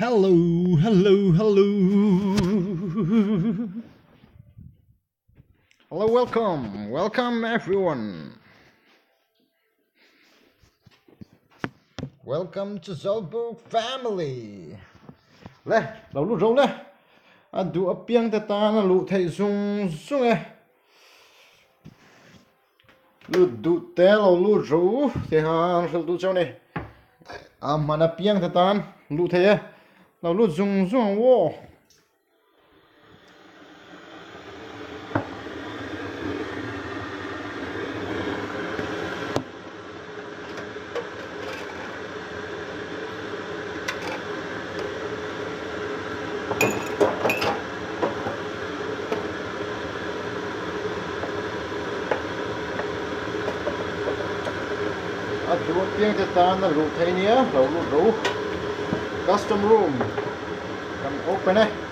Hello, hello, hello. Hello, welcome, welcome everyone. Welcome to Zolbook family. Lê, lâu lúc rồi lê. À đủ ấp biếng ta ta là lũ thầy sung sung e. Lũ đủ té lâu lũ rồi. thì hà lũ cháu này. À mà na biếng ta ta lũ thầy e. 老路中算哇！啊，太，老。Custom room. Come open it.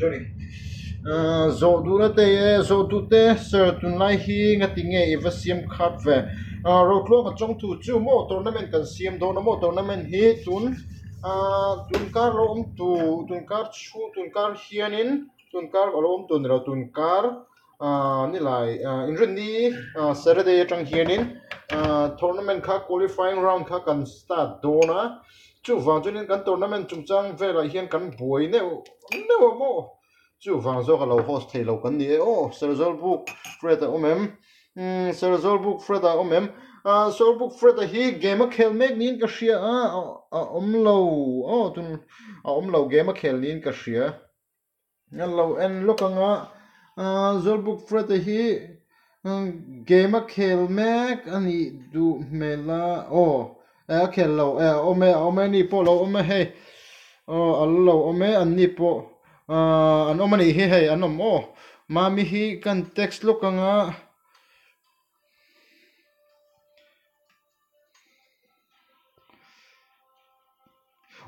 Sorry. Zo du na te ye zo du te sir tun lai hi nga ti nge i va siam khat ve uh, ờ, ro tlo nga chong tu chu mo tournament kan siam do na mo tournament hi tun ờ, tun kar lo um tu tun kar chu tun kar hianin tun kar lo um tun ro tun kar ờ, ni lai in rin ni saturday atang hianin tournament kha qualifying round kha kan start do na chu vàng cho nên kan tournament chung chang ve la hian kan buai ne ne mo chu wang zo ka lo host thei lo kan ni e oh serzol book fred a omem mm serzol book fred a omem a à, sol book fred a hi, game a khel mek nin ka hria a a om lo oh tun a om lo game a khel nin ka hria ngal lo en lokanga a à, zol book fred a hi game a khel mek ani du mela oh a khel lo e ome ome ni po lo ome he o oh allo ome an ni po uh, an omani he he an om o mami hi kan text look anga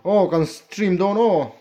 o kan stream don o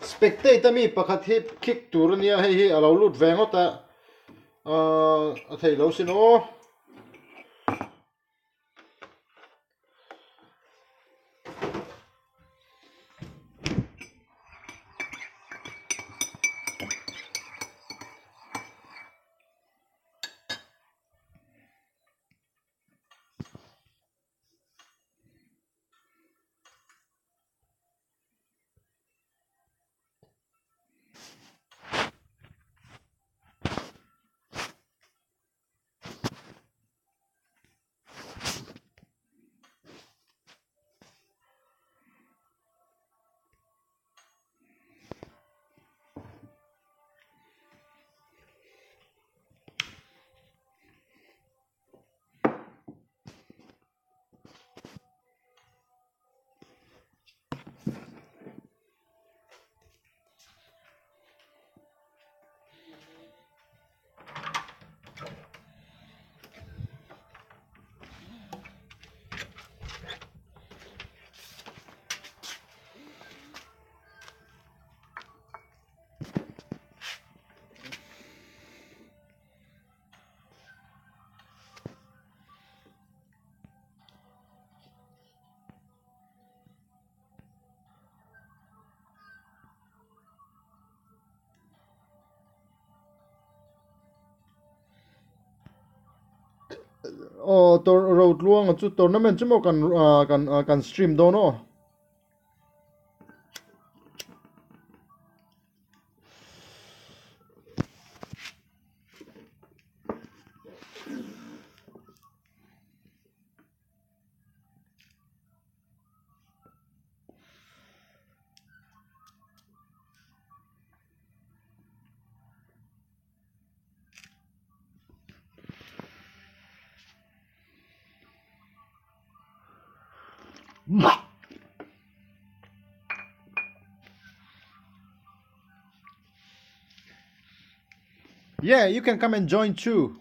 spectator mi pakhat hi kick tur ania hei hi alo lut vengota ah, a. Thei lo sin o oh tor road luang chu tournament chu mo kan kan kan stream do no Yeah, you can come and join too.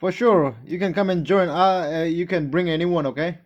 For sure, you can come and join. Uh, uh, you can bring anyone, okay?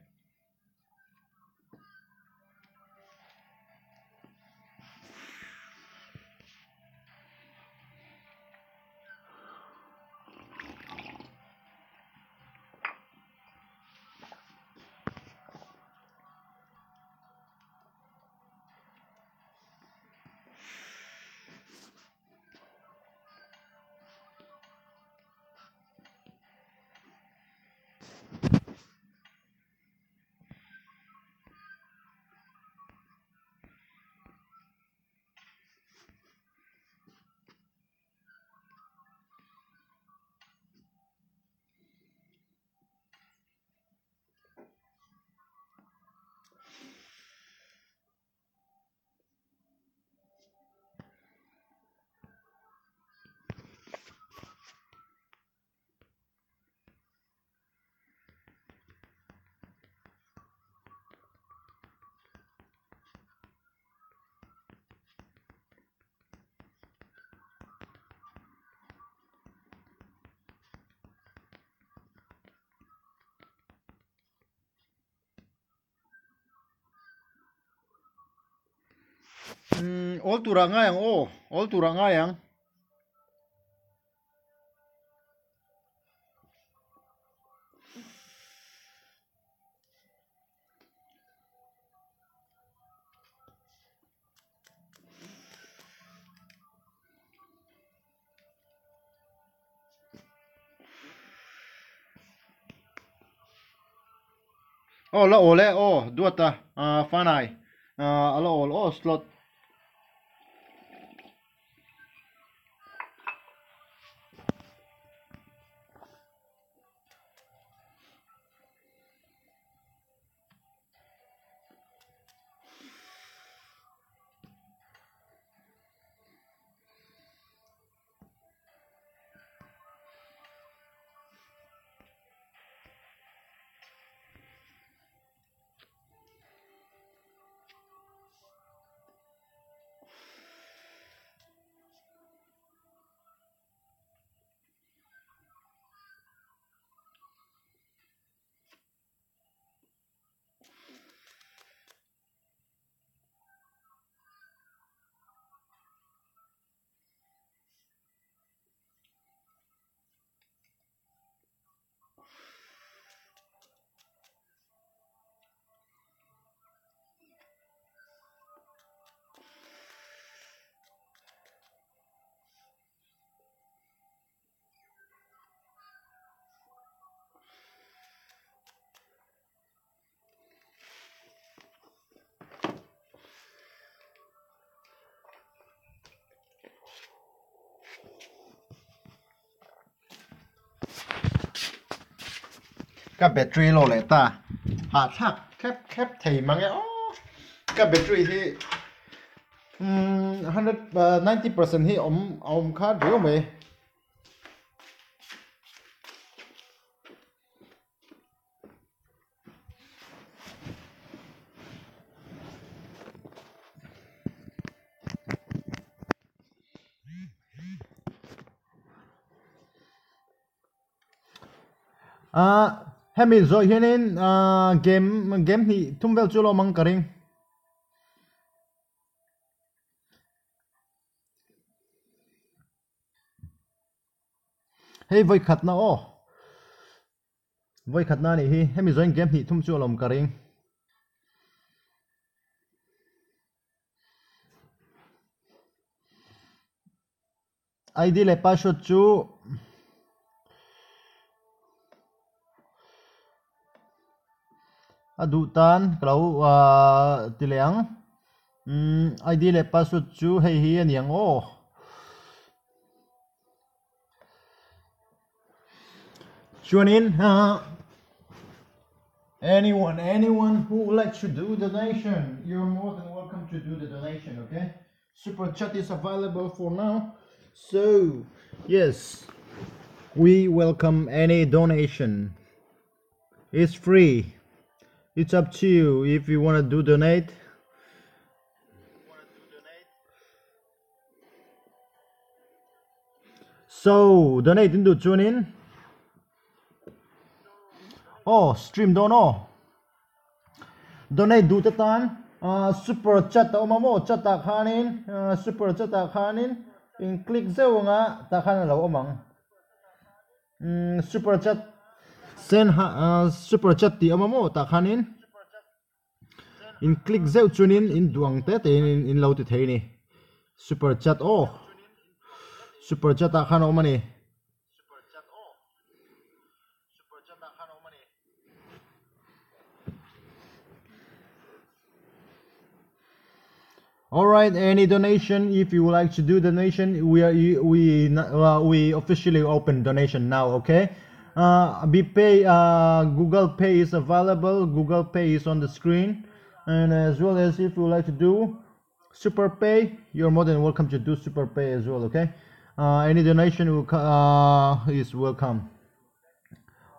Hmm, all tura nga yang oh, all tura nga yang. Oh, la ole, oh, duota, ah, fanai. Ah, ala ole, oh, slot cái battery lo lệ ta hạ thác khép khép thầy mà nghe ô cái battery thì um, 100 uh, 90% hi om om kha rio à hiện in uh, game game thì thum vel chulo mang karing hey voi khát na o. Voi khát na ni hi. Hemi rồi game thì thum chulo mang karing ID le shot chu adu tan kalau uh, tiliang um, ID le password chu hei hi an yang o. Chuan in uh, anyone anyone who would like to do donation you're more than welcome to do the donation okay? Super chat is available for now. So yes we welcome any donation. It's free it's up to you if you want to do donate. So donate into tune in? Oh stream don't know donate do the tan uh, super chat o mamo chat khanin uh, super chat khanin in click zeu nga ta khan lo omang. Mm, super chat sen ha uh, super chat ti amamo ta khanin in. Click zeu chunin in duang te te in in lo ti theini super chat oh super chat ta khan omani All right, any donation? If you would like to do donation, we are we uh, we officially open donation now. Okay, uh, BPay, uh, Google Pay is available. Google Pay is on the screen, and as well as if you like to do Super Pay, you're more than welcome to do Super Pay as well. Okay, uh, any donation will uh, is welcome.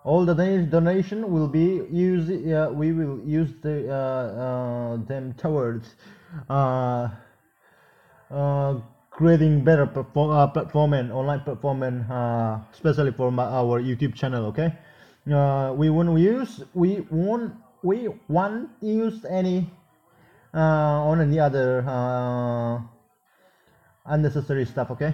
All the donation will be used. Uh, we will use the uh, uh, them towards uh, uh, creating better perform uh, performance, online performance, uh, especially for my, our YouTube channel. Okay, uh, we won't use we won't we won't use any uh, on any other uh, unnecessary stuff. Okay.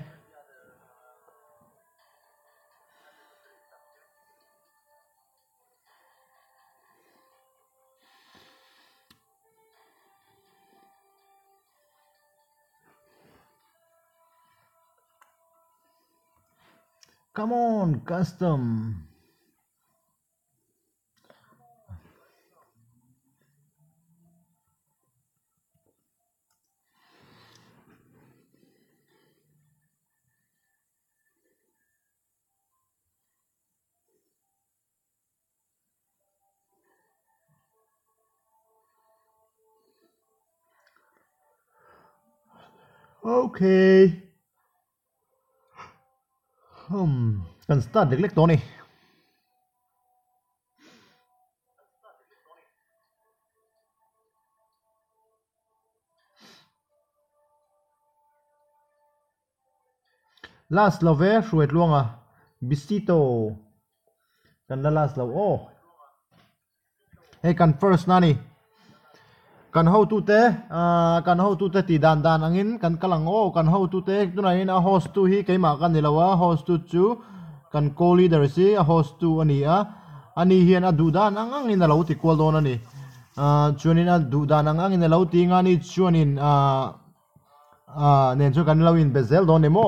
Come on, custom. Okay. Hmm. Cần start direct Tony. Last love ver shuet luanga bisito. Kan la last love, oh. Hey kan first nani. Kan ho tu te kan ho tu te ti dan dan angin kan kalang o kan ho tu te tu na in a host tu hi keima kan ni lawa host tu chu kan co leader si a host tu ani a. Ani hian a du dan ang ang in lo ti kwal don ani. Chuanin a du dan ang ang in lo ti nga ni chuanin a a nen chu kan lo in bezel don emo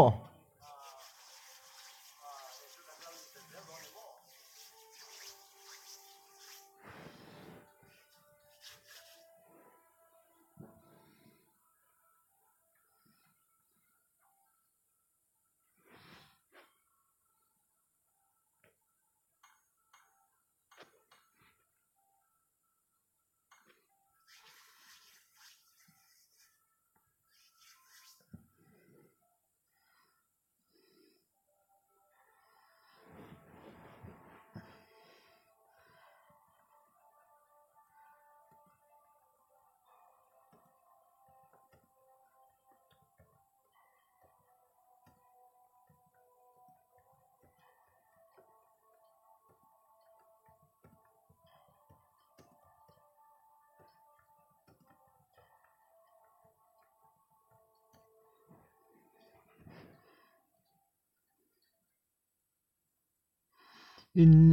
in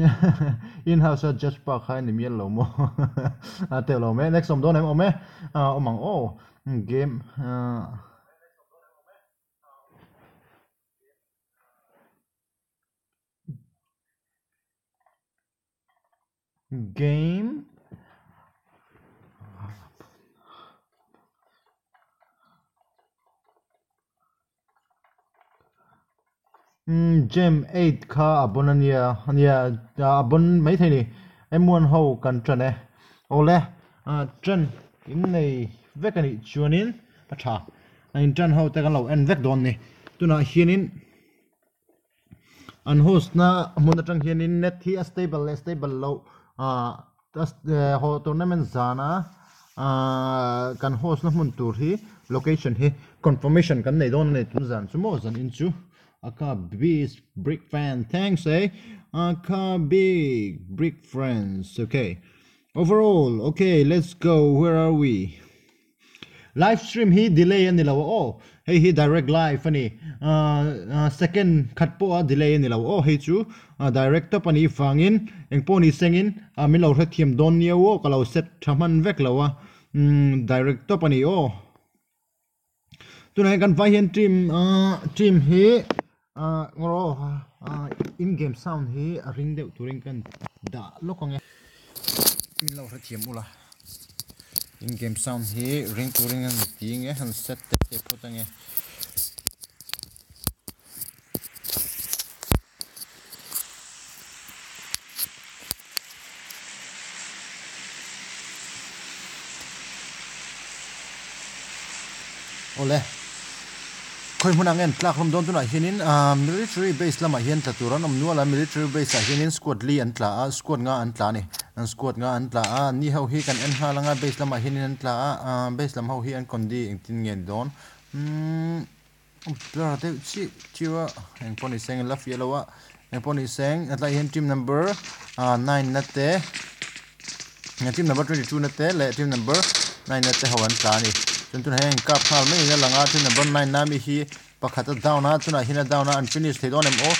in house just park khai ni miel lo mo a te lo me next som don em o me a o mang o game à. game gem 8 kha à, abon ania ania abon à, mấy thầy nè em muốn hậu cần à, trần nè ole trần in này vek này chuan in. A tha in trần hậu ta kan lo en vek don nè tu na hian in. An host na mun atang hian in, net hi stable stable lo a tas ho tournament zana a kan host na mun tur hi location hi confirmation kan nei don nei tun zan chu mo zan in chu Akabi's brick fan. Thanks, eh? Akabi brick friends. Okay. Overall, okay, let's go. Where are we? Live stream he delay and nilaw. Oh, hey he direct live ani. Uh, uh second cut po a delay nilaw. Oh, hey chu uh, direct up ani fangin. Ang po ni singin. Uh, milaw sa tiyam don niya wo kalaw set taman vek lawa. Mm, direct up ani. Oh, ตัวไหนกันไฟเห็นทีมอ่าทีมเฮ à ngoro uh, à, in game sound hi a à, ring deuh turin kan da lokong e min lo ra thiam ula in game sound hi ring turin an ting e han set te te potang e ole khoi mun angen tlak rom don tuna hinin military base lama hian ta turan om nuala military base a hinin squad li an tla a squad nga an tla ni an squad nga an tla a ni ho hi kan en ha langa base lama hinin an tla a base lam ho hi an kondi eng tin ngen don um bla te chi chiwa eng poni seng la fi lawa eng poni seng atla hian team number 9 na te team number 22 na te le team number 9 na te hawan tla ni chun tun heng kap khal mai na langa tun number 9 na mi hi. Pakhata down na tuna hina down na unfinished thì don em o.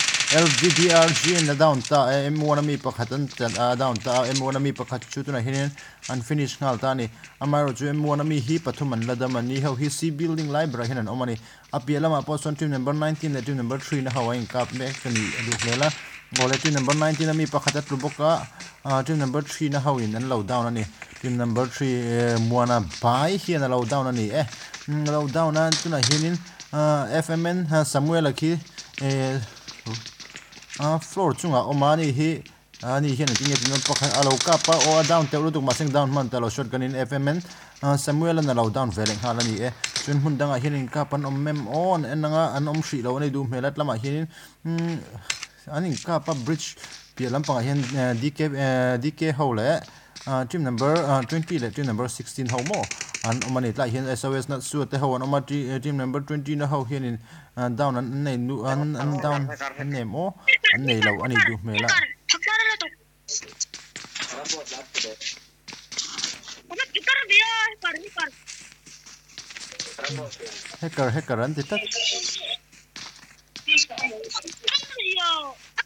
LVDRG na down ta eh, em wona khát pakhatan down ta em wona mi pakhat chu tuna hinin unfinished ngal ta ni. Amaro chu em wona mi hi pathuman ladam ani. Ho hi c building library hinan omani apiala ma post team number 19 le team number 3 na hawain cup me kani adu hlela gole team number 19 mi pakhata tluboka team number 3 na hawin an low down ani team number 3 muana bai hian a lo down ani e lo down an tuna hinin fmn samuel akhi e floor chunga omani hi ani hian tinge tin pakha alo kapa o down te lu tu masing down man talo shot ganin fmn samuel an lo down veleng halani e chun hun danga hian kapan om mem on enanga an om shri lo nei du melat lama hian eh, ani kapa bridge pialam panga hian dk dk ho hole ah, trim number ah, 20 le, trim number 16 ho mo an omani tla hian sos na su te ho an oma eh, trim number 20 na ho hian in ah, down an nei nu, an an down an nei mo an nei lo ani du me la hacker hacker, an ti tat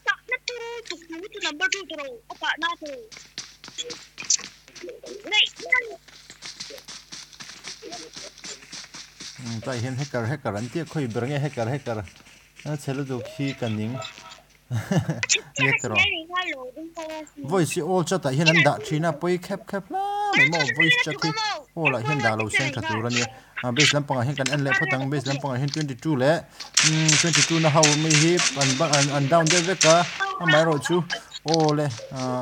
tak number 2 to apa na to tại hiện hacker hacker anh tiếc khơi bring hacker hacker nó sẽ là được khi cần những biết rồi voice all cho tại hiện anh đã chỉ na bôi khép khép la mấy mỏ voice cho thì ô lại hiện đã lâu xem thật rồi nè à base lam pang hiện cần anh lệ phát tăng base lam pang hiện 22 lệ 22 na hậu mi hip anh anh anh down there với cả mai rồi chú. Ô le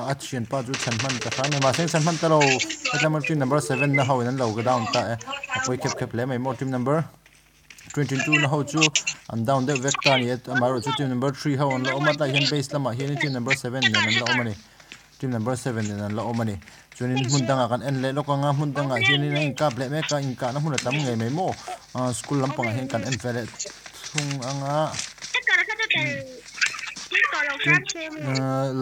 a chian pa chu chan man ta khang ma seng chan man ta lo ta ma team number 7 na ho nan lo ga down a poi kep kep le mai mo team number. 22 na ho chu an down de vector ni et amaro chu team number 3 ho an lo ma ta hian base lama hian team number 7 ne nan lo ma ni team number 7 ne nan lo ma ni chunin mun danga kan en le lo ka nga mun danga ni in ka ble me ka in ka na mun tam ngai mai mo school lampang hian kan en vele thung anga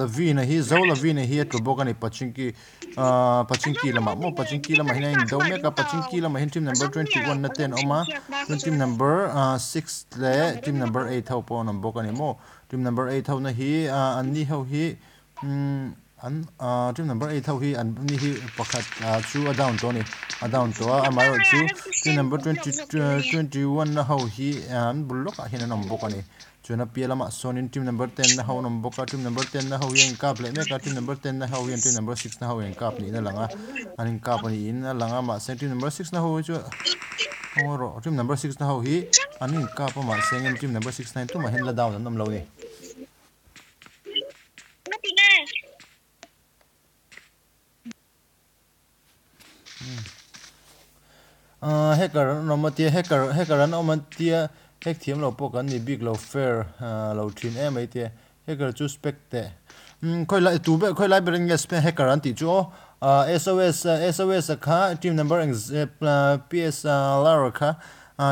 lavina hi zo lavina hi to bokani pachinki pachinki lama mo pachinki lama hina in do meka pachinki lama hin team number 21 na 10 oma. team number 6 le team number 8 ho po nam bokani mo team number 8 ho na hi anni ho hi an uh team number 8 thau hi an ni hi pakhat uh, chu a down to ni a down to a amaro chu team number 20 21 na ho hi an bulok a hin an bok ani chuna pialama sonin team number 10 na ho nom a team number 10 na ho yang kap le me ka team number 10 na ho yang team number 6 na ho yang kap ni na langa anin kap ani in na langa ma se team number 6 na ho chu oro team number 6 na ho hi anin kap ma sengen team number 6 na tu ma hin la down nam lo ni Ờ, hacker nó mà tia hacker hacker nó mà tia hack thiam lo pok an ni big lo fair ờ, lo thin em ai tia hacker chu spec te um ừ, khoi lai tu be khoi lai bering spec hacker an ti chu ờ, SOS SOS kha team number PS lara kha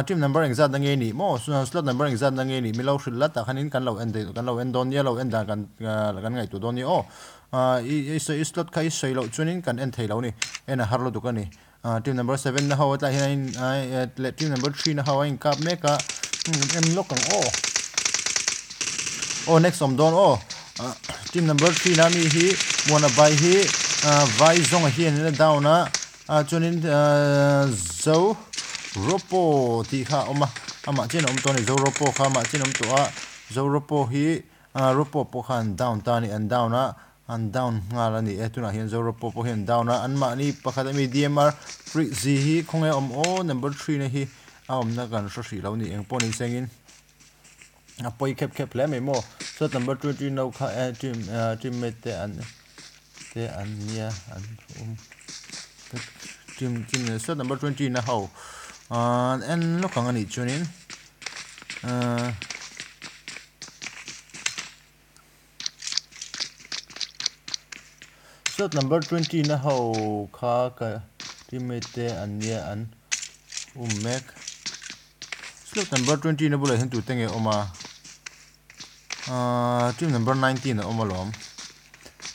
team number exact na nge ni mo slot number exact đang nge ni mi lo shil la ta khanin kan lo end kan lo end don ya lo end kan kan ngai tu don ni o i slot kha i sei lo chunin kan en thei lo ni ena har lo tu ka ni team number 7 na hawa ta hian le team number 3 na hawa in kap meka em lok ang o oh next om don oh team number 3 na mi hi wanna buy hi vai zong hi ne down na chunin zo ropo ti kha oma ama chen om to ni zo ropo kha ma chen om to a zo ropo hi ropo po khan down ta ni and down na an down nga la ni e tuna hian zoro po po hian down an ma ni. Pakhat mi dmr free zi hi khonge om o, number 3 na hi. A om na kan so hri lo ni, eng poni sengin a poi khep khep le me mo so number 20 no kha eh, e team eh, team mate te an te an nia, an um team team so number 20 na ho an ah, en lo kang ani chunin uh ah, shot number 20 na ho kha ka teammate te an nia an um mek slot number 20 na bula hin tu tenge oma uh, team number 19 na oma lom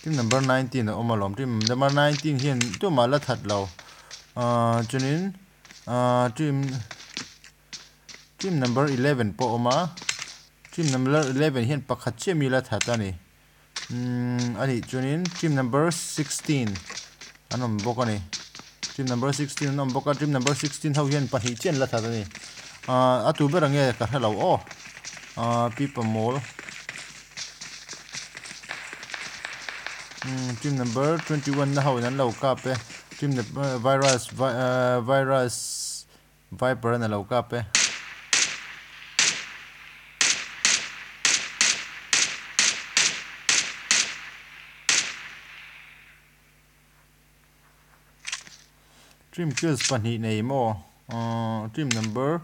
team number 19 na oma lom team number 19 hian tu ma la that lo uh, chunin uh, team team number 11 po oma team number 11 hian pakhat che mi la that ani um ani à, chunin team number 16 anom bokani team number 16 anom boka team number 16 ho hian pahi chen la thada ni a atu berange ka hello o. A people mall. Team number 21 na ho nan lo ka pe team virus à, virus, viper na lo ka pe trim kills pani nei mo uh, trim number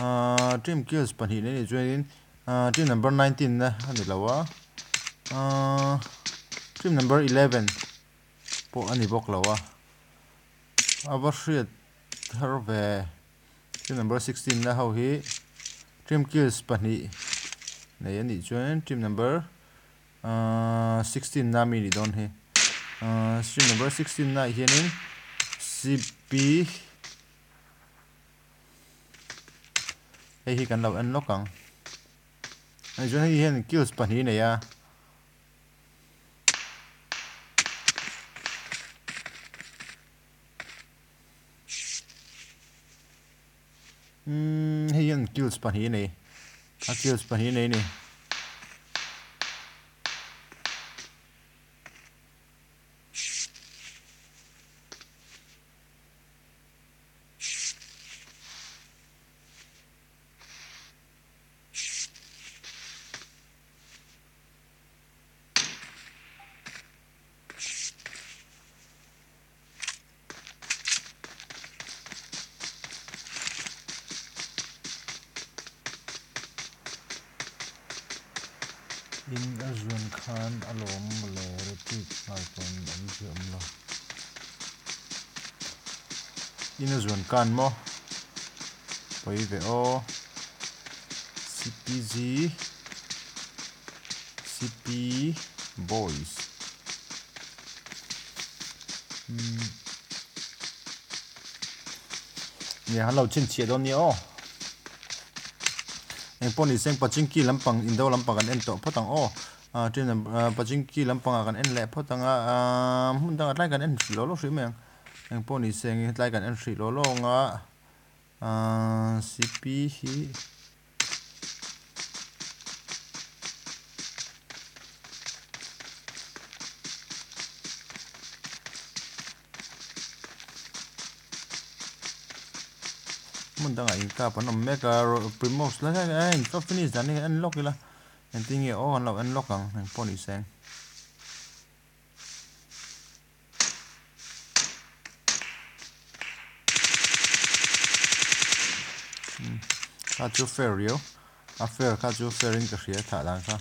uh, trim kills pani nei join uh, trim number 19 na ani lawa uh, trim number 11 po ani bok lawa avashriat harve trim number 16 na ho hi trim kills pani nei ani join trim number uh, 16 na mi ni don hi uh, trim number 16 na hianin CP hei hi kan lo an lokang ai jo hei hian kills pani nei a hmm hei hian kills pani nei a kills pani nei ni kan mo. Poi ve o. Cpg cp boys. Hmm. Ne halo chen che don ni o. Pon poni seng pachin ki lampang indo lampang an ento potang o. Ah, Team ah, number pachinki lampanga kan en le photanga ah, mun dang atlai kan en lo lo hri meng eng pawh ni seng atlai kan en hri lo lo nga. Cp hi mun dang ai ka pan om meka primos la ka ai to finish dan ni unlock la. En tingi ye on lo unlock ang en poni seng. Ka chu fair yo a fair ka chu fair in ka hria tha dan kha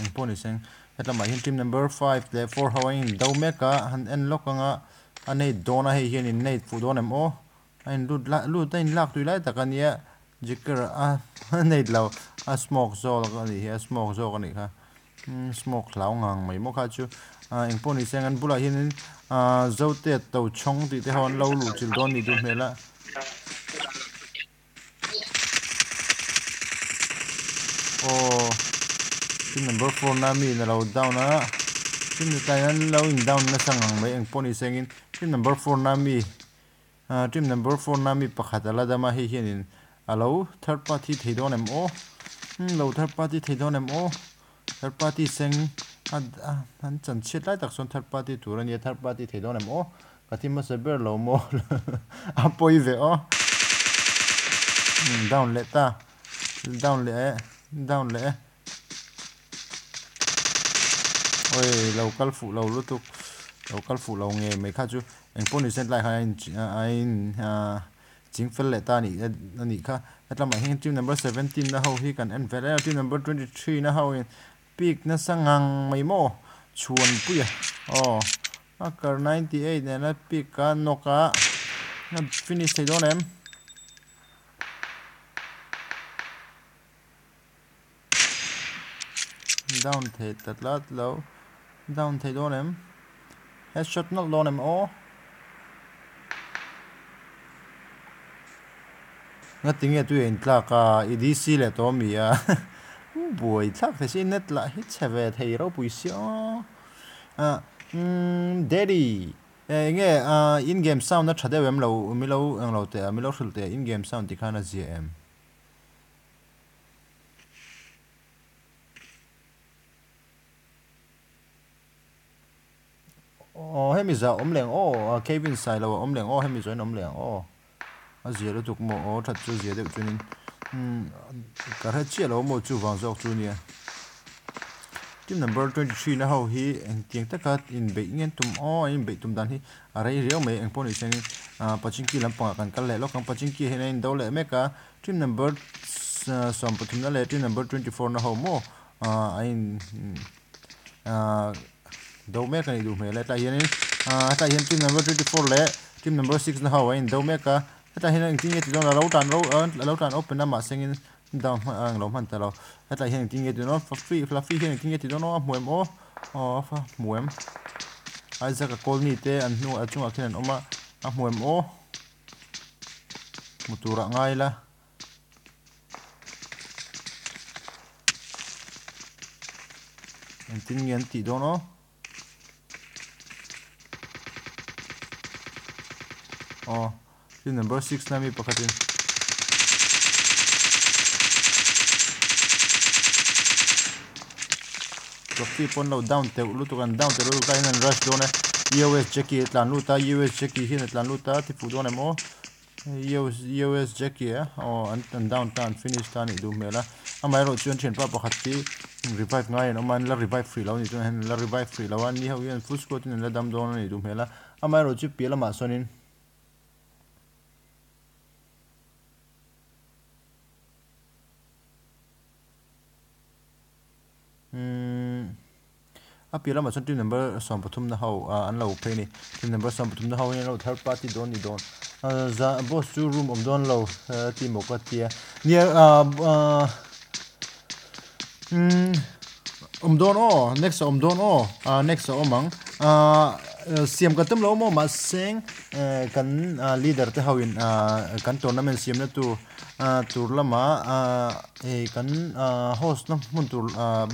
en poni seng hetla ma hin team number 5 le 4 hawain do meka han unlock anh anei dona hei hian in nei fu don em o anh lut la lut anh lak tu lai takania jiker a nei lo a smoke zo ka ni, a smoke zo ka ni kha mm, smoke lau ngang mai mo kha chu a eng anh seng an bula hin a zo te to chong ti te hon lo lu chil don ni du mela ô team number four na mi na lo down na team ni tai an lo in down na mấy anh pony poni sengin team number four na mi team à, number 4 na mi pakhat ala dama hi hianin alo à, third party theidon em o ừ, lo third party theidon em o third party seng. À, an chan chit lai tak son third party turan ye third party theidon em o katima saber lo mo a poi ve o down le down le down le oi local fu lo lutuk local fu lo nge me kha chu eng poni sen lai hain ain chính phân lệ ta nị à, nị kha. At lam hin team number 17 na hầu, hi cần en vel team number 23 na ho in pick na sangang mai mo chuan puya oh akar 98 ne na pick nó cả nó finish thấy đó em. Down thei tatlat lo down thei don em headshot nok don em o. Nga tinge tu in tla ka edc le to mi a boi thlak the sin net la hi cheve thei ro pui si a um daddy. Nge in game sound na thade wem lo mi lo ang lo te mi lo thul te in game sound dikhana gm oh giờ za omleng oh kevin sai lo omleng oh hemi join omleng oh a zia lo tuk mo o that chu zia deuh chunin cả ra chia lo mo chu vàng dọc chu nia team number 23 na ho hi eng tiang taka in be ngen tum o in be tum dan hi a rei reu mai eng poni sen pachinki lampang kan kal le lo kan pachinki he in do le meka team number som pathum na le team number 24 na ho mo a in do me kan i du hmel ta hian a ta hian team number 34 le team number 6 na ho in do meka ta hian ting ye ti don lo tan lo lo tan open ma sengin down ang lo man ta lo ta hian ting ye ti don fluffy fluffy hian tinge ti don o muem o o fa muem ai za ka kol ni te an nu a chunga khian oma a muem o mutura ngai la. An tin ngen ti dono 어 있는 벌식 nami pokazuje. Tofi ponlo down te lutugan down te lutugan in rush done. EOS Jackie etlan luta, EOS Jackie hin etlan luta, tipu done mo. EOS EOS Jackie eh, o and down tan finish tani du mela. Ama ero chun chen pa pokati revive ngai no man la revive free law ni chun la revive free law ni hau yen full score tin la dam done ni du mela. Ama ero chi pela ma sonin a pila ma chon team number som pathum na ho an lo pe ni team number som pathum na ho ni lo third party don ni don za boss chu room om don lo team ok ka tia near um om don o next om don o next omang siam ka tum lo mo ma seng kan leader te hawin kan tournament siam na tu tur lama e kan host na mun tur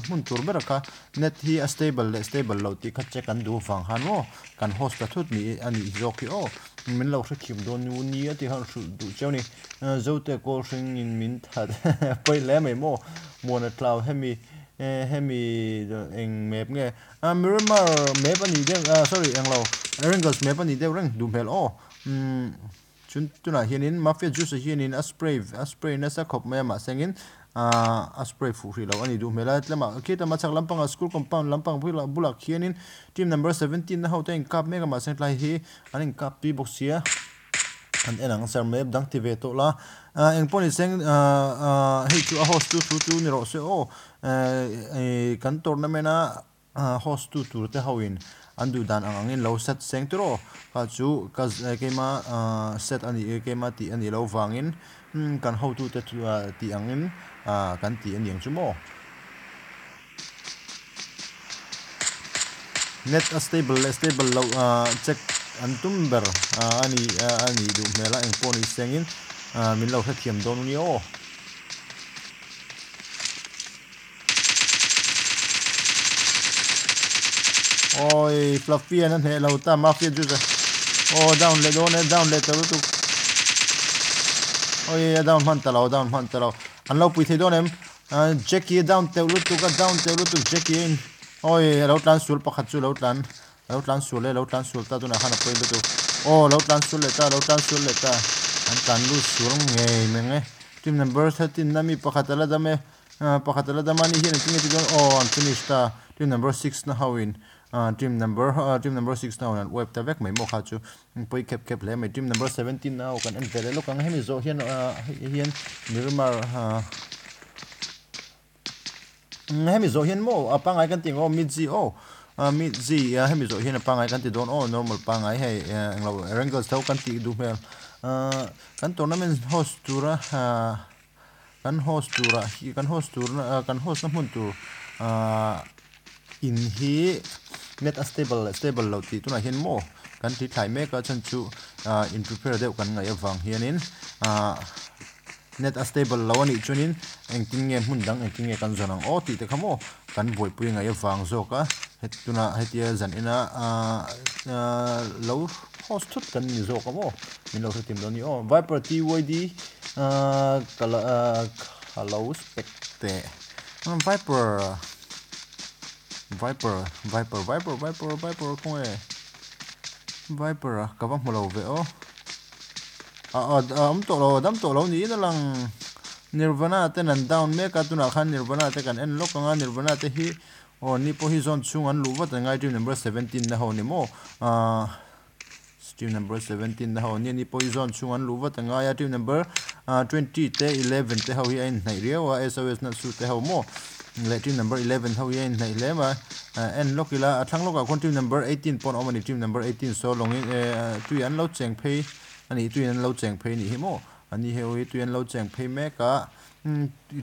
mun tur ber ka net hi a stable le stable lo ti kha che kan du fang han mo kan host ta thut ni ani zoki o min lo thra khim don nu ni ti han su du chau ni zo te ko ring in min tha poi le mai mo mo na cloud hemi hemi eng map nge a miramar map ani de sorry eng lo erangles map ani de rang du mel o chun tuna hianin mafia juice hianin a spray a spray na sa khop mai ma sengin a spray fu ri lo ani du mela tlama kita ma chak lampang school compound lampang bula bulak hianin team number 17 na hauta in cup mega ma seng lai hi anin cup pi box ya an enang sar map dang ti ve to la eng poni seng hei chu a host tu tu tu ni ro se o kan tournament a host tu tu te hawin an andu dan ang angin lo set seng tro ka chu, ka eh, kema ah, set ani eh, kema ti ani lo wangin hmm, kan ho tu te tu ah, ti angin ah, kan ti ani ang chu mo. Net a stable stable lo check an tum tumber ani ani du mela eng poni sengin. Min lo thiam don ni o. Oi, fluffy and then hello, ta mafia juice. Oh, down let on it, down le taru Oh, yeah, down man down man And look with it on him. Jackie down te lu to ka down te lu tu Jackie in. Oh, yeah, tlan sul pa khachu lo tlan. Lo tlan sul le sul ta tu hana point to. Oh, lo tlan sul le ta, lo tlan sul le ta. An tan lu sul eh, me nge. Team number 13 nami pa dame. da me. Pa khatala da mani. Oh, an finished. Team number 6 na hawin. Ờ, team number ờ, team number 6 now and web ta vek mai mo kha chu poi kep kep le mai team number 17 now kan en vele lo kan hemi zo hian ờ, hian mirmar ừ, hemi zo hian mo apangai kan ting o midzi o midzi hemi zo hian apangai kan ti don o normal pangai hei englo wrangles thau kan ti du mel kan tournament host tura kan host tura kan host tura kan host na mun tur in hi net a stable stable lo ti tuna hian mo kan ti thai me ka chan chu in prepare deuh kan ngai awang hianin net a stable lo ani chunin engting nge hmun dang engting nge kan zonang o ti te khamo kan boi pui ngai awang zo ka het tuna hetia zan ina lo host thut kan ni zo ka mo min lo tim lo ni. O viper tyd kala hello specte viper Viper, Viper, Viper, Viper, Viper không hề Viper à, các bác một lầu về ô à, à, à, ấm tổ lầu, đám tổ lầu nhí đó là Nirvana tên là down mẹ cả tu nào khăn Nirvana tên cần en lúc ngang Nirvana tên hi oh ni po hi zone chung ăn lũ vật ngai team number 17 na hồ ni mô à team number 17 na hồ ni ni po hi zone chung ăn lũ vật ngai team number 20 te 11 te ho hi ai nai riawa SOS na su te ho mô le team number 11 ho yen nei le ma en lokila athang loka kon team number 18 pon omani team number 18 so longi tu yan lo cheng phei ani tu yan lo cheng phei ni himo ani he oi tu yan lo cheng phei me ka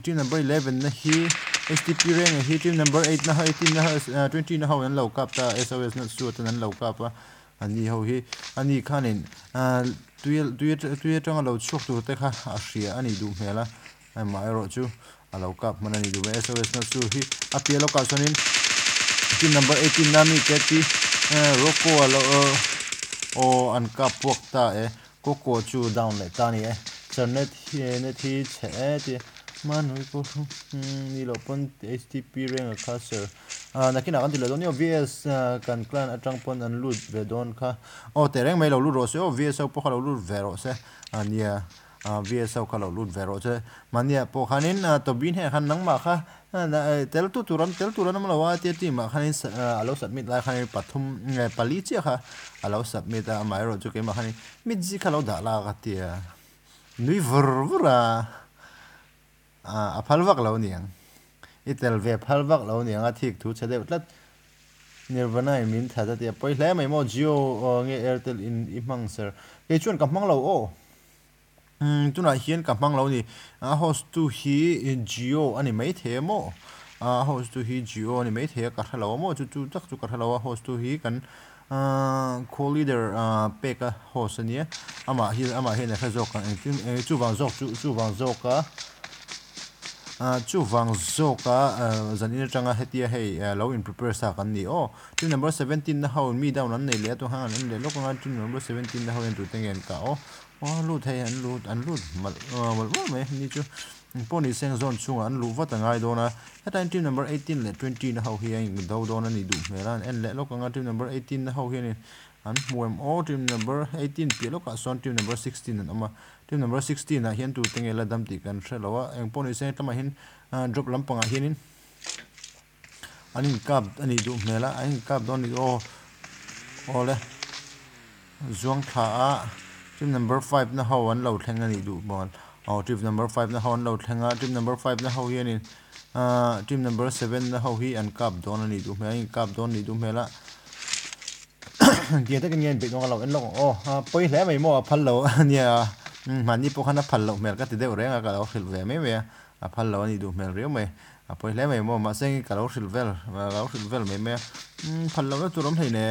team number 11 na hi STP rank hi team number 8 na 18 na 20 na ho yan lo kap ta SOS na su ta nan lo kap ani ho hi ani khanin tu tu tu tang lo chok tu te kha a hria ani du mela ai mai ro chu alo kap mana ni dume SOS na su hi apia lo ka sonin team number 18 nami ke eh, ti roko alo o an ka pok ta e koko chu down le ta ni e charnet hi ne thi che ti. Manui ko hmm, ni lo pon STP reng a khaser ah, oh, ah, a nakina kan tilo donio VS kan clan atang pon an lut ve don kha o oh, tereng mai lo lu ro se o VS o pokha lo lu ve ro se. Ah, Ania VSO khalo lut vero che mania po khanin to bin he khan nang ma kha tel tu turan tel turan ma lawa ti ti ma khanin alo submit la khanin pathum pali che kha alo submit a mai ro chu ke ma khanin mit ji khalo da la ga ti nui vur vura a phalwak lo niang itel ve phalwak lo niang a thik thu che de tlat nirvana min tha ta ti poi hle mai mo jio nge airtel in imang sir ke chuan kam mang lo o tuna hian ka hmang lo ni a host tu hi geo ani mai the mo a host tu hi geo ani mai the ka thalo mo chu chu tak chu ka thalo host tu hi kan co leader pe ka host ni ama hi ama hi na kha zok ka chu wang zok chu chu wang zok ka chu wang zo ka zanin tanga hetia hei lo in prepare sa kan ni o team number 17 na haun mi down an nei le to hang an le lo ka team number 17 na haun tu tengen ka o wa lu thei an lu an lu mal mal me ni chu poni seng zone chunga an lu wa ta ngai dona hetain team number 18 le 20 na hau hi ang do dona ni du melan en le lo ka team number 18 na hau hi ni an muem o team number 18 pi lo ka son team number 16 an ama team number 16 na hian tu tenge la dam ti kan threlowa eng poni seng tama hin drop lampanga hianin anin kap ani du mela anin kap don ni o ole zuang tha a team number 5 na hau an lo thlenga ni du bon oh trip number 5 na hon lo thlenga trip number 5 na ho hian in uh team number 7 na ho hi an kap don ani du me in kap don ni du mela dia ta kan yen be no lo en lo oh poi le mai mo phal lo nia man ni po khana phal lo mel ka ti de re nga ka lo khil ve me me a phal lo ani du mel re me a poi le mai mo ma seng ka lo khil vel ma lo khil vel me me phal lo tu rom thei ne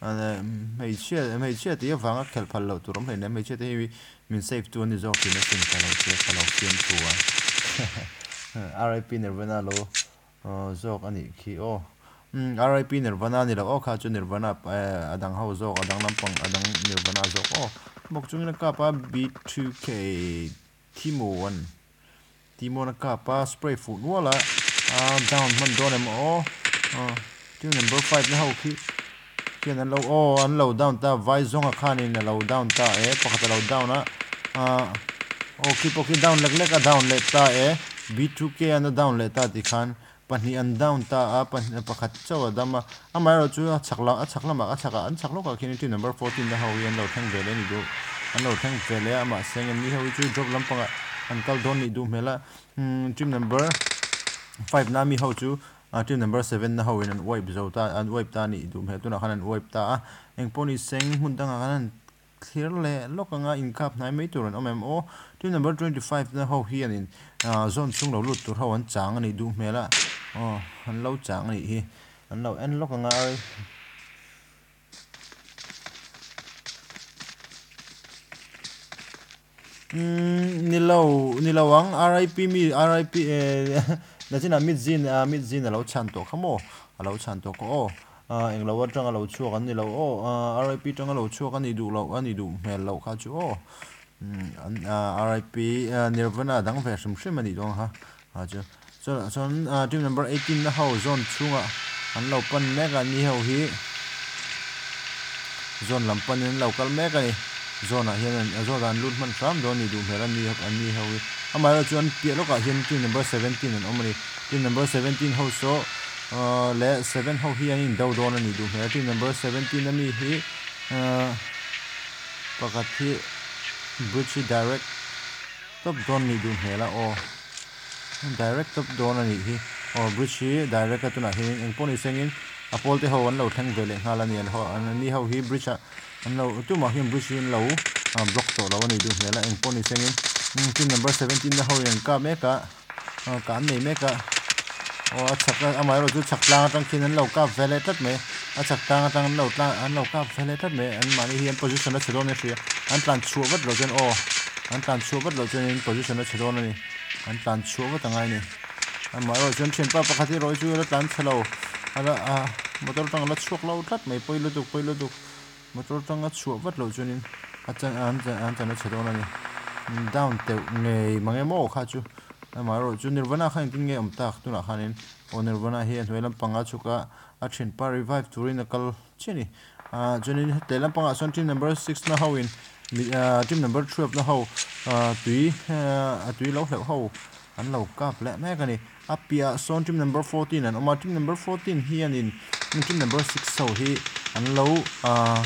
mei chia mei chia ti vanga khel phal lo tu rom thei ne mei chia te min save tu ni zo ki na sin kalo che kalo kien tu a RIP Nirvana lo zo ani ki o RIP Nirvana ni lo o kha chu Nirvana adang ho zo adang lampang adang Nirvana zo o mok chung na ka pa B2K Timo 1 Timo na ka pa spray food wala down man don em o tune number 5 na ho ki kian an lo o an lo down ta, vai zonga khan in lo down ta e pakhat lo down a okay poki down lắc lắc a down le ta e b2k an down le ta ti khan. Đi an down ta a pan pakhat chaw dama amai ro chu chakla a chakla ma a chaka an chaklo ka này team number 14 da ho yan lo thang vele ni do an lo thang vele ama seng an ni ho chu drop lam panga an kal don ni du mela team number 5 na mi ho chu Ah, team number 7 na hoin an wipe zo ta an wipe ta ni dum he. Tuna khan an wipe ta ah. eng poni seng hun mun khan an clear le lokanga in cup nai mai turan omem o. Team number 25 na ho hian in ah, zone chung lo lut tur ho an chang ani du mela oh an lo chang ani hi. An lo en lokanga ai. Hmm, ni lo ni lo ang RIP mi RIP eh na chin a mit zin a mit zin a lo chan to khamo a lo chan to ko o eng lo atang a lo chuak an ni lo o rip tang a lo chuak ani du lo ani du mel lo kha chu o rip nirvana dang ve shim shim ani dong ha a chu so so team number 18 na ho zone chunga an lo pan mek a ni ho hi zone lam pan an lo kal mek ani zone ah hian an zawk an lut hman hram dawn ni duh hmel an ni an ni ho hi amah chuan piah hian team number 17 an awm ani team number 17 ho saw uh, le 7 ho hi an in do dawn ani duh hmel team number 17 ami hi uh, pakat hi bridge direct top dawn ni duh hmel a o direct top dawn ani hi o bridge hi direct atuna hi engpawn i sengin apol te ho an lo thang ve le hngal ani an ho an ni ho hi bridge a an lo tu ma hi bu shin lo a block to lo ni du me la eng poni sengin team number 17 na ho yan ka me ka ka nei me ka o chak amai ro chu chak tlang tang khin an lo ka vele tat me a chak tang tang lo tlang an lo ka vele tat me an mani hian position a chhelo ne hria an tlan chu wat lo chen o an tlan chu wat lo chen in position a chhelo ni an tlan chu wat angai ni amai ro jen chen pa pakhati ro chu la tlan chhelo ala a motor tang la chuk lo tat me poilo duk poilo duk motor tang a chu wat lo chen a chan an chan an chan a chhelo ni down te nge mange mo kha chu ma ro chu nirvana kha tin nge am tak tu na khanin o nirvana hi hnuailam panga chuka a thin pa revive turin a kal chini a à, chunin telam panga son team number 6 na hoin team number 12 na ho tui a tui lo hleu ho an lo kap le me kani apia son team number 14 an oma team number 14 hi anin team number 6 so hi an lo uh,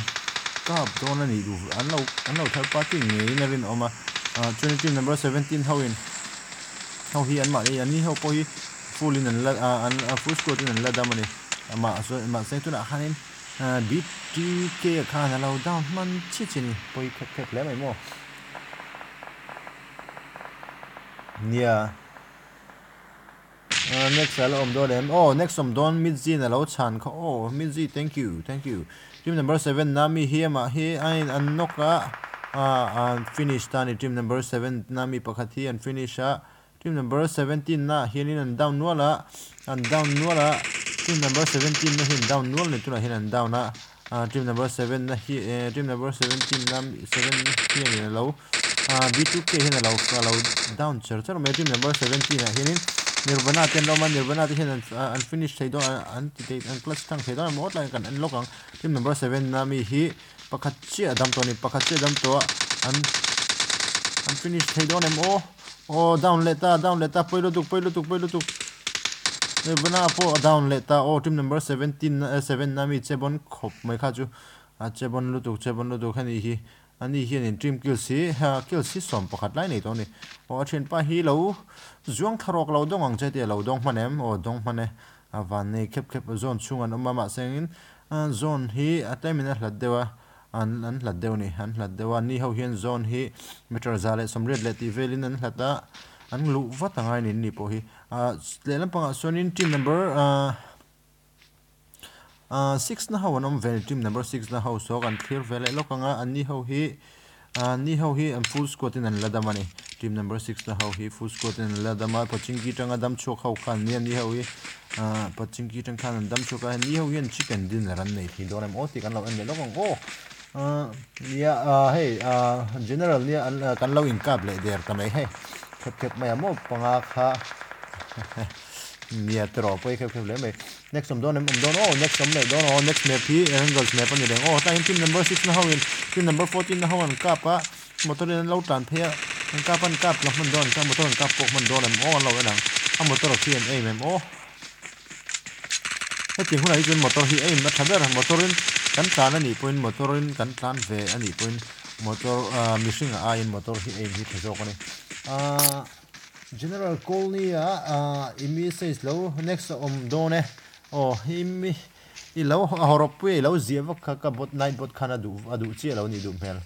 kap don ani du an lo an lo thar party nge na rin oma uh, chunin team number 17 hoin hau hi an ma ni an ni hau po hi full in an la uh, an full score in an la da mani ma, so, ma se tu na khanin bit ti ke kha lo down, man chi chi ni. Po khek khek le mai mo. Nia. Uh, next alo om do oh next om don mid zin alo chan oh mid zi thank you thank you. Team number 7 nami hi ma hi ain an noka a uh, uh, an finish tani team number 7 nami pakhat hi an finish team number 17 na hianin an down nuala an down nuala team number 17 na hin down nual ni tuna hin down a team number 7 na hi team eh, number 17 nam 7 hian lo b2k hin lo lo down char char team number 17 na hianin nirvana ten lo man nirvana te hian an finish thei do an ti an clutch tang thei do mo lai kan an lokang team number 7 na mi hi pakhat chi adam to ni pakhat chi adam to an finish thei do nem o o down leta down leta poilo tuk poilo tuk poilo tuk ne bana po down leta o team number 17 7 nami chebon khop mai kha chu a chebon lu tuk chebon lu tuk khani hi ani hian in trim kill si, ha kill si som pakhat lai nei to ni. O chen pa hi lo, zuang tharok lo dong ang chete lo dong manem o dong mane awan nei khep khep zone chungan umma ma sengin. Zone hi atamina hlat dewa an an hlat deuh ni, an hlat dewa ni ho hian zone hi meter zale somret le ti velin an hlata an lu vatangai ni ni po hi. A le lampang sonin team number six na how anom vel team number six na how so kan clear vel lo kanga ani how hi ani how hi am full squad in an ladamani team number 6 na how hi full squad in ladama paching ki tanga dam chok how khan ni ani how hi paching ki tang khan dam chok ani how yan chicken din ran nei thi doram o ti kan lo an lo kang o ya hey general ni kan lo in kap le der kamai hey khap khap mai mo panga kha nia tro poi khep khep next som don om don oh next som le don oh next map hi angles map ani deng oh ta team number 6 na hawin team number 14 na hawan kap a motor in lo tan phia an kap an kap lo man don ka motor an kap pok man don am oh lo na a motor hi an aim em oh. Hôm nay chuyên motor hi aim na thaber motorin kan tlan ani point motor motorin kan tlan ve ani point motor missing ai in motor hi aim hi con này general call ni a imi says lo next om done oh imi i lo horop pui lo zieva ka ka bot night bot khana du adu chi lo ni du mel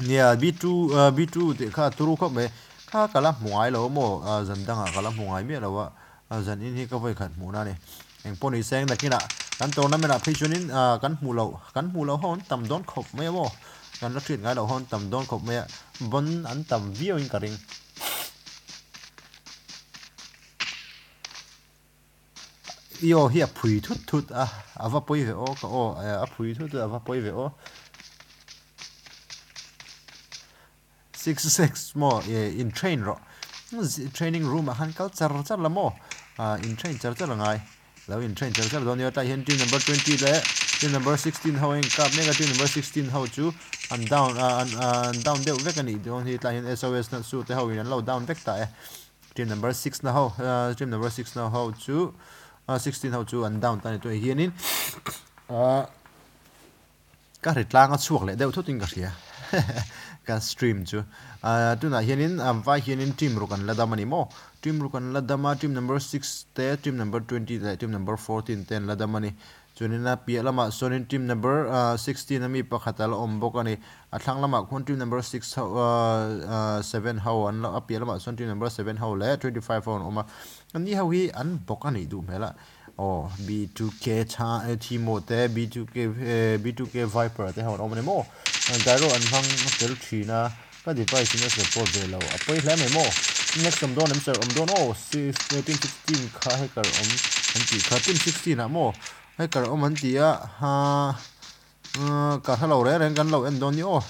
nia b2 b2 te kha turu kho me kha kala muai lo mo zan dang kala muai mi lo wa zan in hi ka voi khat mu na ni eng poni seng na kina kan to na mena phi chunin kan mu lậu kan mu lậu hon tầm đón khop mẹ mo kan nó trit ngay đầu hon tầm đón khop mẹ vẫn ăn tầm vio in karing yo hi a phui thut thut a à, ava à, poi ve o ka o a phui thut vấp poi ve o six six mo in train ro. Training room a han kal char char la mo à, in train char char ngai ngay in train chal chal donia tai hen tin number 20 le tin number 16 ho in cup mega tin number 16 ho chu. An down uh, an uh, down deu vek ani don hi tai hen sos na su te ho in low down vek ta e tin number 6 na ho uh, tin number 6 na ho chu. 16 ho chu an down ta ni to hianin ka ritlang a chuak le deuh thutin ka hria kan stream chu. A tuna hianin am vai hianin team ru kan ladam ani mo. Team ru rukan ladama, team number 6 te, team number 20 te, team number 14 ten ladam ani chunina pia lama, sonin team number ah, 16 ami pakhatal om bok ani a thlang lama khon team number 6 7 how an la, pia lama, son team number 7 how le 25 on oma. Ani how hi an bok ani du mela. Oh b2k cha eh, timo te b2k eh, b2k viper te hon omne mo gyro an hang tel thina ka device in support de lo apoi hla mai mo next om don em sir om don oh 16 16 kha hacker om an ti kha team 16 a mo hacker om an ti a ha ka hello re ren kan lo en don ni oh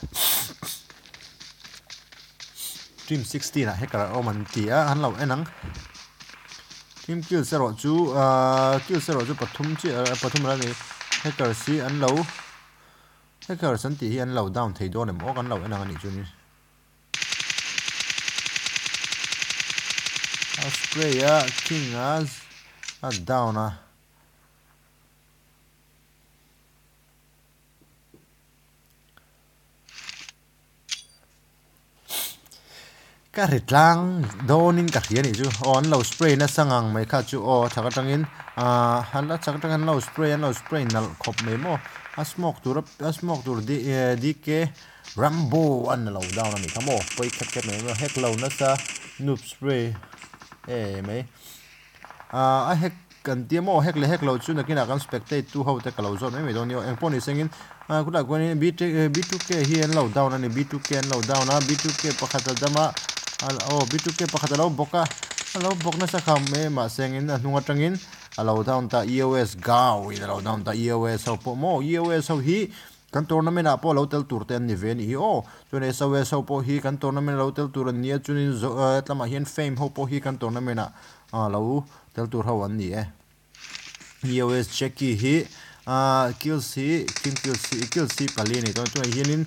team 16 à hacker om an ti a han lo enang team kill zero chu kill zero chu chứ, chi pathum ra ni hacker si anh lâu thế cơ sẵn tỷ anh lầu down thì đôi này mỗi con lầu nó là cái chuyện spray á king á à down á cái rít lang đôn in cả kia này chú on low spray na sang ngang mấy khát chú o chắc chắn in à hắn đã chắc chắn low spray low spray nó khop mấy mo a smoke tur a smoke tur di di ke rambo an lo down ani thamo poi khat khat mai hek lo na sa noob spray. E me a ai hack kan ti mo hek le hek lo chu na kina kan spectate tu ho te kalo zo me me don yo en poni sengin a kula ko ni b b2k hi en lo down ani b2k en lo down a b2k pakhat dama al o b2k pakhat lo boka lo bok na sa kham me ma sengin na hnunga tangin a lo down ta eos gaw i lo down ta eos po mo eos ho hi kan tournament a po lo tel tur ten ni ven hi o chune SOS ho po hi kan tournament lo tel tur ni chunin tlama hian fame ho po hi kan tournament a lo tel tur ho an ni e EOS checky hi a kills hi kim kills hi kills hi pali ni to chune hianin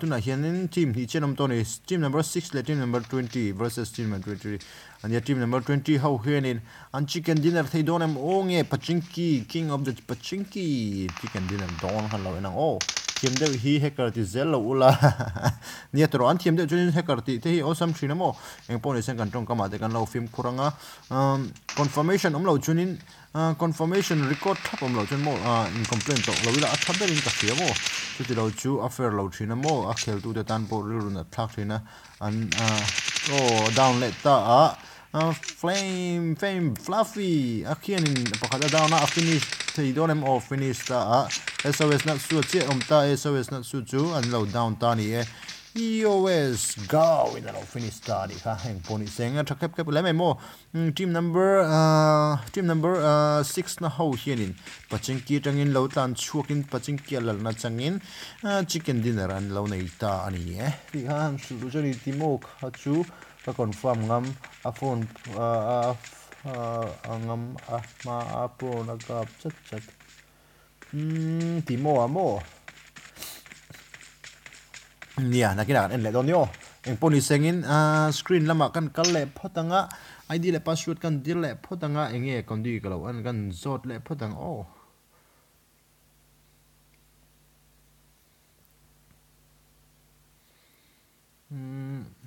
tuna hianin team hi chenom to ni team number 6 le team number 20 versus team number 23 and team number 20 how hianin an chicken dinner thei don em onge pachinki king of the pachinki chicken dinner don han lo enang oh thiam deuh hi hacker ti zel lo ula nia tro an thiam deuh chunin hacker ti te hi awesome thrina mo eng pon sen kan tong kama te kan lo film khuranga confirmation om lo chunin confirmation record thap om lo chun mo ờ, in complaint to lo ila a thap berin ka khia mo chu ti lo chu affair lo thina mo a khel tu te tan po ri run thak thina an oh ờ, down let ta a uh, flame fame fluffy a khian in pakhat down a finish thei don em off finish ta a sos na su che om ta sos na su chu an lo down ta ni e EOS go in the finish ta di kha heng poni seng a thakep kep le mo team number uh team number uh 6 na ho hian in paching ki tangin lo tan chuakin paching ki lal na changin chicken dinner an lo nei ta ani e ri han su lu jani timok ha chu ปรากฏความงำอาฟูนงำอามาอาปูนะครับชัดชัดอืมทีโมอาโมเนี่ยนักกีฬาเอ็นเล็ดตอนนี้เอ็งปนิเซงินอ่าสกรีนละมากันกันเล็บพอตั้งอะไอ้ดีเล็บปัสวดกันดีเล็บพอตั้งอะเอ็งเอ็กันดีกันแล้วอันกันโซดเล็บพอตั้งโอ้嗯。Mm.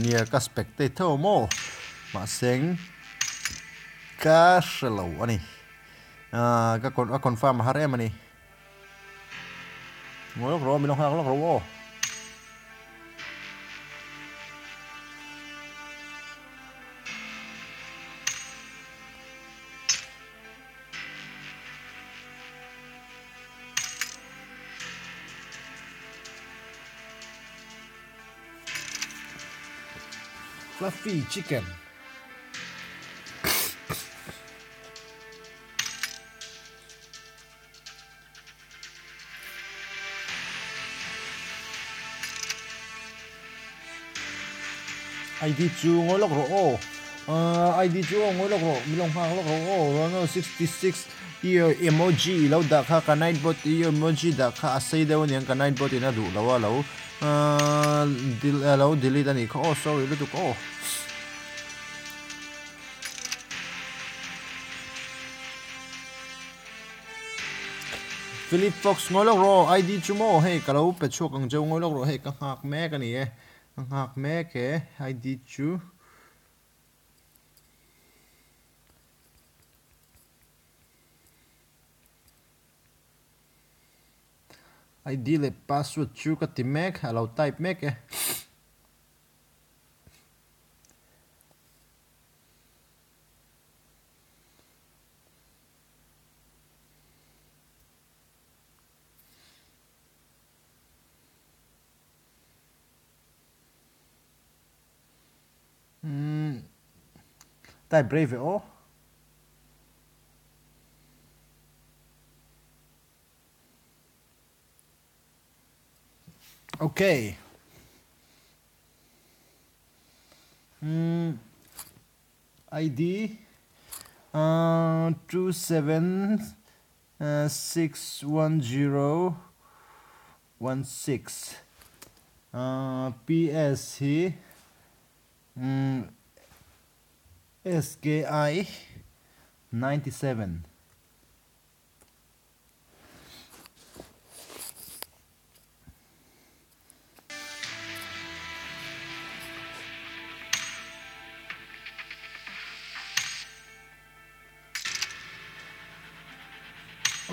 เนียก็สเปกเตเตอร์โมมาเซ็งกาชโลอันนี้อ่าก็คนก็คนฟาร์มฮาร์เรมันนี่โอ้ลูกโรมีน้องฮักลูกโรว fluffy chicken. ID chu lọc ro? Ô ID chu lọc ro? Mi long phang lọc ro? Oh, Ô no 66 iyo emoji. Lo da kha ka night bot iyo emoji da kha. Sei da won yang ka night bot ina du lo lo dil lo delete ani ko oh sorry lu ko Philip Fox, ngồi lốc rồi ID chú mô hey cả lâu bật chuộc càng châu ngồi lốc rồi hey càng hạc mẹ cái này càng hạc mẹ cái ID chú? ID และ password ชูก็ติแม็กเราไทป์แม็กเอ Tá breve, ó. Okay. Mm, ID uh, 2761016. Uh, uh PS here. Mm, SKI 97.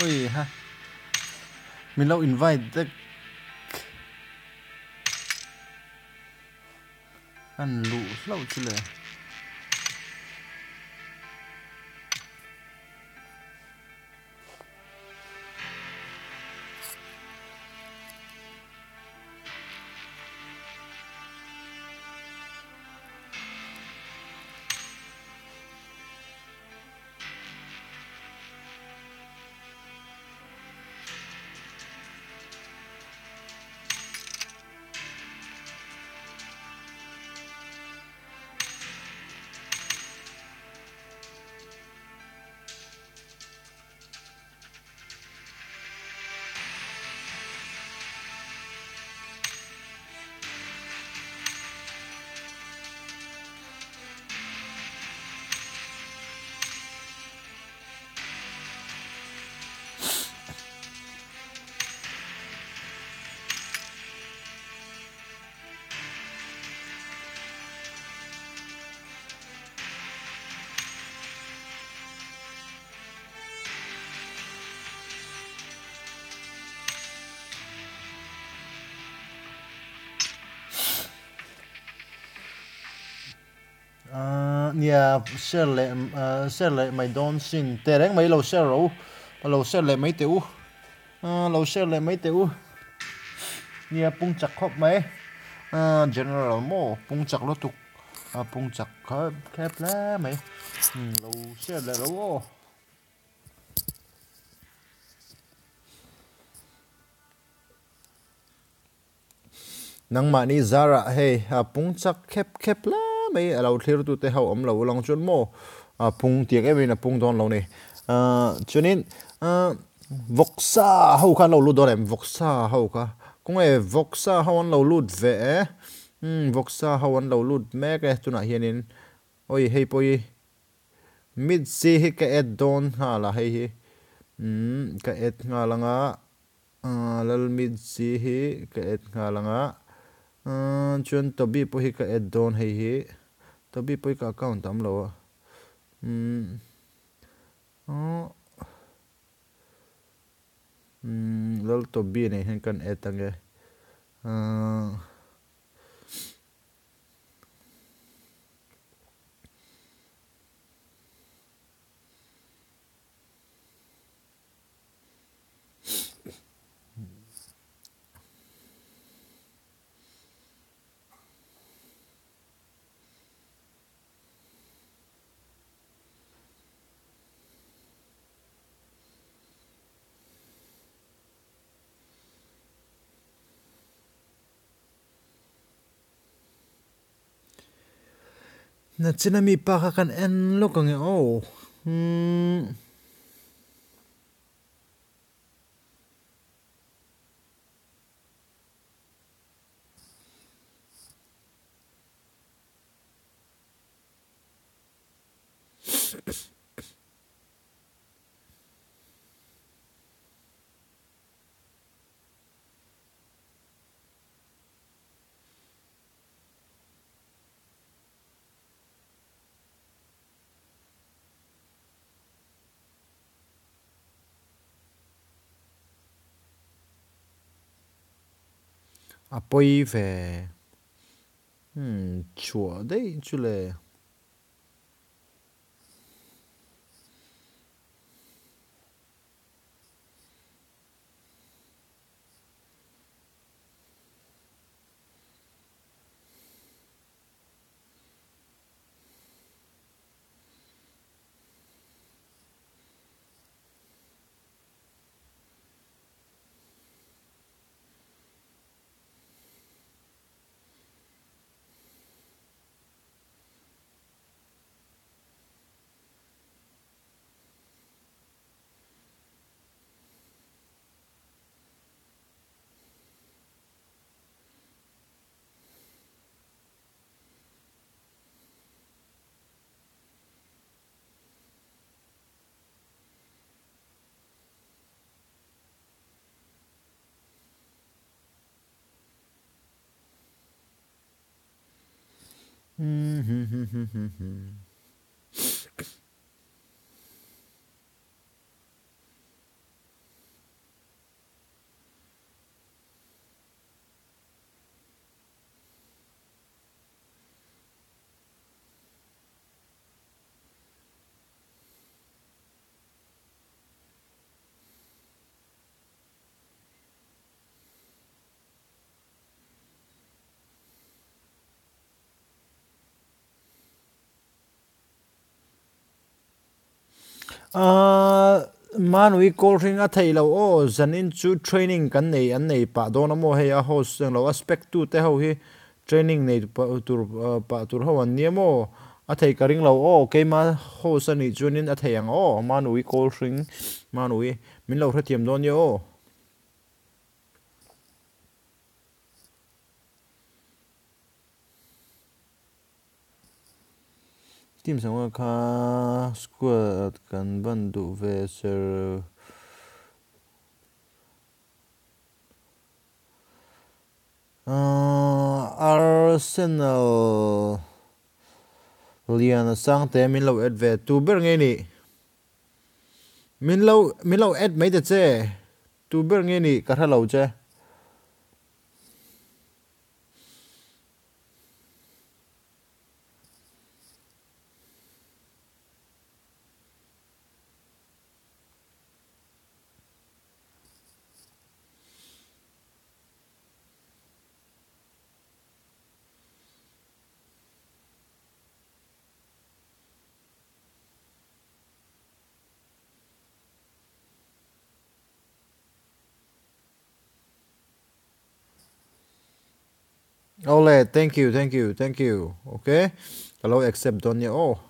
Oj, ha. Milau invite the... Ăn lụ lâu chứ lời. Nia share le ờ, share le mai don sin te reng mai lo share ro lo share le mai te u lo share le mai te u nia pung chak khop mai ờ, general mo, pung chak lo tục ờ, ừ, à, pung chak khép khép la mai lo share le ro nang mani zara, hey a pung chak khép khép la mai alo à, thlir tu te ho om lo long chun mo a à, pung tiak em phùng a lâu don à ni a à vóc xa hậu khan lâu lu đó em voksa ho ka kung e voksa ho an lo lut ve e hmm voksa ho lâu lo lut me ke tuna hianin ôi hei poi mid si hi ka et don ha la hei hi. Ừ, hmm ka et nga langa à, lal mid si hi ka et nga langa chuan tobi po hi ka et don hei hi. Tapi bi poi ka account tam lah. hmm. Oh. Hmm lal to ni ne hen kan etange ah. Na china mi pa ka kan en lo ka nge o. Hmm. à apoi ve hmm, ciuo de ciule. Mm-hmm. Hmm, hmm, hmm, hmm, hmm, hmm. à manui cold drink a thei lo o zan in chu training kan nei an nei pa don mo he a host lo aspect tu te ho hi training nei pa tur pa tur ho an niamo a thei ka ring lo o ke ma host ani chunin a thei ang o manui cold drink manui min lo thatiam don yo tim sang kha squad kan ban du ve ser Arsenal lian sang te min lo et ve tu ber nge ni. Min lo min lo et mai te che tu ber nge ni ka tha lo che. Ole, thank you, thank you, thank you. Okay. Hello, accept donya oh.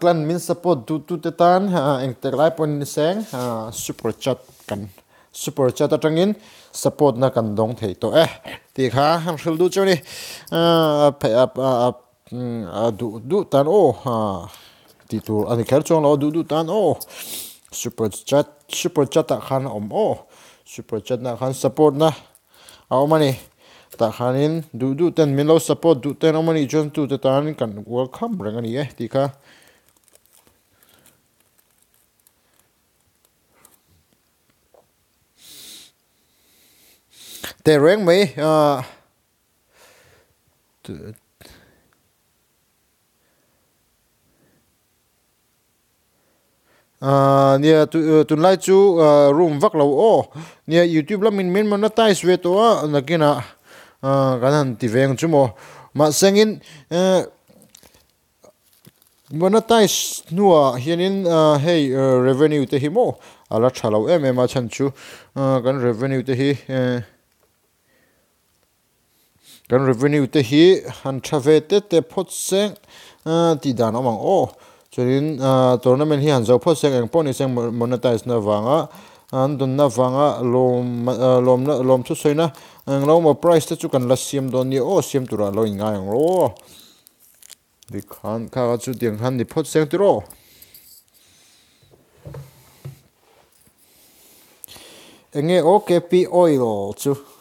กลันมินสปอดดูดูเตตันฮะอิงเต่ไลปอนนิเซงฮะซูเปอร์ชทกันซูเปอร์ชทตั้งอินสปอดนักันดงเทตัวเอ๊ะตีขาฮัมชิลดูเจ้านี่อ่าไปอ่าอ่าดูดูตันโอ้ฮะที่ตัวอันนี้แค่ช่วงเราดูดูตันโอ้ซูเปอร์ชัดซูเปอร์ชทดตะขันอมโอ้ซูเปอร์ชทดนะขันสปอดนะเอามานี่ตาขานินดูดูเต้นมิลล์สปอร์ตดูเต้นเอามันอีจนดูเต้นกันวอลคัมเรื่องนี้เอ๊ะที่ค่ะ kan dong thei to eh du choni a tu ani tu à lai chu room vak lo o nia youtube la min min to a ti veng ma sengin hianin hey revenue te hi mo ala em chan chu revenue te hi kan revenue te hi, han thave te te phot seng ah, ti dan omang. O chunin ah, tournament hi han zo phot seng eng poni seng monetize na wanga an dun na wanga lom ah, lom na, lom chu soina ang lo mo price te chu kan la siam don ni. O siam tura lo inga ang ro di khan, kha chu tiang han ni phot seng tiro. Enge okp oil chu.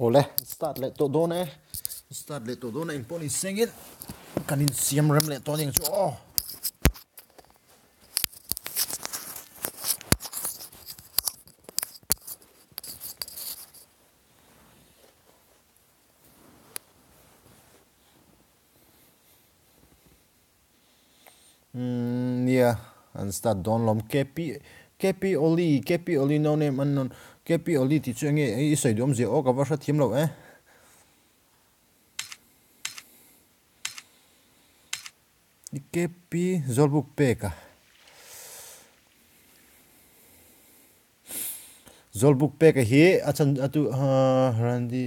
oleh Ustaz Leto Done. Ustaz Leto Done in Poli Sengit. Kanin siam rem Leto yang cu. Oh. Hmm, yeah, and start Don Lom Kepi, Kepi Oli, Kepi Oli no name unknown. Kepi pi oli ti chu nge ei soi dom je o ka va thim lo e cái pi zolbuk pe ka zolbuk pe ka hi achan atu randi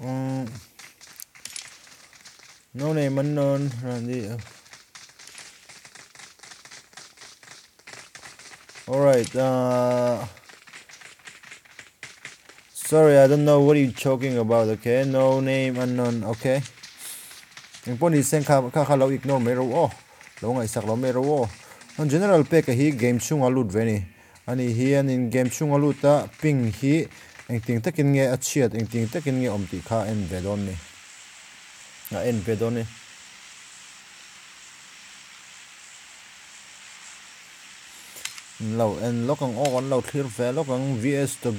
um no name unknown randi All right. Uh, sorry, I don't know what you're talking about. Okay, no name unknown. Okay. Yung po ni Seng ignore mero wo. Law nga isak law non-general peka hi game. Ani hi an in game ping hi. Ang ting nga achiat. Ang ting nga omti ka en bedon ni. Nga en bedon ni. lo en lawk ang awk an lo thlir ve lawk ang vs tawh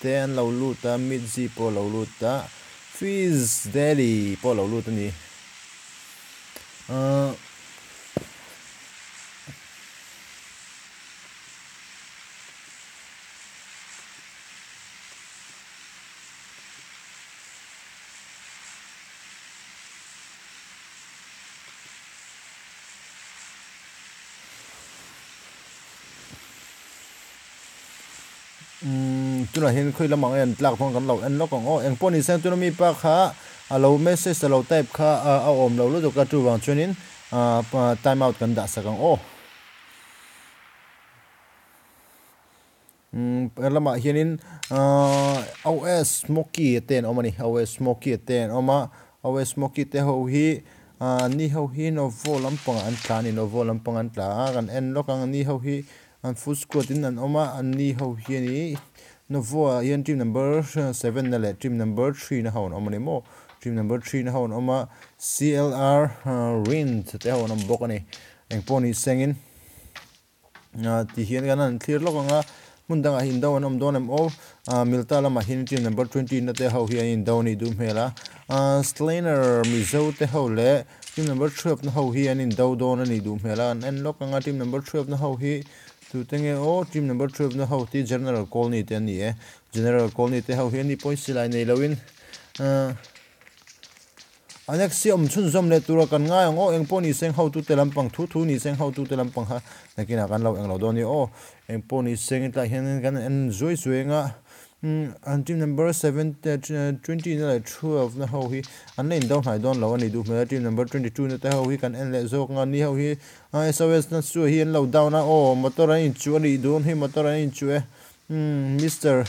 te an lo lut a mitzi pawh lo lut a fizz dairy pawh lo lut ani ahh. ตุนะเห็นคุยละมังเอ็นลักพงกันเราเอ็นลกของโอเอ็งป้อนอีเซนตุนะมีปากค่ะาเราเมสเซจเราไทป์ค่ะเอาอมเราลุกกระจูวังชนินอ่าไทม์เอาท์กันดักสักของโออืมเอลมาเห็นินอ่าเอาเอสสโมกี้เต็นเอามานี่เอาเอสสโมกี้เต็นเอามาเอาเอสสโมกี้เตเฮาฮีอ่านี่เฮาฮีโนโวลัมปังอันตานี่โนโวลัมปังอันตากันเอ็นลกังนี่เฮาฮีอันฟุสกวดินอันเอามาอันนี่เฮาฮีนี่ vo hian team number 7 na le team number 3 na hawn omani mo team number 3 na hawn oma CLR rin te hawn om bok ani eng poni sengin ti hian kan an clear lok anga mun danga hin dawn om don em o milta lama hin team number 20 na te ho hi in dawn ni dum hela slainer mizo te ho le team number 12 na ho hi an in daw don ani dum hela an lok anga team number 12 na ho hi tu tenge o, team number 12 na ho ti general call ni te ni e eh? general call ni te ho hian ni point silai nei loin ah, anek si om chun zom le tura kan nga ngo eng poni seng ho tu te lampang, thu thu ni seng ho tu te lampang ha. Nakina kan lo eng lo do ni o, eng poni seng ta hian kan en zui zui nga an team number 7 20 na le 12 na ho hi an len down hai don lo du me team number 22 na ta ho hi kan en le zo nga ni ho hi sos na su hi en lo down na o motor in chu don hi motor in chu e mr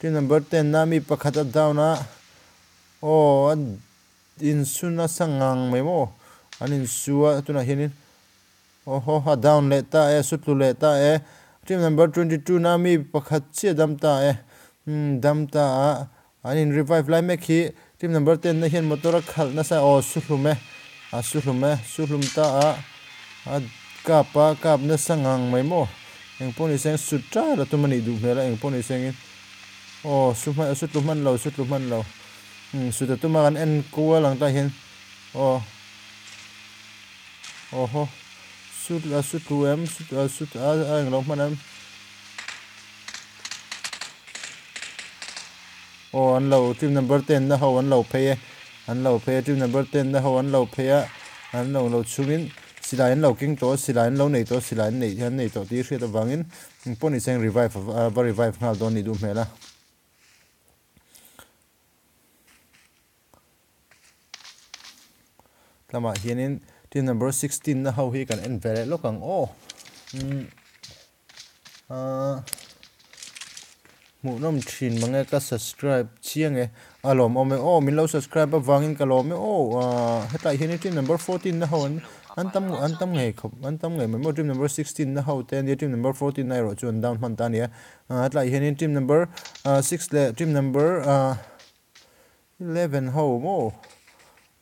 team number 10 na mi pakhat down na o in suna sangang mai mo an in suwa tuna hianin oho ha down le ta e sutlu le ta e team number 22 na mi pakhat che dam ta e dam ta anin revive lai me khi team number 10 na hian motor khal na sa. o su suhlume a su hlume su hlum ta a a kapa kap na sangang mai mo. Eng poni seng sutra la tu mani du mela eng poni seng o su ma su sutlum man lo su sutlum man lo su ta tu ma kan en ko lang ta hian. o oho su la su tu em su a sut a ang lo man em. O an lo team number 10 na ho an lo phe an lo phê team number 10 na ho an lo phe an lo lo chungin silai an lo king to silai an lo này to silai nei han nei to ti hriat awangin poni sang revive và revive ngal don ni du mela lama hianin team number 16 na ho hi kan en vele lokang o uh, mu nom thin mange ka subscribe, chiange. Alom, ome oh, o min lo subscribe awangin ka lom o oh, uh, heta hi ni team number 14 na hon antam antam nge, khop, antam nge, memo team number 16 na ho ten team number 14 na ro chun down man tan ya uh, atla hi ni team number uh, 6 le team number 11 ho mo.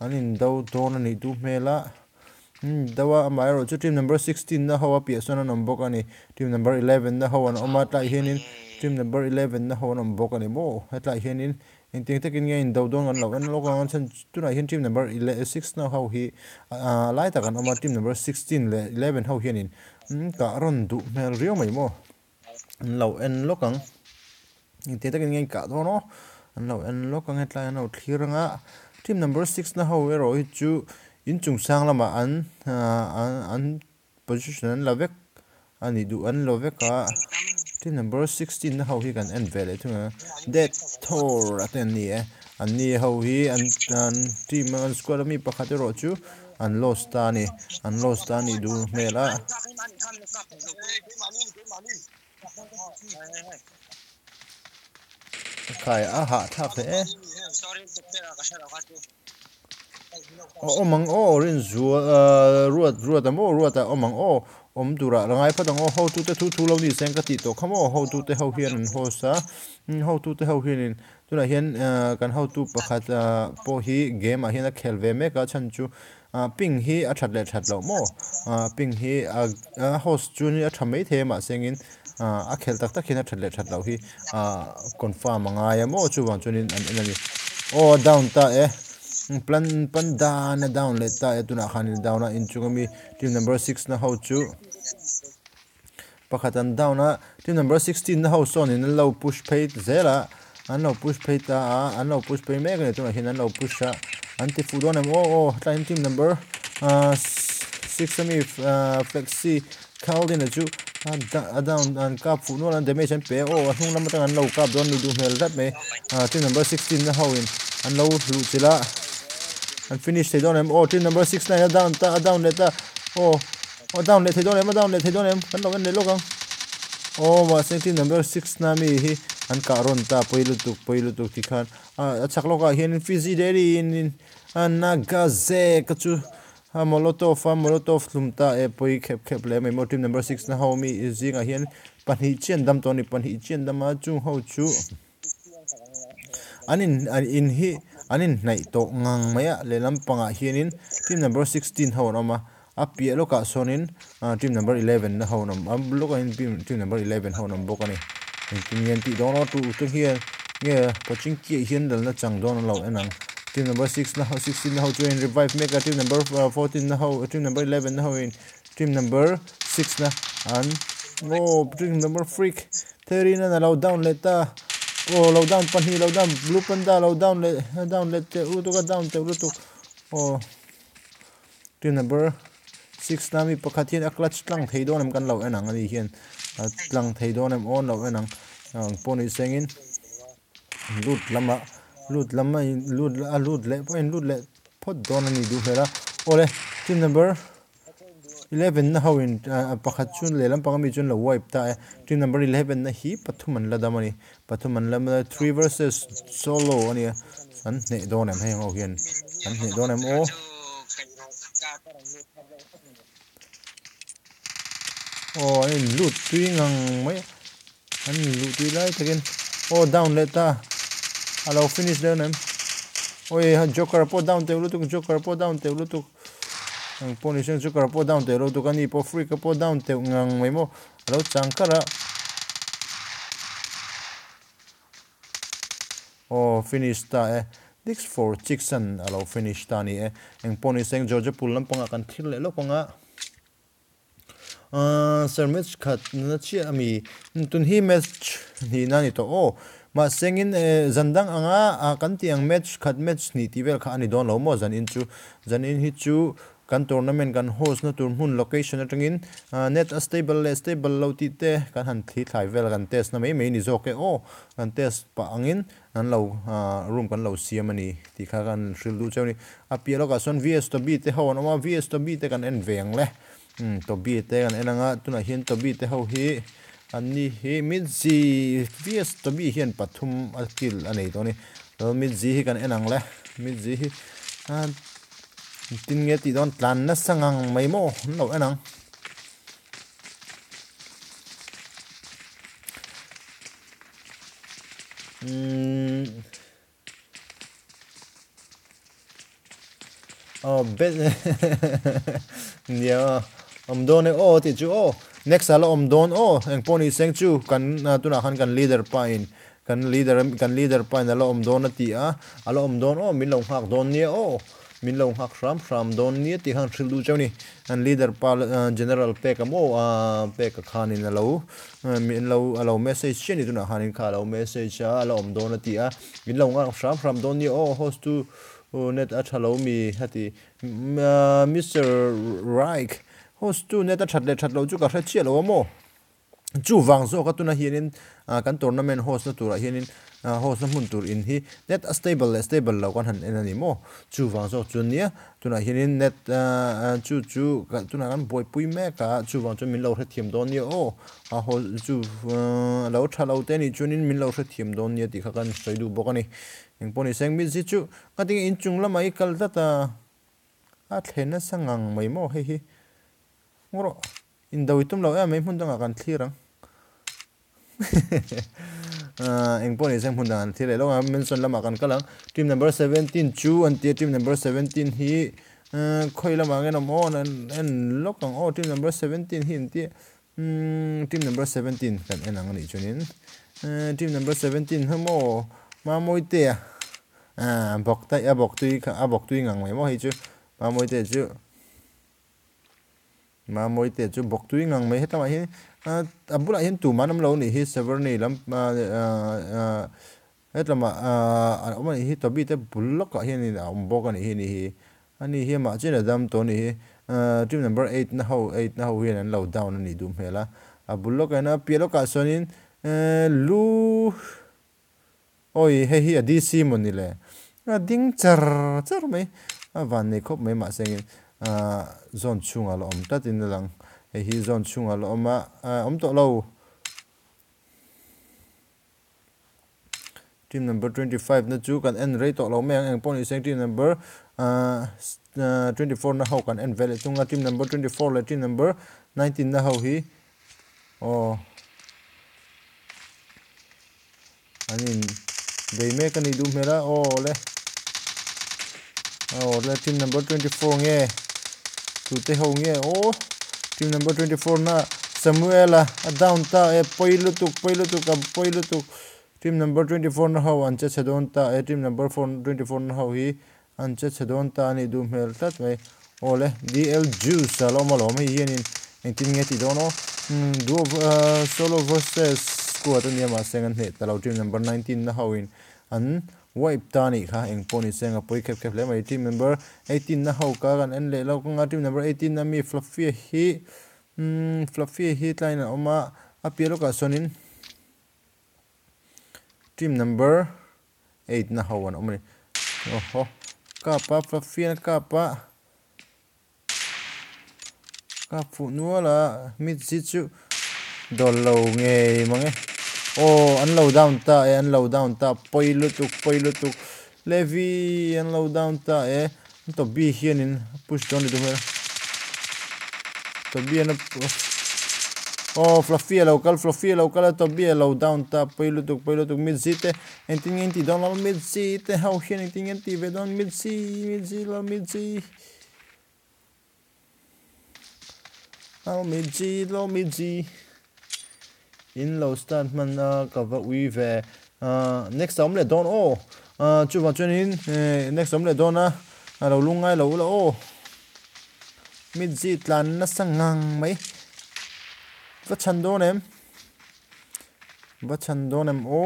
Anin do don ni du mela. Hmm, dawa amai ro chu team number 16 na ho apia sona nombok ani. Team number 11 na ho an oma ta hianin stream number 11 na hon nam bok ani mo. Hetla hianin in ting takin nge in do don an lo an lo kan chan tuna hian team number 6 eh, na ho hi, a lai ta kan oma team number 16 le 11 ho hianin ka ron du mel rio mai mo. An lo en lo kang in ting takin nge ka do no. An lo en lo kang hetla an lo thiranga team number 6 na ho ero hi chu in chung sang lama an an an position an lovek ani du an loveka number 16 na ho hi kan en vele thunga det thor aten ni e eh? an ni ho hi an an team an squad mi pakhat ro chu an lost ta ni an lost ta ni du mela. Khai a ha thak the eh? e o oh, mang o oh, rin zu uh, ruat ruat am o ruat a mang o oh. Om dura rangai phatang o oh, ho tu te thu thu lo ni seng ka ti to. Khamo oh, ho tu te ho hian an ho sa ho hmm, tu te ho hian in tuna hian uh, kan ho tu pakhat uh, po hi game a hian a khel ve me ka chan chu uh, ping hi a that le that lo mo ping hi a host chu ni a thamei the ma sengin a khel tak tak hin a that le that lo hi confirm anga ya mo chu wan chunin an enani o, down ta e. Hmm, plan pan da na down le ta e. Tuna khan down na in chungami team number 6 na ho chu pakhat an down a team number 16 na ho son in low push pay zela an lo push pay ta a an lo push pay me ga tuna hin an lo push a. Anti fudon em o o time team number uh, 6 ami uh, flexi caldin a chu a down an kap fu no an damage an pe o hung lam tang an lo kap don ni du mel rat me. Uh, team number 16 na ho in an lo lu chila an finish they don em oh team number 69 a down ta a down let uh, ta oh oh down let thấy don't em down let thấy don't em. Vẫn đâu kan le luôn không? oh wa xem team number six nam ý hi. An cả ron ta poilu tuk lướt tuk ti khan. À chắc lúc ka hiện fizi deri in an na ga chú ka chu ha molotov ha molotov tlum ta e poi khep khep le mai mo team number 6 na ho mi zinga hian pan hi chen dam tony ni pan hi chen dam a chu ho chu anin in hi anin nai to ngang maya le lampanga hianin team number 16 ho mà a pia loka sonin ah, team number 11 na ho nam am loka in team number 11 ho nam bokani. Tin yen ti dono tu tu hian nge coaching ki hian dal na chang don lo enang team number 6 na ho 16 na ho join revive mega, team number ah, 14 na ho team number 11 na ho in. Team number 6 na, an no team number freak 30 na na low down leta o oh, low down pan hi low down blue panda low down le down le te u to ka down te u to o oh, team number 6 nami pakhathian a clutch tlang thei don am kan lo enang ani hian tlang thei don am on lo enang poni sengin lut lama lut lama lut a lut le point lut le phot don ani du hera ole team number 11 na hawin pakhat chun lelam pangami chun lo wipe ta team number 11 na hi pathuman la damani pathuman la 3 versus solo ani san ne don em heng o hian san ne don em o o ai lut tui ngang mai an lut tui lai takin o down le ta alo finish down em oi joker po down te lutuk joker po down te lutuk ang poni sing kar po down te ro tu kan i po free ka po down te ngang mai mo ro chang kara o finish ta e dix for chickson alo finish ta ni e ang poni sing george pul lam panga kan thil le lo panga sir match khat na chi ami tun hi match ni na ni to o ma sengin zandang anga kan tiang match khat match ni ti vel kha ani don lo mo zan in chu zan in hi chu kan tournament kan host na tur hun location atangin net a stable le stable lo ti te kan han thi thai vel kan test na mai mai ni zoke o kan test pa angin an lo room kan lo siam ani ti kha kan ril du chawni a pia lo ka son vs to b te ho no ma vs to b te kan en veng le to b te kan enanga tuna hian tobi te ho hi, ani hi mid zi vs to hian pathum a akil anei to lo mid zi hi kan enang le mid zi hi tin nge ti don tlan na sangang mai mo lo enang. Mm. Oh bet yeah om don o ti chu o next alo om don o eng poni seng chu kan tu na khan kan leader pain kan leader kan leader pain alo om don ti a alo om don o min lo hak don ni o min lo hak ram ram don ni ti han thil du chawni an leader pal general pe ka mo a pe ka khan in lo min lo alo message chen tuna han in kha lo message a lo om don ti a min lo hak ram ram don ni o host tu ho net a thalo mi hati mr reich hos tu ne ta thatle thatlo chu ka thra lo mo. Chu wang zo ka tuna hianin kan tournament host na tura hianin host na mun tur in hi. Net a stable stable lo kan han en ani mo. Chu wang zo chu nia tuna hianin net chu chu ka tuna kan boy pui me ka chu wang chu min lo thim don ni o. A ho chu lo tha lo te ni chunin min lo thim don ni ti kha kan soi du bokani ing poni seng mi chi chu ka ting in chung la mai kal ta ta. A thena sangang mai mo he hi ngoro in dawi tum lo ya mai mun danga kan thirang eng poni sang hun dan thile lo mention lama kan kalang. Team number 17 chu an ti team number 17 hi khoi lama nge nom on en en lok ang oh team number 17 hi ti team number 17 kan en ang ni chunin. Team number 17 hamo ma moi te à bọc tay à bọc tuy à bọc tuy ngang mấy mo hi chu. Ma moi te chu ma moi te chu bọc tuy ngang mấy hết mà hi a bula hin tu manam lo ni hi server ni lam et lama a oma hi to bi te bulok ka hi ni om bo ka ni hi ni hi ani hi ma chen adam to ni hi team number 8 na ho 8 na ho hi an lo down ni dum hela a bulok na pielo ka sonin lu oi he hi a dc mon ni le ding char char mai à van ni khop mai ma sengin zone chunga lo om. Tat in lang. He hi zone chunga lo ma om to lo. Team number 25 na chu kan en rei to lo meng eng pon iseng team number uh, uh, 24 na ho kan en vele chunga. Team number 24 le team number 19 na ho hi. Oh anin dei me kan idum mera oh le. Oh le team number 24 nge. चूते होंगे ओ team number twenty four ना Samuel अदाउंता ए पहिलो तुक पहिलो तुक अब पहिलो तुक टीम नंबर ट्वेंटी फोर नौ हो अंचे छेदोंता ए team number four twenty four ना हो ही अंचे छेदोंता नि दुम हेल तत वे ओले डीएल जूस लो मलो में ये इन एंटिन गेटी दोनो दो सोलो वर्सेस स्क्वाड नियमा सेंगन ने तलाउ टीम नंबर 19 नौ हो an wipe tani, kha eng poni chenga poi khep khep le mai team member 18 na ho ka gan en le lo ka team number 18 na mi, fluffy hi mm fluffy hi line oma a pielo ka sonin. Team number 8 na ho an omri oho ka pa fluffy na ka pa ka fu nuala mit zichu dol lo nge mange Oh, unload down ta, eh, unload down ta. Poi lutuk, poi lutuk. Levi, unload down ta, eh. To B here in push down to here. Eh. To B and oh. oh, fluffy eh, local, fluffy eh, local, to B low down ta, poi lutuk, poi lutuk, mid zite. Anything Don't all mid zite. How here anything anti ve down mid zee, mid zee, low mid zee. Low mid zee, low mid zee. In lo stand man ka va ui ve next om le don o chu va chen in next om le don a lo lungai lo lo o mid zi tlan na sangang mai va chan don em. Va chan don em o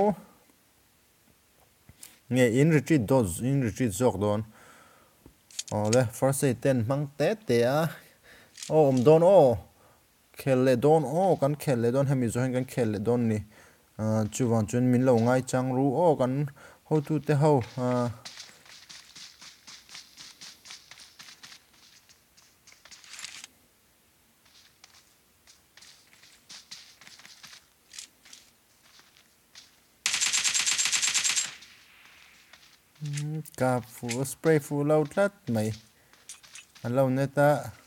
nge in retreat dos in retreat zok don ole first aid ten mang te te a om don o khelle don o oh, kan khelle don hemi zo hen kan khelle don ni ah, chuwan chun min lo ngai chang ru o kan ho tu te ho ah. hmm, ka fu, spray fu lo tlat mai. An lo neta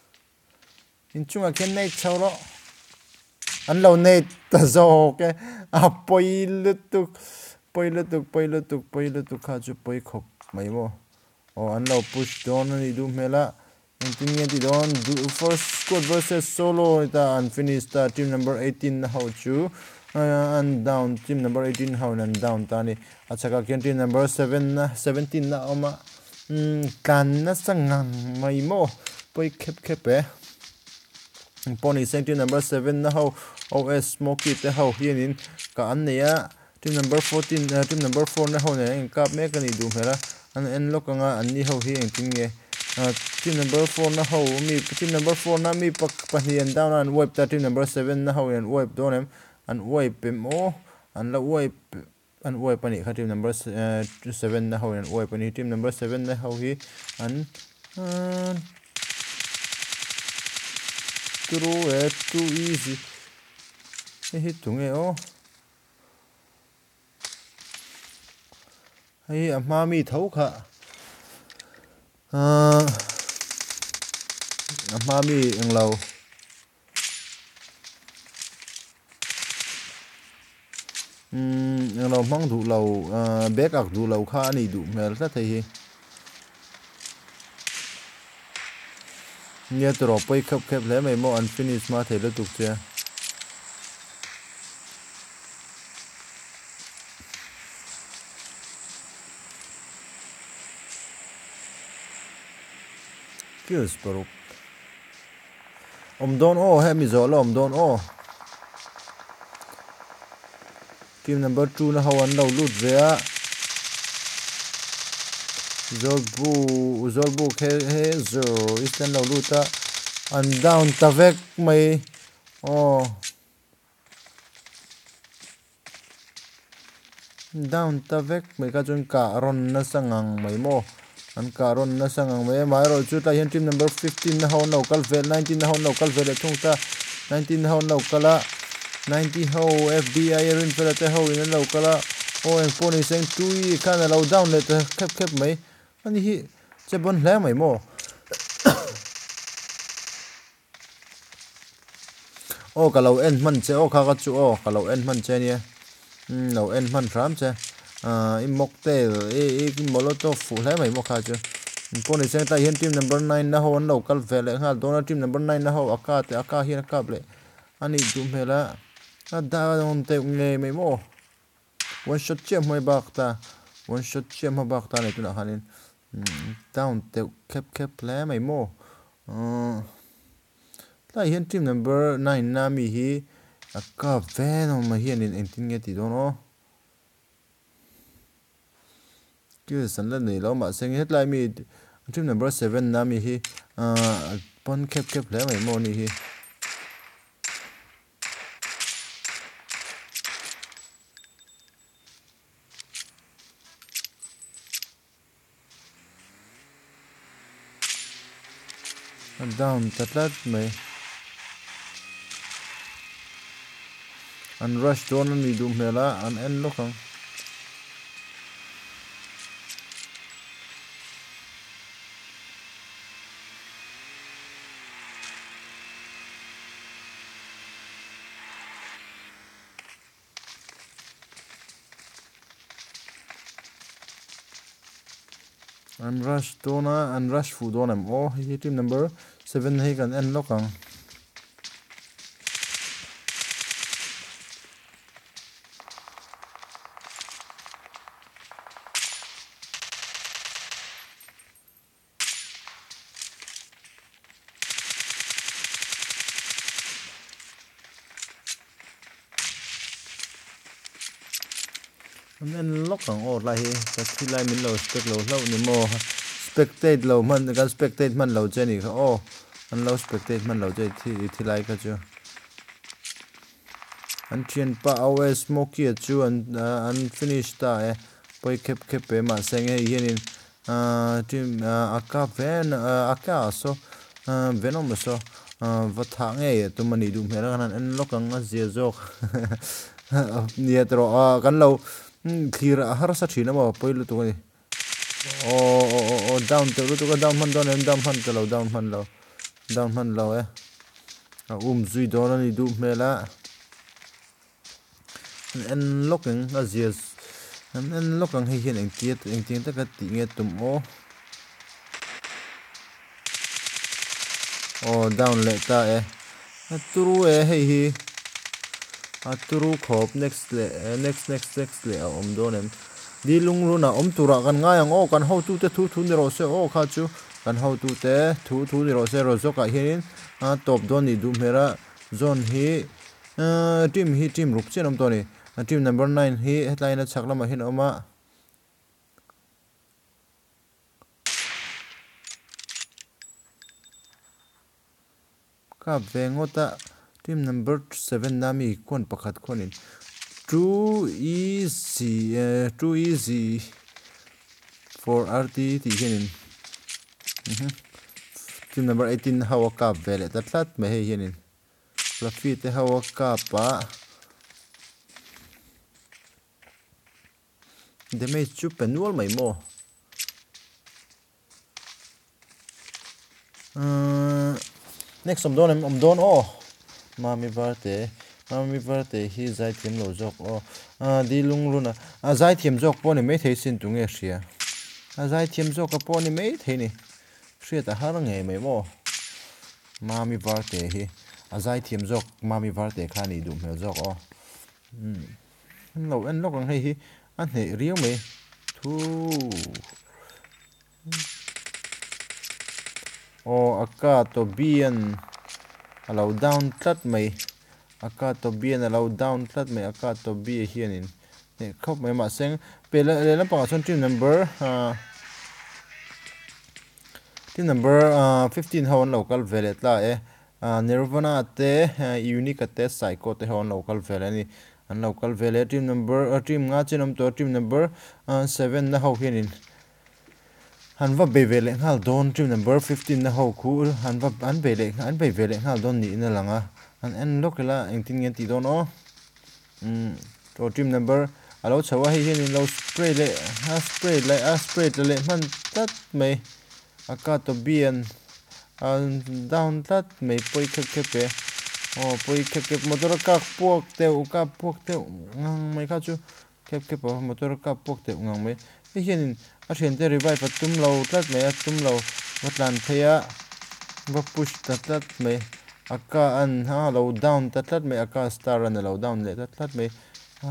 in chung a khen nei chau chawro an lo nei ta zo ke a poi lu tu poi lu tu poi lu tu poi lu tu kha chu poi khok mai mo o an lo push don ni du mela in tin ye ti don du first squad versus solo. ta unfinished ta team number 18 na how chu and down, team number 18 how and down ta ni achaka ken team number 7 na 17 na oma kan na sangang mai mo poi khep khep eh Pony 玻璃星 to number seven 然后 OS Smoky 然后 hiện in cả anh này á. Team number fourteen team number four 然后呢应该 mấy cái này đúng hết á. Anh anh lúc anh anh đi hậu hiện team nghe. Team number four 然后咪 team number four 那咪把把现 down 安 wipe 到 team number seven 然后安 wipe 到呢安 wipe เป็นโอ้อันละ wipe อันอวยปนี่ครับทีม number เอ่อ7นะเฮาอันอวยปนี่ทีม number 7นะเฮาฮีอันอัน through e too easy. Hi tung e o oh. hay à ah, ma mi thấu khả à ah, ah, ma mi ang lâu hmm, ang lâu mang nghe lâu rồi khắp khắp lấy mấy món unfinished mà thấy được tục chưa skills paruk om don o he mi zola om don o team number 2 na hawan lo lut vea zolbu zolbu he he zo isten lo luta an down tavek mai, o. Down tavek mai ka chun ka ron na sangang mai mo. An ka ron na sangang mai mai ro chu ta hian team number 15 na ho no kal vel 19 na ho no kal vel thung ta 19 na ho no kala 90 ho fbi rin fel te ho in lo kala o en poni seng tui kan lo down le te khep khep mai ani hi che bon hle mai mo o ka lo en man che o kha ka chu o ka lo en man che ni ừ, lo en man ram che à im mocktail e e molotov fu hle mai mo kha chu po ni seng ta hian team number 9 na ho an lo kal ve le ngal dona team number 9 na ho aka te aka hian ka ble ani du mela a da on te nge mai mo one shot chem mai bak ta. One shot chem ma bak ta ne tuna hanin down te kep kep le mai mo ta hian team number 9 na mi hi. À, A ka ve no ma hian in enting nge ti do no cứ san la nei lo ma seng het lai mi. Team number 7 na mi hi. Ờ, A pon kep kep le mai mo ni hi. Down tatlatmayı. An rush donan mi dum hela an en lokang. and rush dona uh, and rush food on him. Oh, hit team number 7 hi kan en lokang nên lóc càng ổ lại cái thi lại mình lâu spec lâu lâu ni mồ spectate lo uh, eh？man kan spectate man lo che ni kha o an lo spectate man lo che thi thi lai kha chu an chuyên pa awe smoky chu an an finish ta e poi kep kep pe ma seng e yen team uh, aka ven uh, aka so venom so va thang e eh，tu mani du mera kan an lo kang a zia jok nia tro kan lo clear hmm, har sa thina ma poi lu tu ni o oh, o o down te lu tôi có down man don en down man te lo down man lo down man lo ấy. Um à um zui don đi du mela en anh là gì en en looking hi hian eng tiet eng ting ta ka ti nge tum o o down lệ ta e à, turu e hei hi. À, Aturu khop next le next next next le om donem di lung ru na om tu ra kan nga yang o kan ho tu te thu thu ni ro se o kha chu kan ho tu te thu thu ni ro se ro zo ka hian a top do ni du mera zone hi team hi team rup chen om to ni team number 9 hi headline a chakla ma hin oma ka vengota team number 7 nami kon pakhat khonin too easy uh, too easy for RT ti hianin team number 18 hawa kap vele ta tlat me he hianin fluffy te hawa kapa damage chu penual mai mo. Uh, next om don om don oh mami mi mami varte, hi zai thiam lo jok o, a, di lung luna a zai thiam jok po ni me thei sin tu nge hria a zai thiam jok ka po ni me thei ni. Hria ta har nge mai mo. Ma mi mami varte hi. A zai thiam jok ma mi mami varte khani du mel jok o. Hm lo en lok ang hei hi. Anh hệ riu mày thu. O aka to bian alo down tlat mai aka to na lo down tlat me aka to bi hianin ne khop mai ma seng. Pe la le la pa chon team number uh, team number uh, 15 hon local velet la e uh, nirvana te uh, unique te psycho te hon local velet an local vele team number a team nga chenam to team number 7 na ho hianin hanwa bevele ngal don team number 15 na ho khu hanwa an bele an bevele ngal don ni na langa. An en lokela engtin ngen ti don o. Um to team number alo chawa hi hianin lo spray le a spray le a spray le man tat mai. Aka to bian an down tat mai, poi khep khep oh poi kep kep motor ka puak te, u ka puak te ngang mai ka chu. Kep kep motor ka puak te ngang mai. Hi hian a thian te revive patum lo tlat mai tum lo watlan thaya va push tat tat mai aka an ha lo down ta tlat mai, aka star an lo down le ta tlat mai.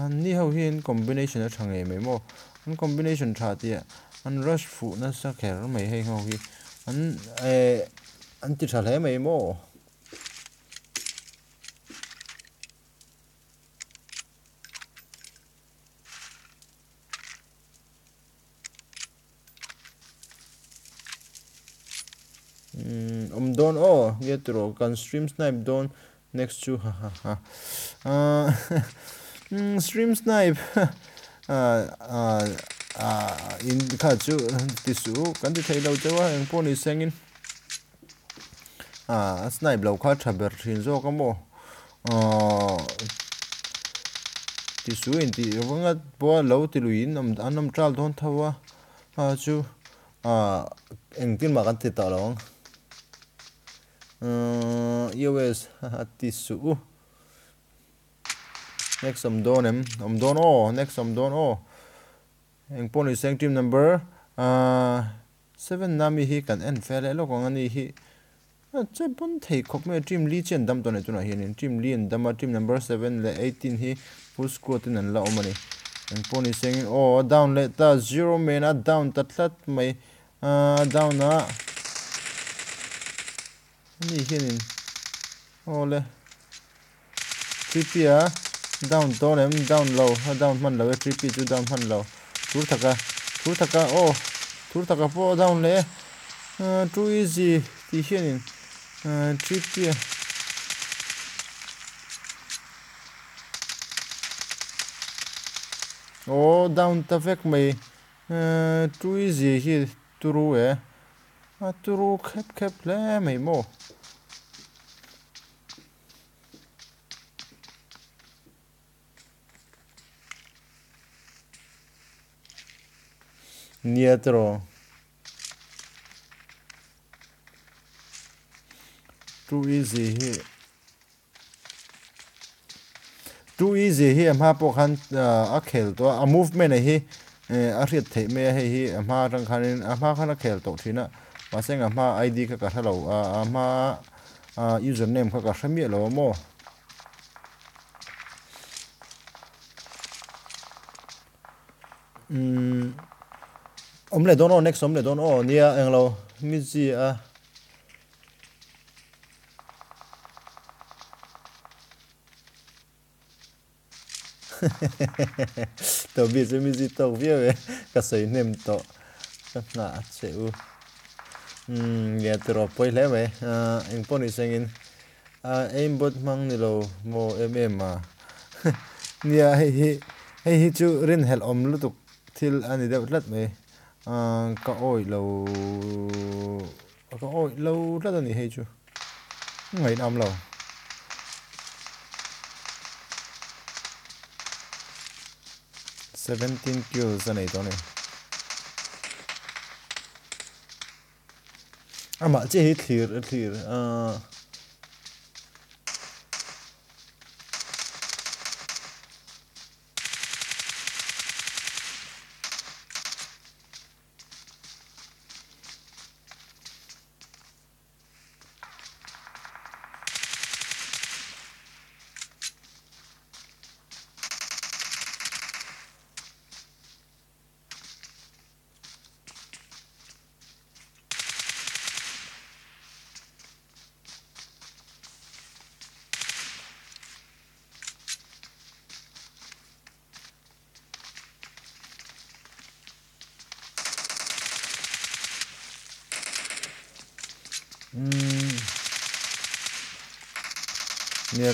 Ni ho hin combination a thangai mai mo an combination tha ti an rush fu na sa kher mai hei ho hi. An e an ti tha hle mai mo um don oh get ro kan stream snipe don next to ha ha ha uh stream snipe uh uh uh in kha chu tisu kan ti thailo chawa ang poni sengin à snipe lo kha thaber thin zo ka mo uh ti su in ti wanga bo lo ti luin nam anam tral don thawa à chu à eng tin ma kan ti ta long US tisu next om don em om don o next om don o eng pon is team number uh, 7 nami hi kan en fele lo ko ngani hi. Che pon thei khop me team li chen dam to ne tuna hi nin team li en dam team number 7 le 18 hi full score tin an la omani eng pon is saying oh down le ta zero mena down ta tlat mai. Uh, down na ni hianin ole tripia down to lem down low ha down man lo tripi chu down man lo tur thaka tur thaka o tur thaka po down le too easy ti hianin tripia o down ta vek mai too easy hi turu e turu khep khep le mai mo Nietro. Too easy here. Too easy here, ma po khan uh, a khel to. A movement hi eh, a riat thei me he hi eh, ma rang khan in a ma khan a khel to thina ma seng a ma id ka ka thalo. A ma username ka ka hramia lo mo. Mm om le dono, next om le dono. Nia anglo mi ji a ah. to bi se mi ji to vi ve ka sei nem to. Na che u. Mm, um ya tro poi le ve eng poni sengin a aimbot mang ni lo, mo, em ma nia, hei hi hei hi chu rin hel om lutuk thil ani deuh hlat Ờ, à, có ổi lâu có ổi lâu rất là nỉ hay chưa? Mấy năm lâu. Seventeen kills này đó này. À mà chỉ hết clear clear à.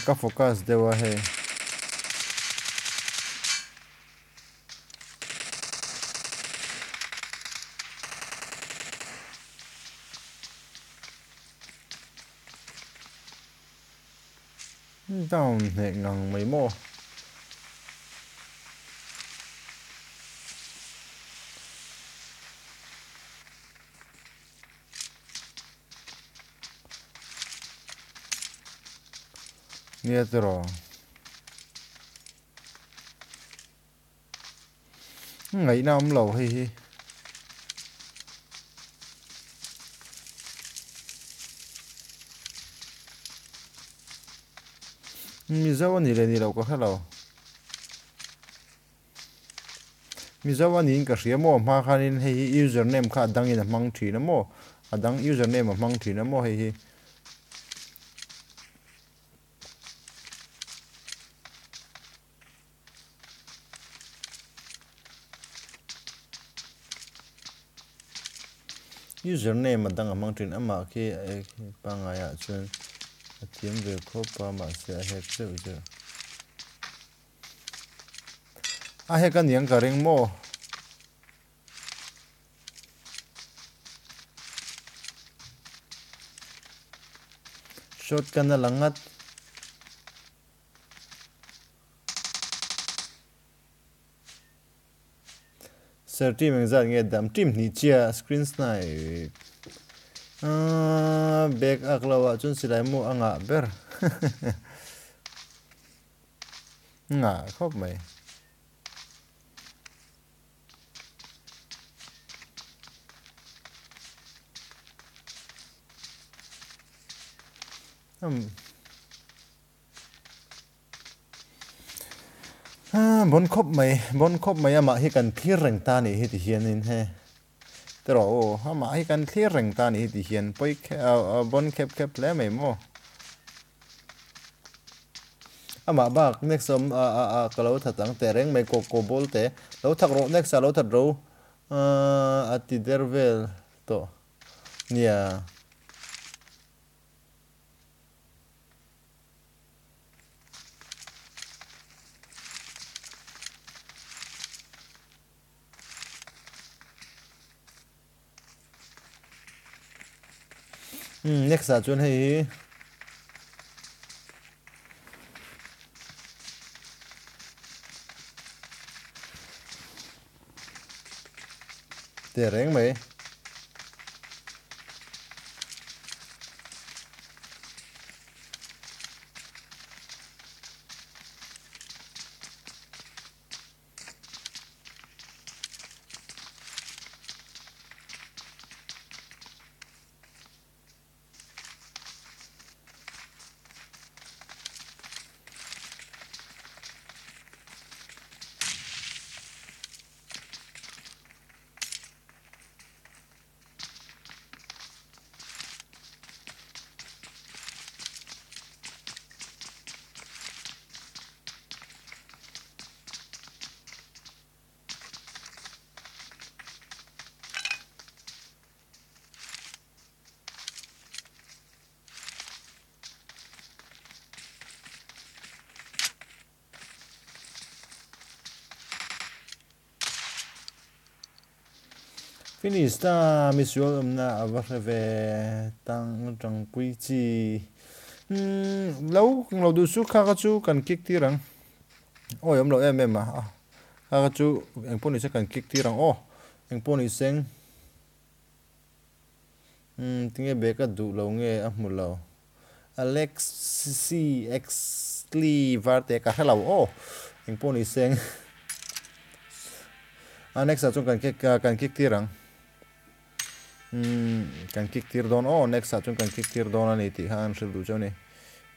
ca focați de oahe. Down hẹn ngằng mấy mô. 얘들아 ngày nào ông lầu hi hi. Mi zawa ni le ni lầu có khác lầu. Mi zawa ni ka mà mo ma khanin hi username kha dangin in mang nó mo adang à, username a mang nó mo hi hi. username dang amang tin ama ki eh, panga ya chun. Tim ve ko pa ma se he che u je. A he kan yang ka ring mo. Shot kan langat. Sortimin e zot tim damtimni chia screen snipe. Ah, bag aklawa chun silai mu ah, anga ber. Nga khop mai. Hmm. บนครบไหมบนครบไหมอะมาให้กันเที่แรงตานี่ให้ที่เฮียนนี่แฮแต่เราอ้ะมาให้กันเที่แรงตานี่ให้ที่เฮียนไปแค่บนแคบแคบแล้วไหมโมอามาบากเน็กซ์สมอ่าอ่าอ่ก็เราถัดตั้งแต่เร่งไม่โกโกบอลแต่เราถักรเน็กซ์เราถัดเราอ่าอติเดอร์เวลโตเนี่ย nia sao next là Để rèn mày. Finish ta misual na avare ve tang tang pui chi hm lo lo du su kha chu kan kik ti rang oi oh, am lo em em ah, ah. ma kha chu eng poni se kan kik ti rang o oh, eng poni seng. Hm tinge be ka du lo nge a mu lo alex c x li varte, ka hello o oh, eng poni seng. Anexa chung kan kik kan kik ti rang Mm, kan kik tir don. Oh next sa chung kan kik tir don ani ti han shil du chau ni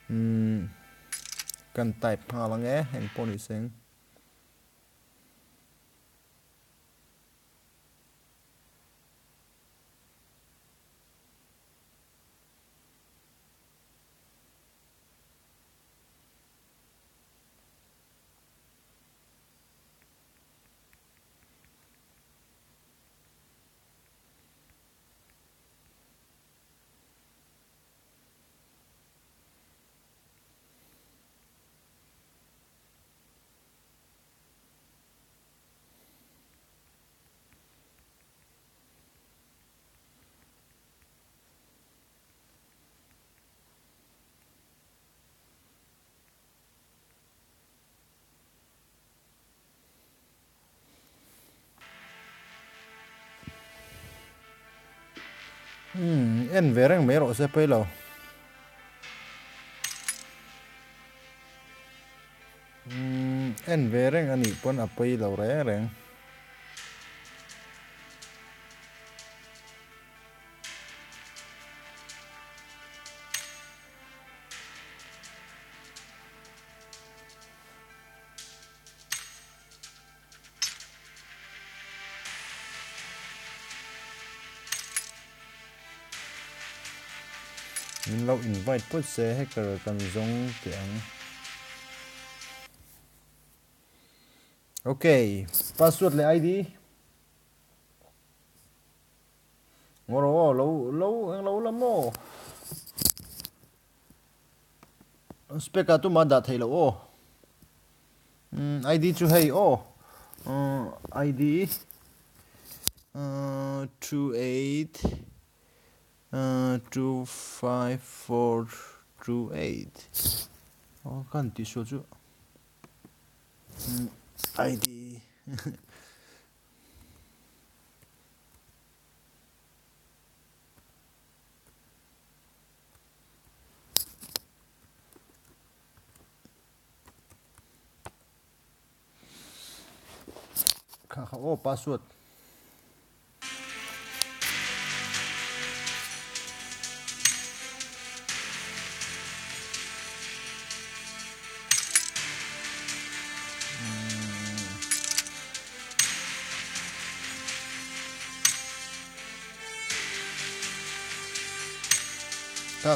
mm, kan type ha lang e eng poni seng. Hmm, en vereng mero se pelo. Hmm, en vereng ani pon apai lo re reng. mình lâu invite put se hacker kan zong tiang ok password le id ngoro lo lâu lo la mo speka à, tu ma da thailo o ừ, id chu hey ờ, ờ, o id uh, 28 Uh, two five four two eight. Oh, can't you ID. Oh, password.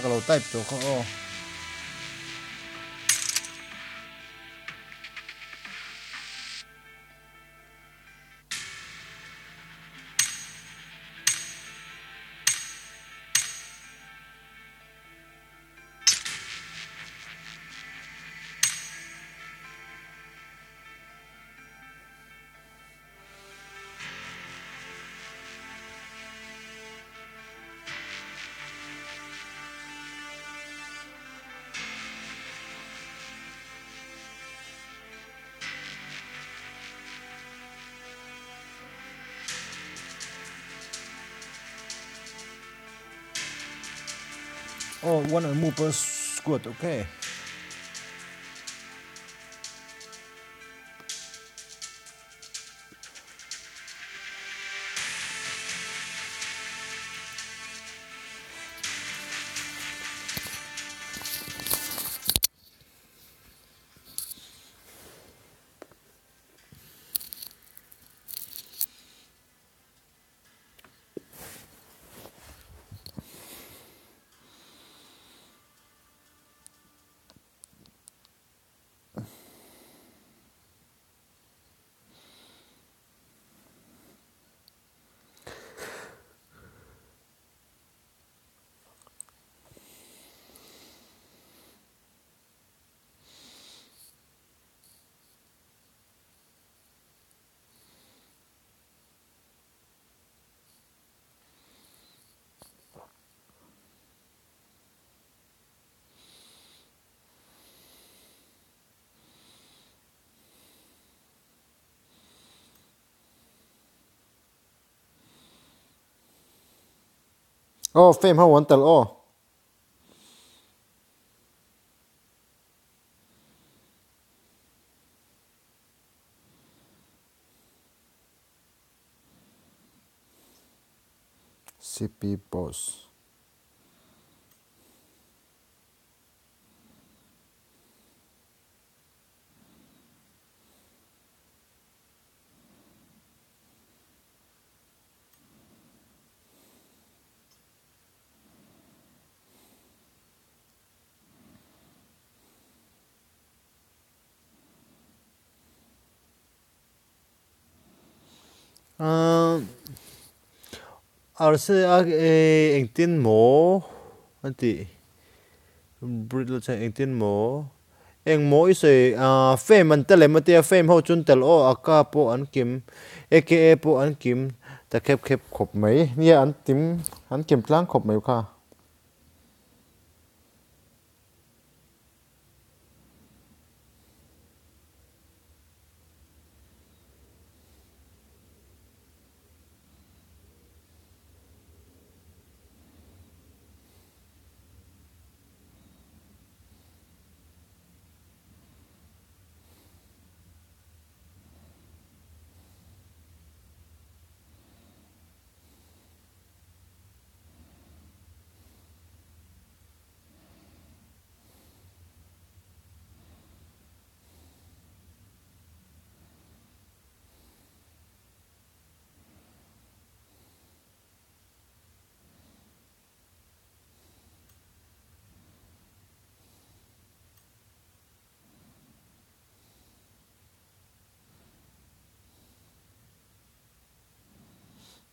kalau type tuh. Oh. One of the movers squad, okay. Åh, oh, 500 år. CP Boss. À arse a e engtin mo anti brittle cha engtin mo eng mo ise a fame an tele mate fame ho chun tel o aka po an kim eke po an kim ta khep khep khop mai ni an tim an kim tlang khop mai kha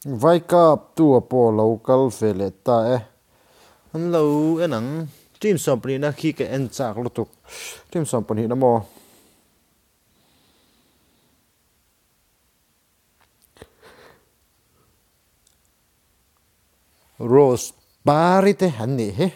vai kap tu apo local fele ta e an lo enang team som pani na khi ke en chak lo lutuk team som pani na mo. Rose bari te, han ni he.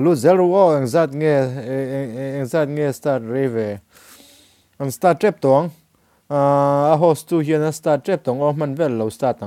Lu zero ang zat nge ang zat nge start reve ang start trap tong a host tu hian a start trap tong o man vel lo start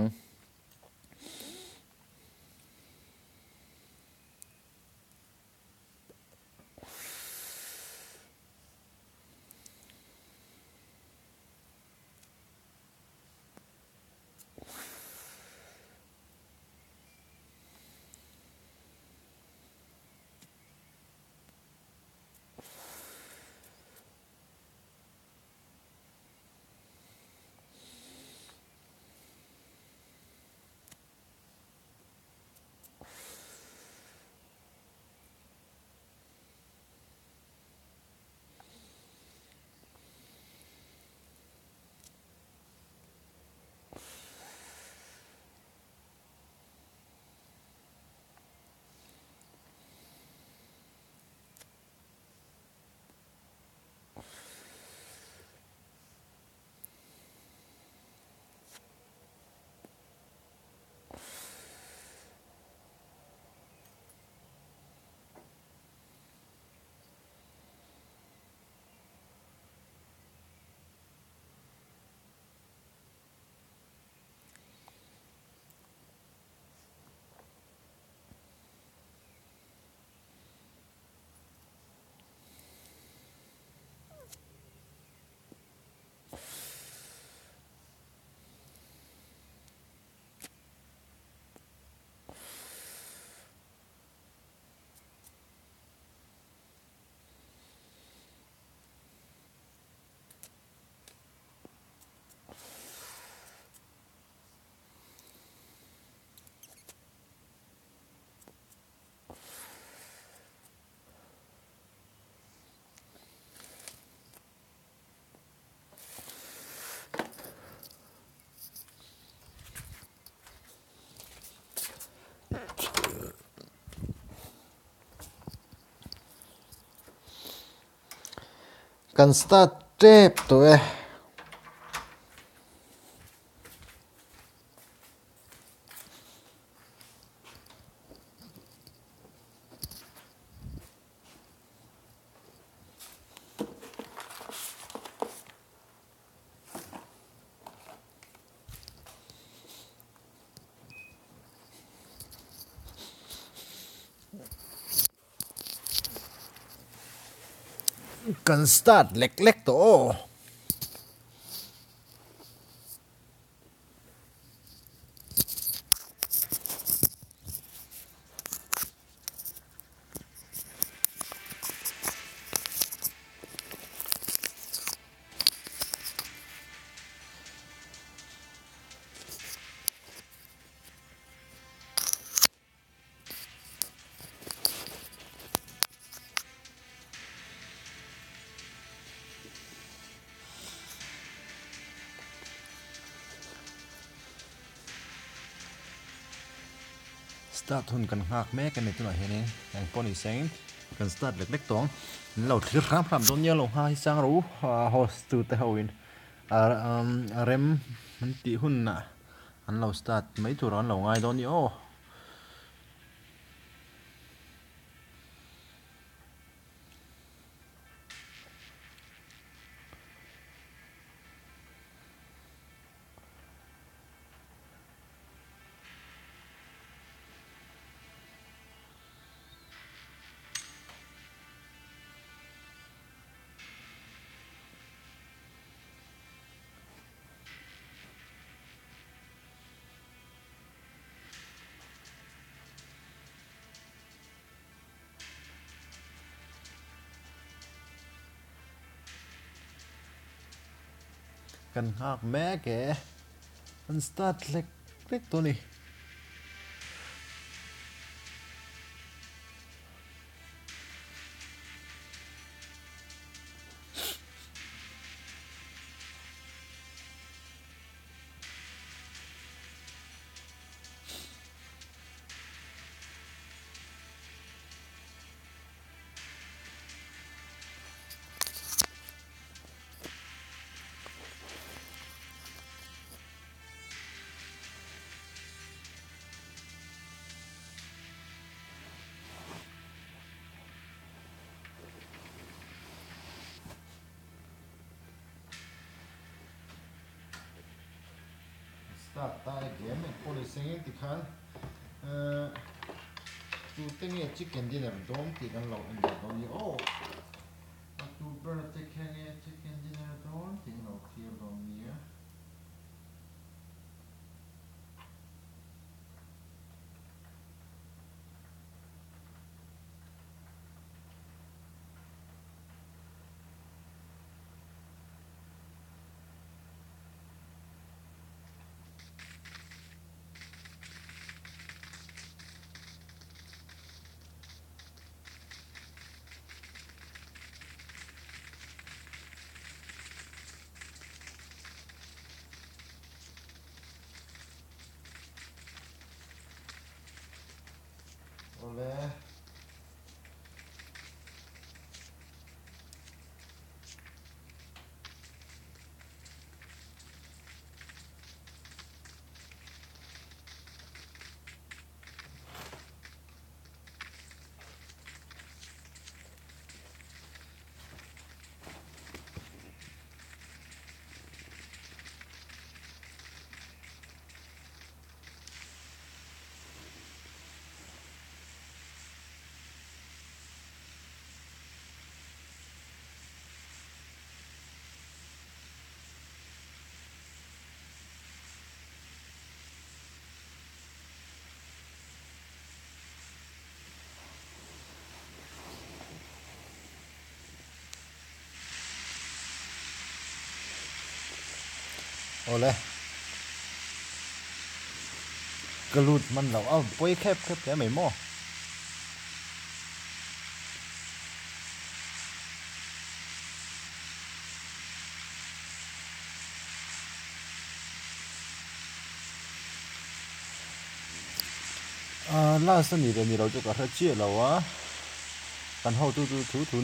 Констатепто, э. Karen Stad, lek-lek tuh. Oh. ทุนกันหากแม่กันในตัวเฮนี่แห่งปนิเซงกันสตาร์ทเล็กๆตองเราถือรับรับโดนเยอะลงหาสังรู้ฮอสตูเตวินอ่าเรมมันตีหุ่นน่ะอันเราสตาร์ทไม่ถูกร้อนเราง่ายโดนเยอะ Nacken. Ach, Und Anstatt liegt doch nicht. kan du tengi e chik kendi nem dom ti kan lo in da dom ni o tu burn te kengi e chik Yeah. Ole. Ole khép khép cái mày mo à last ni de ni lo cho cả chia lo wa kan ho tu tu tu tu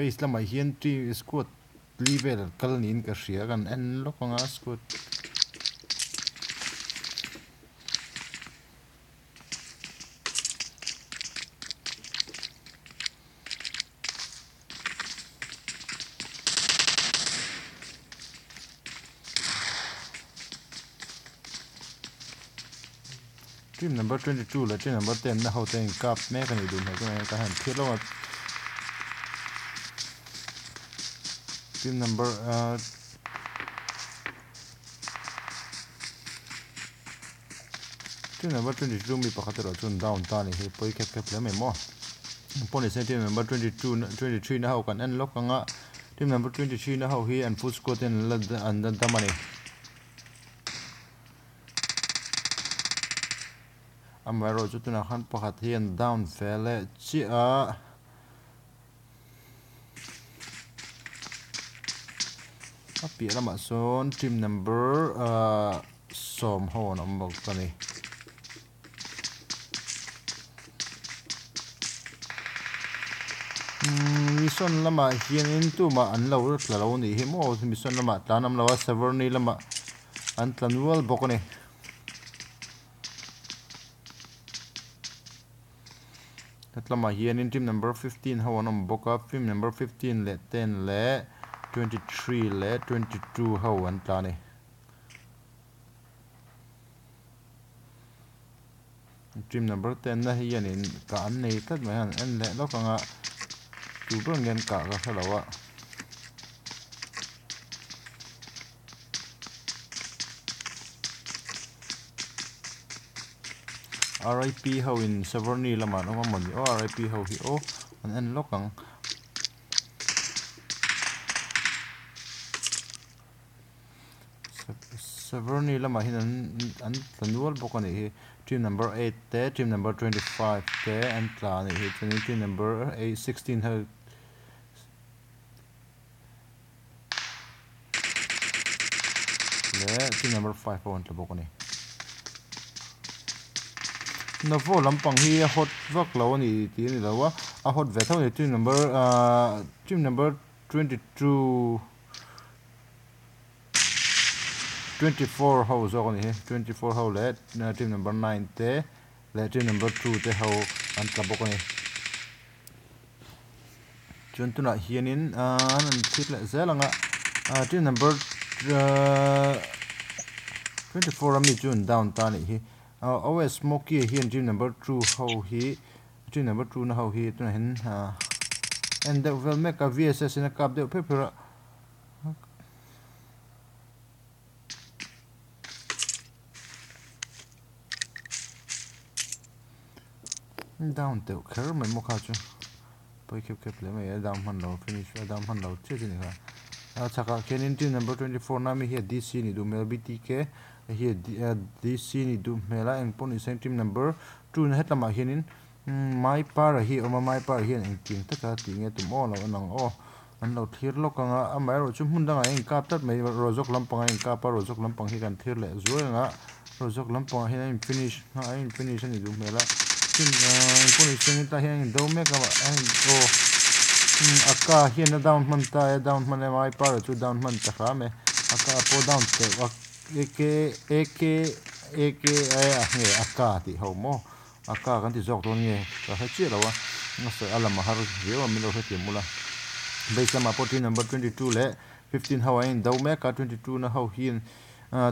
space lamah hian tui squat level kal niin ka hriak an en lawk anga squat Dream number 22 และ Dream number 10นะเขาจะกลับแม่กันอีกดูหน่อยก็ไม่ก็หันเทียบแล้วว่า team number uh, tin number 22 mi pakhat ro chun down ta ni he poi kep kep le me mo. Poni se tin number 22 23 na ho kan en lok anga. Tin number 23 na ho hi an full score ten la an dan tamani amaro chu tuna khan pakhat hian down fele chi a. a pia lama sawn team number uh, som ho mm, an bawk ani mison lama hian in tuma an lo tla lo ni hi mo. Mison lama tlanam lawa severny lama an tlanwal bawk ani Tatlama hian in team number 15 hawan om boka team number 15 le 10 le 23 le 22 hawan tlani team number 10 na hian in ka an nei tat mai han en le lokanga tu ron gen ka ka halawa RIP ho in Severny lama no ma mon o RIP ho hi o. An en lokang Severny lama hin an an tlanual bokani hi. Team number 8 te, team number 25 te, an tla ni hi. Tani team number 8 16 ho le, team number 5 ho an tla bokani na vo lampang hi hot vak lo ni, ti ni lo a. Hot ve thau ni, team number uh team number 22 24 ho zo ni he 24 ho le team number 9 te le team number 2 te ho uh, an tla bok ni chun tuna hianin an thit le zelanga team number uh, 24 ami chun down ta ni hi. Uh, OS Smoky hian team number 2 ho hi. Team number 2 na ho hi tuna hin and the will make a VSS in a cup. De paper 다운되고 결을 면목하죠 보이캡캡 레메 다운만 넣어 피니쉬 다운만 넣어 체지니까 आ छका कैन इन number twenty four नाम ही दी सी नी मेल बी टी के ही दी सी नी मेला एंग पोन इसें टीम नंबर टू ने हेतमा हिन इन माई पार ही ओमा माई पार ही एंग टीम तक तिंगे तुम ओ लो नंग ओ an lo thir lo kanga amai ro chu hun danga eng kap tat mai rozok lampang eng kap rozok lampang hi kan thir le zuenga rozok lampang hi in finish ha in finish ni du mela tin eng pon is eng ta hian do me ka eng o aka hian down man ta down man mai par chu down man ta kha me aka po down te eke eke eke ai a nge aka ti ho mo aka kan ti zok don nge ka ha chi lawa na se ala ma har je wa mi lo he ti mula base ma poti number 22 le 15 hawa in dau me ka 22 na ho hin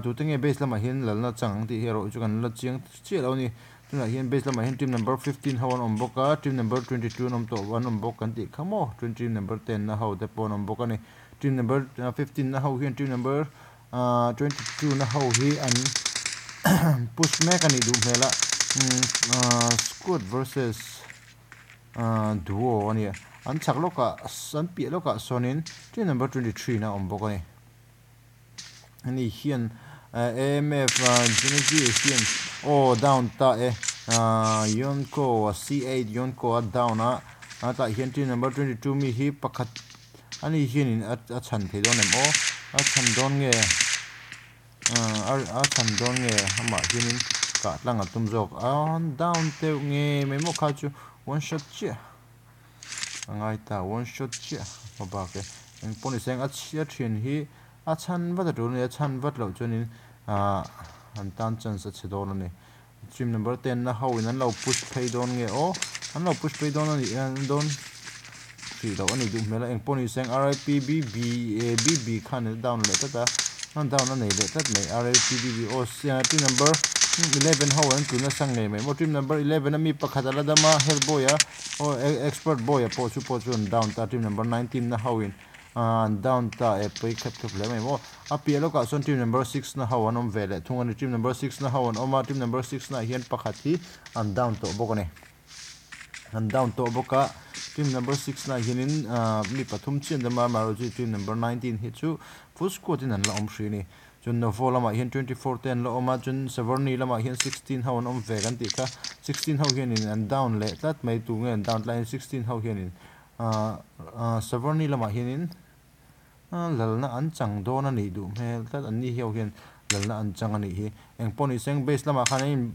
tu te nge base lama hin lal na chang ti hero chu kan la chiang chi lo ni tuna hian base lama hian team number 15 hawan awm bawk a team number 22 nom tawh van awm bawk kan tih kha maw chuan team number 10 na ho te pawn awm bawk ani team number uh, 15 na ho hian team number uh, 22 na ho hi an push mek ani duh hmel a uh, squad versus duo ani an chak lawka an piah lawka sawnin team number 23 na awm bawk ani ani hian AMF uh, hian oh down ta e uh, Yonko C8 Yonko a down a ta hian team number 22 mi hi pakhat ani hian in a chan thei don em o a chan don nge a chan don nge hama hianin ka tlanga tum jok a down te nge me mo kha chu one shot che angai ta one shot chia ma ba ke eng poni seng a chia thin hi 啊参不的多呢，参不了就呢啊，很单真实吃多了呢。Gym number ten 那后呢，老 push play down 嘅哦，咁老 push play down 呢，嗯 down。thì đó anh dùng mấy là anh pony sang RIP BB BB khan này down lại tất cả nó down nó này lại tất này RIP BB O team number 11 hậu anh tụi nó sang này mấy một team number 11 nó mi pakhat là đama help boy à o expert boy à po chu po chu down ta team number 19 nó hậu in down ta e poi khat khat le mai mo a pialo ka son team number 6 na hawan om vele. Thung ani team number 6 na hawan oma team number 6 na hian pakhat hi an down to bokane an down to boka team number 6 na hianin mi pathum chen dama maroji team number 19 hi chu full squad in an la om shri ni. Chun no vol lama hian 24 10 lo oma chun severny lama hian 16 hawan om ve ti kha 16 ho hian in an down le tat mai tu ngen down line 16 ho hian in severny lama hian in lalna an chang do na ni du mel tat an ni hiau hian lalna an chang ani hi eng poni seng base lama khan in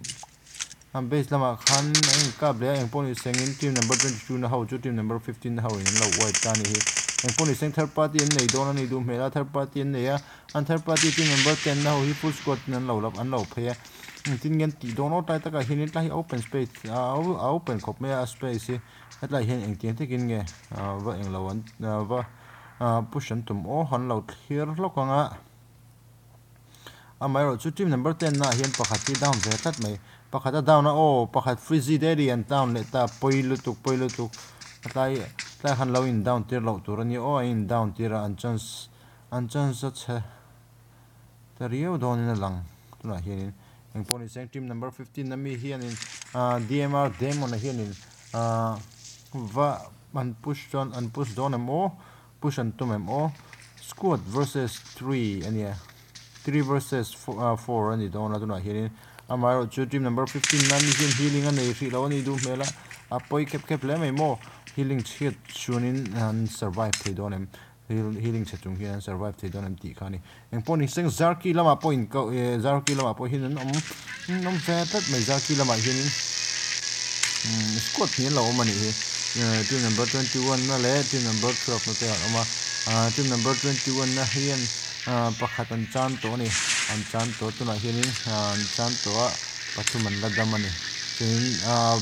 am base lama khan eng kap le eng poni seng in team number 22 na hau chu team number 15 na hau in lo white ta ni hi eng poni seng third party an nei do na ni du mela third party an nei a an third party team number 10 na hau hi full squad nan lo lap an lo phe tin gen ti do no tai taka hin lai open space a open khop me a space hi hetlai hian eng tiang tekin nge à, va eng lo an à, va à, push an tum o han lo thlir lokanga amai ro chu team number 10 na hian pakhat ti down ve tat mai pakhat a down a o pakhat freezy daddy an down le ta poilu tuk poilu tuk tlai tlai han lo in down tir lo tur ani o in down tira an chance an chance che tario don in lang tuna hian eng poni seng team number 15 nằm mi hian in dmr demon hian in وانبوشتون انبوشتون مو بوشنتم more. squad versus 3 and yeah 3 versus 4 uh, 4 and don aduna hirin amaro chu team number 15 nan jin healing an ei lo ni du mela. Apoi kep kep le mai More healing chet chunin and survive thei don em. Healing chet chung and survive thei don em ti khani eng poni seng zarki lama point ko eh, zarki lama po hin an om nom ve tat zarki lama hian hmm, Squat ni lo mani Ờ, team number 21 na le team number 12 na te ama team number 21 na hian pakhat an chan to ni an chan to tuna hianin ờ, an chan to a pathum an ladam ani chuin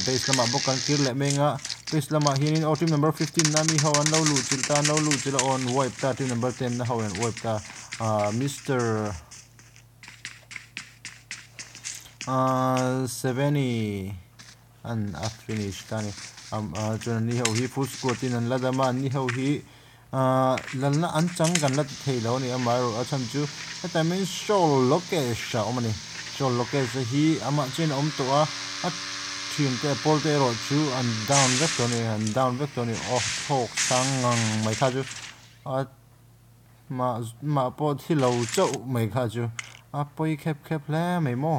base lama bokan kir le menga base lama hianin o team number 15 na mi ho an lo lu chil ta lo lu chil on wipe ta. Team number 10 na ho an wipe ta. Mr uh, 70 an a finish ta ni am chuan ni ho hi full score tin an ladama ni ho hi lalna an chang kan la thei lo ni amaro a chan chu ta min show location omani show location hi ama chen om to a a thin te pol te ro chu an down vek to ni an down vek to ni oh thok sang ngang mai kha chu a ma ma po thi lo chau mai kha chu a poi khep khep le mai mo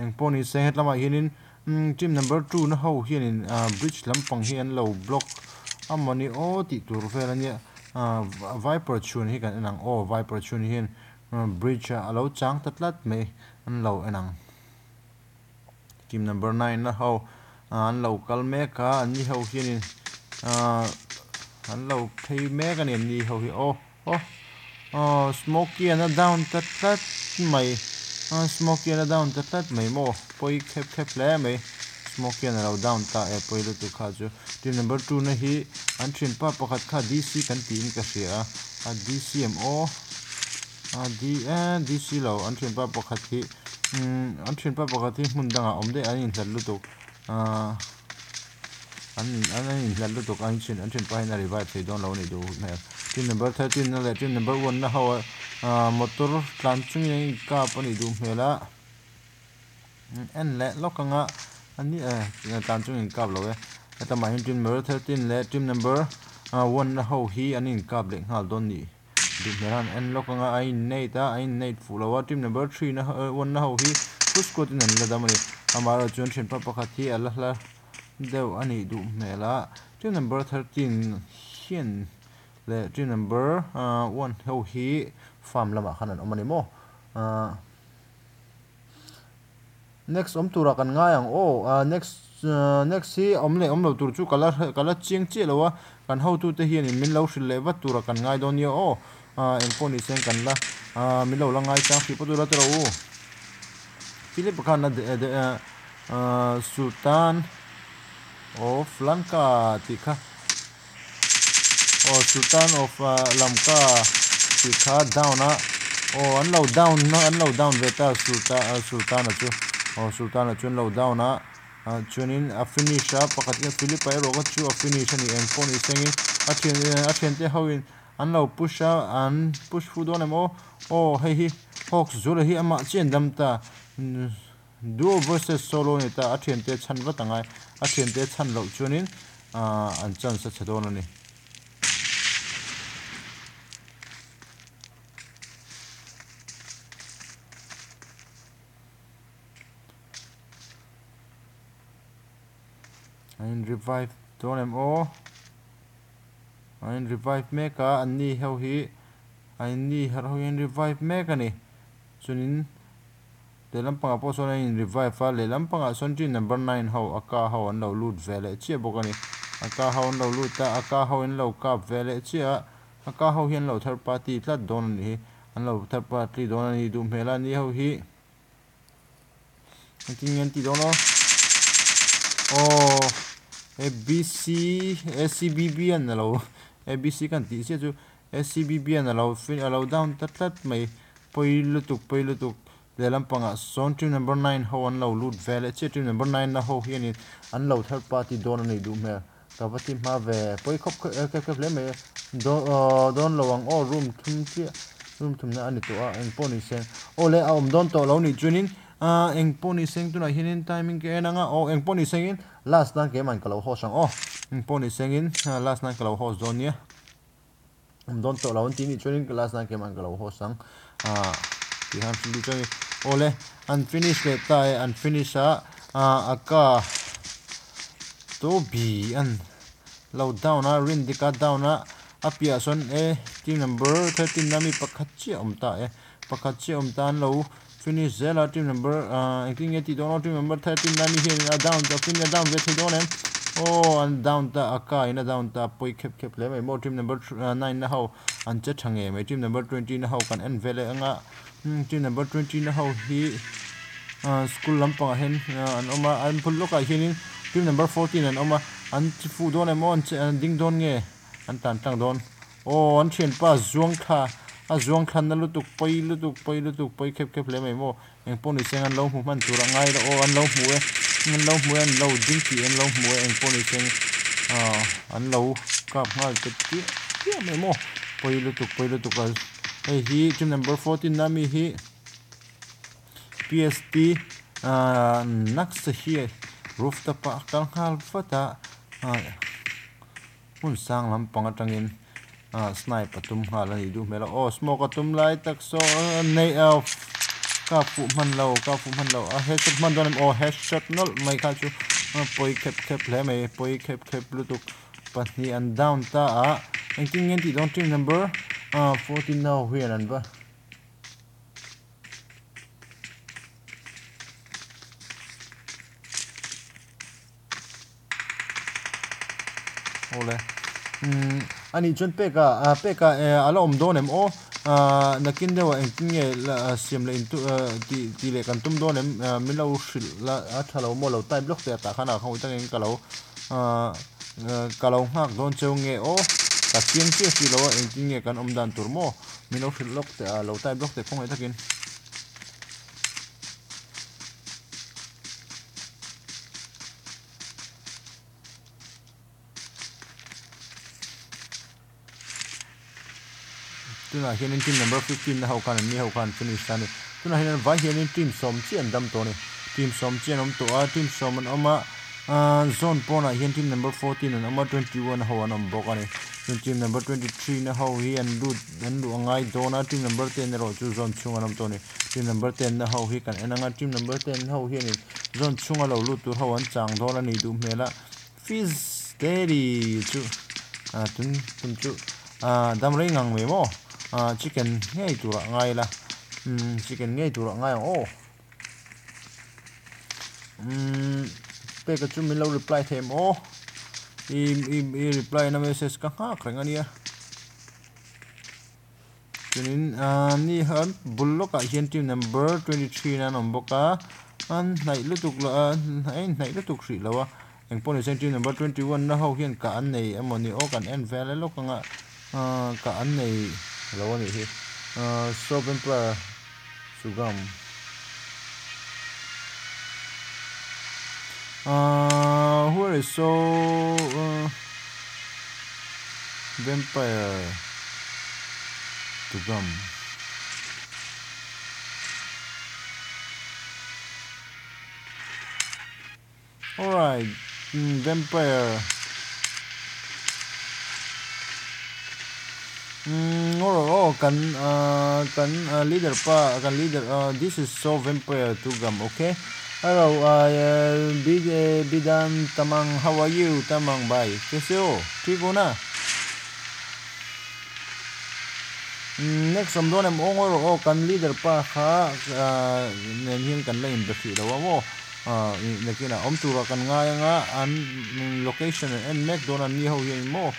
eng poni se het lama hinin um team number 2 na ho hian in bridge lampang hian lo block. Amani o ti tur fel ania viper chun hi kan enang o viper chun hian ờ, bridge à, a lo chang tatlat me an lo enang team number 9 na ho an lo kal me ka an ni ho hian in an lo phei me kan ni ho hi o o smoky ana down tatlat mai ờ, smoky ana down tatlat mai mo poi khep khep le mai smoky ana lo down ta e poi lu tu kha chu team number 2 na hi an thin pa pakhat kha dc kan ti in ka hria a dcmo a d dc lo an thin pa pakhat hi an thin pa pakhat hi hmun danga om de an in hlat lu tu a an an in hlat lu tu an chin an thin pa hin revive thei don lo ni du me team number 13 na le team number 1 na ho motor tlan chung in ka อันและล็อกกันอะอันนี้เอ่อการจุดนี้กับเราเอ้แต่หมายถึงจุมเบอร์13และจุมเบอร์อ่าวันเฮาฮีอันนี้กับเล็กหาดนนี่ดิเมรันอันล็อกงะไอ้ในตาไอ้ในฟูลาว่าจิมเบอร์ทรีนะเออวันเฮาฮีคุสกดนั่นเละดามันนี่อามาราจุนเชนปะปะคัที่อัลลอฮ์ละเดวอันนี้ดูเมละจุด number 13เขียนและจุมเบอร์อ่าวันเฮาฮีฟาร์มละมาขนาดอมันนี้โม่อ่า next om tura kan nga yang oh, uh, next uh, next hi om le om lo tur chu color color chiang chi lo wa kan ho tu te hian in min lo shil le wat tura kan ngai don yo oh, uh, o eng poni sen kan la uh, min lo la ngai chang fi pu tu tro u. Philip khan na de sultan of lanka ti oh sultan of uh, lanka kha down a oh an lo down na an lo down veta sultan sultan chu o sultan chu. और सुल्तान चुन लो दाव ना चुन इन अफिनी शा पकत के फिलिप आय रोग चु अफिनी शनि एम फोन इसंगे अचेन अचेन ते हविन अन लो पुश अन पुश फुदो ने मो ओ हे ही हॉक्स जुल ही अमा चेन दम ता duo versus solo ni ta athen te chan wa tangai athen te chan lo chunin an chan sa chedon ni ein revive don em o ein revive meka an ni ho hi ein ni har ho in revive meka ni chunin le lampanga po so in revive a le lampanga son tin number 9 ho aka ho an lo lut vele chi bokani aka ho an lo lut ta aka ho in lo kap vele chi a aka ho hian lo third party tlat don ni an lo third party don ni dum hela ni ho hi king en ti dono oh ABC SCBB an lo ABC kan ti se chu SCBB an lo fin alo down tat tat mai poilu tuk poilu tuk le lampanga son team number 9 ho an lo lut vele che team number 9 na ho hi ni an lo third party don ni du me ta va pati ma, ve. Poi khop ke eh, ke le me do don uh, lo wang o oh, room thum chi room thum na, ani, to a en poni se ole a om don to lo ni chunin a eng poni seng tu na hinin timing ke na nga o eng poni sengin last na ke man kalo ho sang o. Eng poni sengin last na kalo ho zon ya. Om don to lo ti ni chunin last na ke man kalo ho sang a ti han lu chang ole unfinished le ta unfinished a aka to bi an low down a rin dika down a apia son e team number 13 nami pakhat chi om ta e. Pakhat chi om tan lo finish zela team number uh including eti dono team number 13 Nani here a down the finish down with ve on him oh and down the aka in a down the poi kep kep le mai mo team number uh, 9 na how an cha e mai team number 20 na how kan en vele eh, anga hmm, team number 20 na ho hi uh, school lampang hen uh, an oma an phul loka hin team number 14 an oma an fu don em on ding don nge an tan tang don oh an chen pa zuang kha a zuang khan na lutuk pai lutuk pai lutuk pai khep khep le mai mo eng poni seng an lo mu man tura ngai lo o an lo mu e an lo mu an lo ding ti an lo mu e eng poni seng a an lo kap ngal te ti ti mai mo pai lutuk pai lutuk a hey hi team number 14 na mi hi PST uh, next here roof ta pa kal hal fata mun sang lam pang atangin Ah, à snipe tum ha la ni du mela o oh, smoke tum lai tak so eh, nei a ka pu man lo, ka pu man lo. A headshot man don o oh, headshot nol mai ka chu eh, poi khep khep le mai, poi khep khep lu tu pahni an down ta a. Ranking ngin ti don team number à, 14 now here an à ba. Ole um ani chun peka, a, peka e, ala om don em o nakin dewa engking nge la siam le intu ti ti le kan tum don em milo shil, la, a thalo mo lo tai block te ta khana khong tang eng kalo kalo ngak don cheu nge o. Ka chiang che si lo engking nge kan om dan tur mo milo shil lok te, a lo tai block te khong e takin. Tuna hianin team number 15 na ho ni ho finish tani. Tuna hianin vai hianin team som chian dam to ni. Team som chian om to a, team som an oma zone pona hian team number 14 an oma 21 ho an om bok ani team number 23 na ho hi an lu an lu angai dona team number 10 ro chu zone chung an om to ni. Team number 10 na ho hi kan enanga team number 10 ho hi ni. Zone chung a lo lu tur ho an chang dona ni du mela fizz, steady chu. A, tun tun chu. À dam rei ngang me mo à chicken ngay tu ra ngay la um chicken ngay tu ra ngay oh. Um pe ka chu min lo reply them oh. I i i reply na message ka ha krang ania chunin ni han bullo ka hian team number 23 na nom boka an nai lutuk la nai nai lutuk ri lawa anh pon sen team number 21 na ho hian ka an nei amoni o kan en vele lo ka ka an nei Hello, one here uh, soap and pla sugam uh, where is so uh, vampire sugam all right mm, vampire. Mm, oh, oh, can uh, can uh, leader pa can leader. Uh, this is so vampire to come. Okay. Hello, uh, bid, uh, Bidan Tamang, how are you? Tamang Bai. कैसे हो ठीक हो ना next som don em ong ro o kan leader pa kha nen hin kan lein be khi lo wo ne kina om tu ra kan nga nga an location en mek don an ni ho yen mo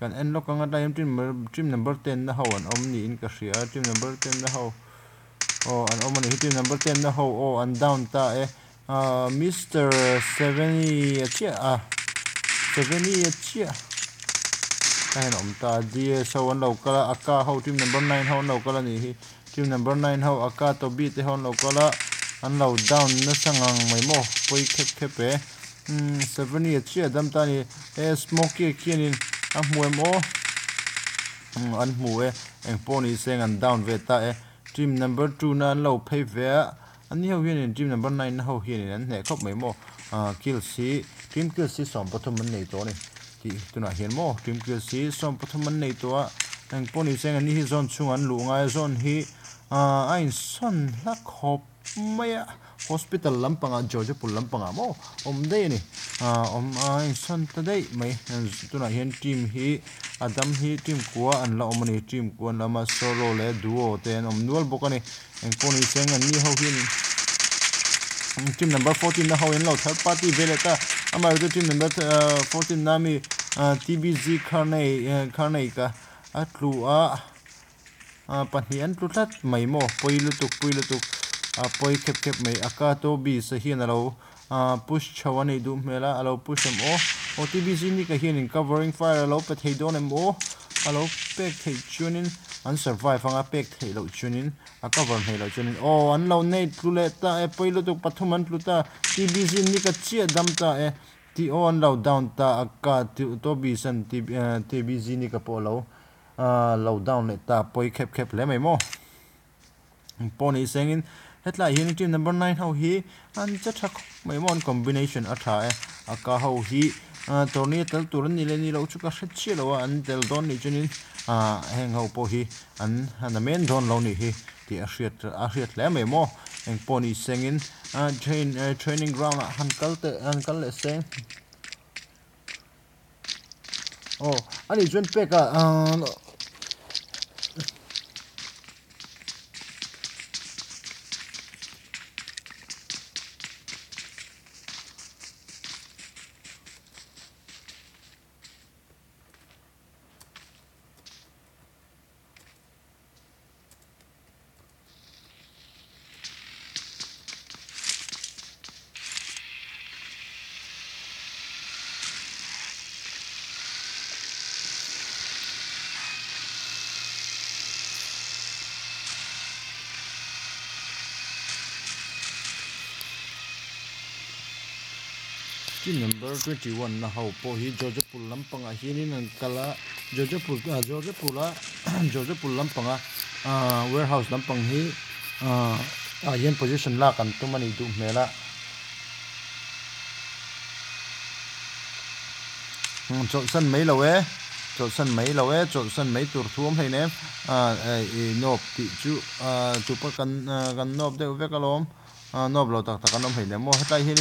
kan en lo kanga time trim trim number 10 na ho an om ni in ka ria trim number 10 na ho o an om ni trim number 10 na ho o an down ta e. Ah, uh, Mr. 70 chia a ah, 70 chia ta hen om ta dia e so an lo kala. Aka ho trim number 9 ho lo kala ni hi. Trim number 9 ho aka to bi te ho lo kala. An lo down na sangang mai mo. Poi khep khep e. Um 70 chia dam ta ni. E smoky e kianin a hmuem o an hmu e eng poni seng an down ve ta e team number 2 na lo phei ve ani ho hian team number 9 na ho hian an ne khop mai mo kill si team kill si som pathum man nei to ni ti tuna hian mo team kill si som pathum man nei to a ang poni seng ani hi zone chung an lu ngai zone hi a ain son la khop maya hospital lampanga george pul lampanga. Mo ah, om ah, dei ni om ain san ta dei mai tuna hian team hi, adam hi team kwa an la omani team kwa lama solo le duo ten om nual bokani en, koni seng an ni ho hin team number 14 na ho en lo third party veleta amar the team number uh, 14 nami uh, tbz kharnei kharnei uh, ka atlu a pahnian tlutat mai mo, poilu tuk poilu tuk poi kep kep mai aka to bi sa hian alo à, push chawani du mela alo, push em o OTBC ni ka hian in covering fire alo pe thei don em o alo pek thei chunin an survive anga pek thei lo chunin a à, cover hei lo chunin o an lo nei tlule ta e poilo tu pathum an tluta TBC ni ka chia dam ta e. Ti o an lo down ta. Aka to bi san TBC ni ka po lo lo down le ta, poi khep khep le mai mo poni sengin hetla hian team number 9 ho hi an cha thak mai mon combination a tha e aka ho hi torni tel turan ni le ni lo chuka hret chi lo an tel don ni chunin a heng ho po hi an na men don lo ni hi ti a hriat a hriat le mai mo eng poni sengin a train training ground han kal te an kal le seng oh ani chun peka team number 21 na ho po hi jojo pul lampang a hianin an kala jojo pul a ah, jojo a jojo pul lampang a ah, warehouse lampang hi ah, a hian position la kan tumani du mela chọn sân mấy lâu ấy chọn sân mấy lâu ấy chọn sân mấy tur thuom hay nè à nộp thị chú à chú bắt cần cần nộp để với cái lom nộp lo tạc tạc nộp hay nè mua hết tay hiên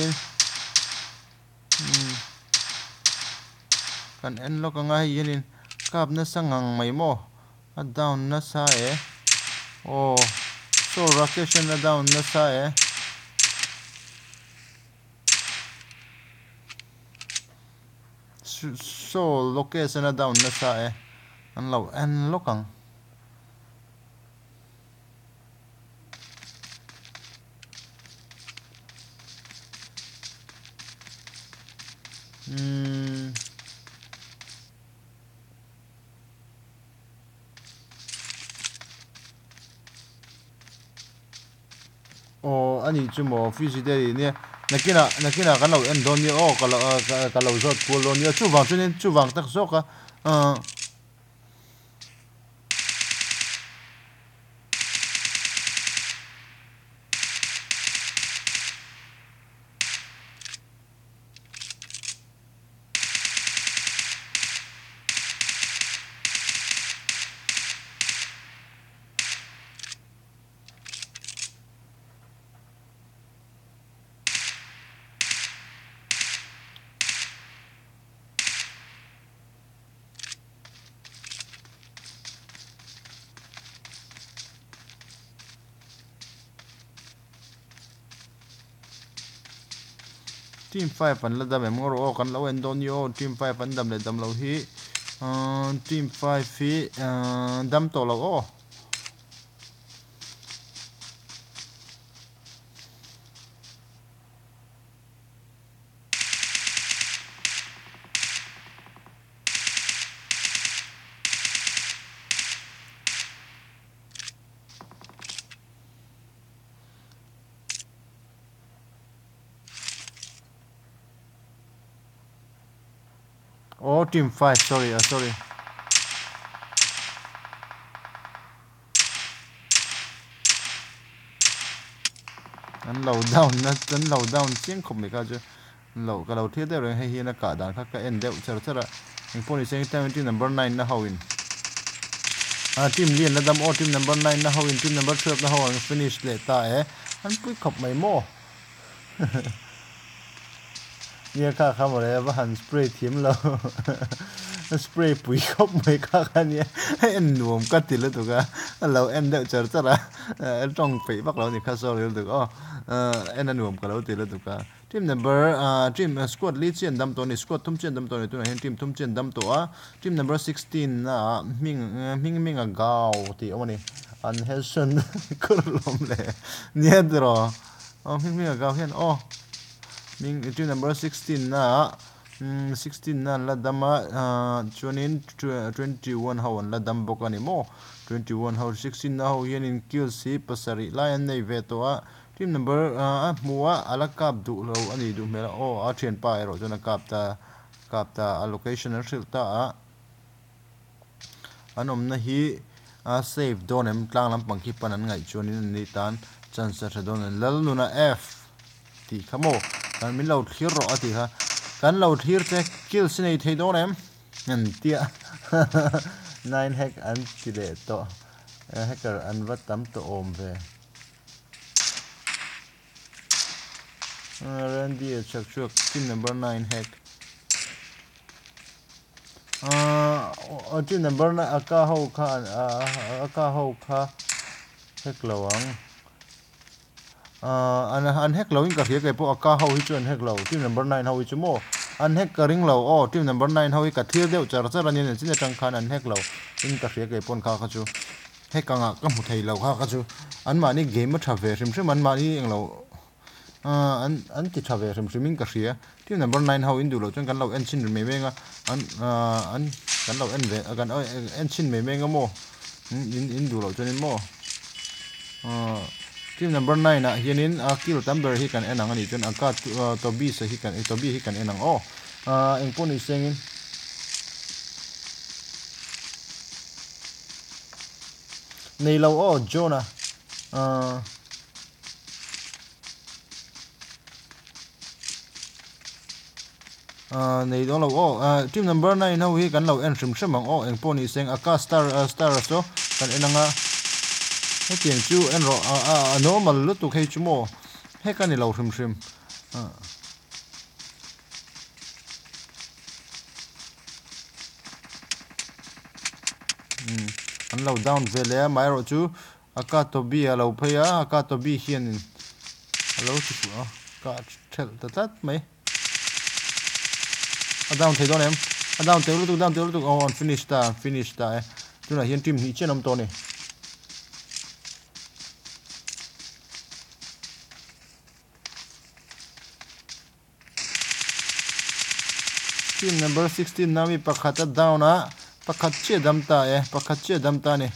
Hmm. Kan enlok anga yenin kap na sangang mai mo. A down na sa e. Oh. So Rakesh na down na sa e. So location na down na sa e. Ang law enlok ang. 음.어 아니 좀뭐 피지데리네. 나키나 나키나 간라고 엔도미오 갈라 갈라우조 폴로니오 추방 추는 추방 딱소가 어. ทีมไฟฟันละดำเอ็มก็รอกันแล้วเอ็นดอนโยทีมไฟฟันดำเลยดำเราที่อ่าทีมไฟฟีอ่าดำตัวเราก็ team 5, sorry, uh, sorry. Anh lầu down, nó anh lầu down chiến không bị cao chứ. Lầu cái lầu thiết đều rồi hay hiền là cả đàn khác cái end đều chờ chờ là. Anh phone sẽ team team number 9 na in À team liên là đâm ô team number 9 na in team number 12 na hawin finish lệ ta ấy eh? Anh quý khóc mấy mô. 也看看我嘞，我喊 spray 停了，spray 不要没เ看你，哎，我们搞定了这个，老俺都这这啦，呃，装肥吧，老你看少了这个哦，呃，俺那我们搞老定了这个。ทีมก็ติดเลยถู number อนเดอร์เจอจ้าจ้องฝีพวกเราเนี่าโซ่เลยถูกะไอ้แหนมก็เราติดเลยถูกะทีม squad lead เชียนดัมตัวนี่ squad ทุ่มเชียนดัมตัวนี้ตัวไหนทีมทุ่มเชียนดัมตัวทีม number 16อ่ามิงมิงมิงอะกาวตีเอาวันี่อันเฮสันก็ลมเลยเนี่ยตัวอ๋อมิงมิงอะกาวเห็นอ๋อ ming itu number 16 na um, 16 na la dama uh, chuanin 21 hawan la dam bok ani mo 21 haw 16 na haw hianin kill si pasari lion nei ve to a team number a uh, muwa ala kap du lo ani du mela o a thian pa ero chona kap ta kap ta allocation er thil ta a anom na hi a save donem tlang lam pangki panan ngai chuanin ni tan chan sa thadon lal nuna f ti khamo kan min lo thlir ro ati ha. Kan lo thlir te kill sinei thei don em. An tia. Nine hack an ti le to. Hacker an va tam to om ve. Randy chak chuk team number 9 hack. Uh, team number 9 aka ho kha aka ho kha hack lawang an an hek lo in ka khia ke po aka ho hi chuan hek lo team number 9 ho hi chu mo an hek ka ring lo o team number 9 ho hi ka thir deu char char anin chin tang khan an hek lo in ka khia ke pon kha kha chu hack ka nga ka mu thei lo kha kha chu an ma ni game tha ve rim rim an ma ni eng lo an an ti tha ve rim rim in ka khia team number 9 ho in du lo chang kan lo en chin me me nga an an kan lo en ve kan en chin me me nga mo in in du lo chang mo team number 9 na hianin a kill tamber hi kan enang ani chun aka to b sa hi kan to b hi kan enang o eng pon i sengin nei lo o jona nei dong lo o team number 9 ho hi kan lo en shrim shrim ang o eng pon i seng aka star star so, kan enanga he tiang chu en ro a a normal lu tu khai chu hết he ka ni lo hrim hrim a an lo down ve le mai ro chu aka to bi a lo phaya aka to bi hian in alo chu pu ka thel ta tat mai a down thei don em. Down te lu tu down te lu tu oh on finish ta finish ta e tu na hian team hi chen om to ni team number 16 nami pakhata down a pakhat che dam ta e pakhat che dam ta ni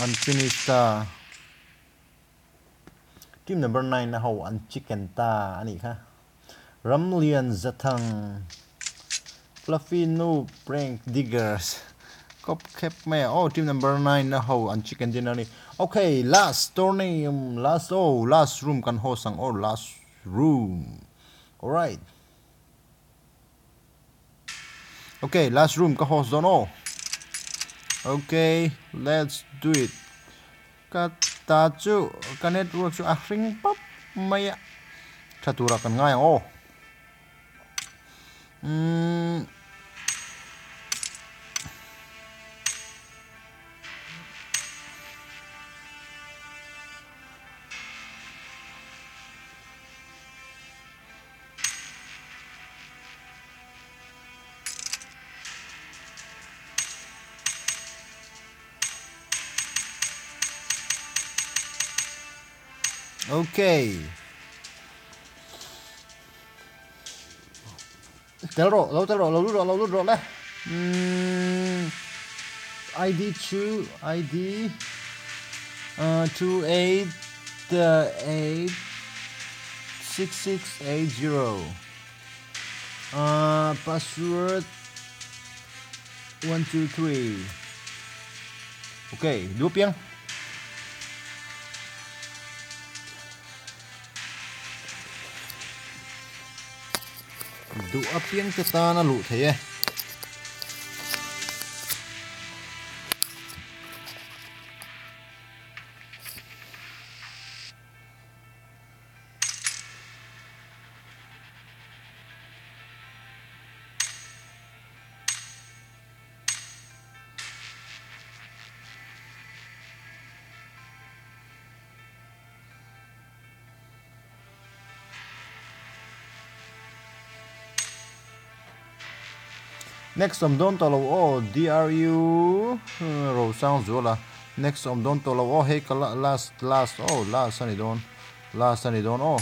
unfinished ta. Team number 9 na ho an chicken ta ani kha. Ramlian zathang fluffy noob prank diggers. Cop cap me. Oh team number 9 na ho an chicken dinner ni okay last tourney last oh last room kan ho sang oh last room. All right okay last room ka host don oh okay let's do it ka ta chu ka network chu a hring pop maya thatura kan ngai oh mm Okay. Delro, low Delro, low Delro, low leh. Mm, ID 2, ID uh, 28 uh, 8 6680. Uh, password 123. Okay, dua piang. Du a piang te ta na lu thei e next om don tolo o dru hmm, ro sound zola next om don tolo o hey last last oh last sunny don last sunny don oh.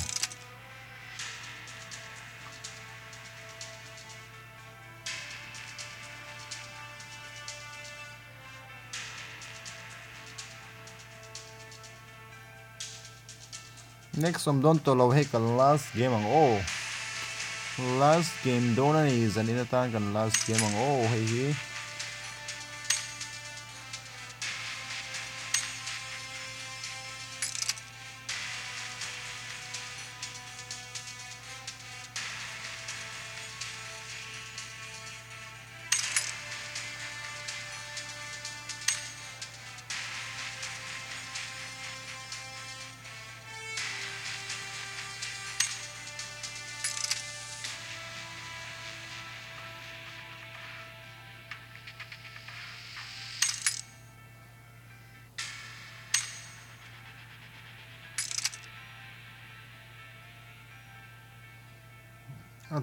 Next om don tolo hey last game ang oh last game dona ni zanina ta kan last game ang oh hey hi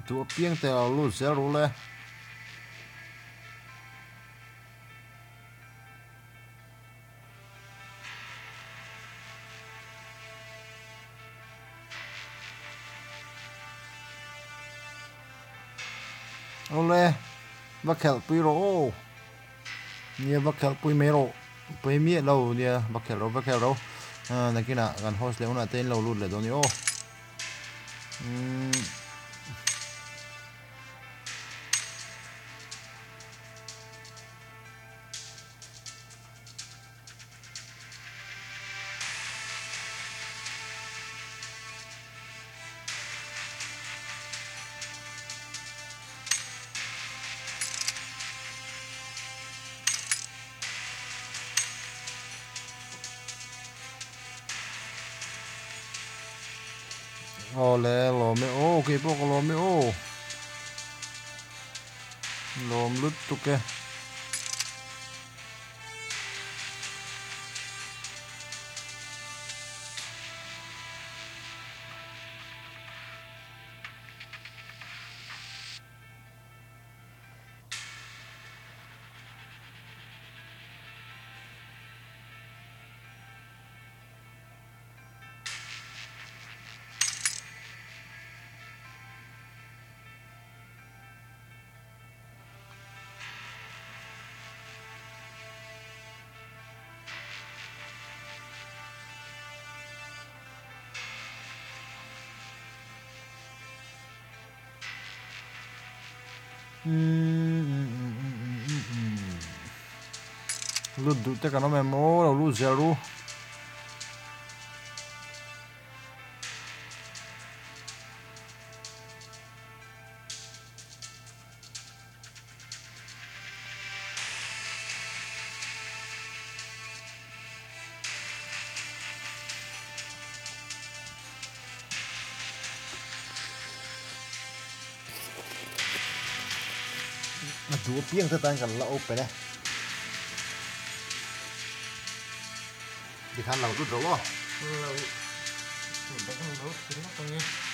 à tụ te lo lu zero le. Ole va khel pui ro nia va khel pui me ro. Pui mi e lo nia va khel ro, va khel ro. À nakina kan host le una ten lo lu le do ni pok lom me o lo lut lu du te kan me mo lu zero mà chúa piêng tan cần lậu phải đi khăn lậu chút rồi không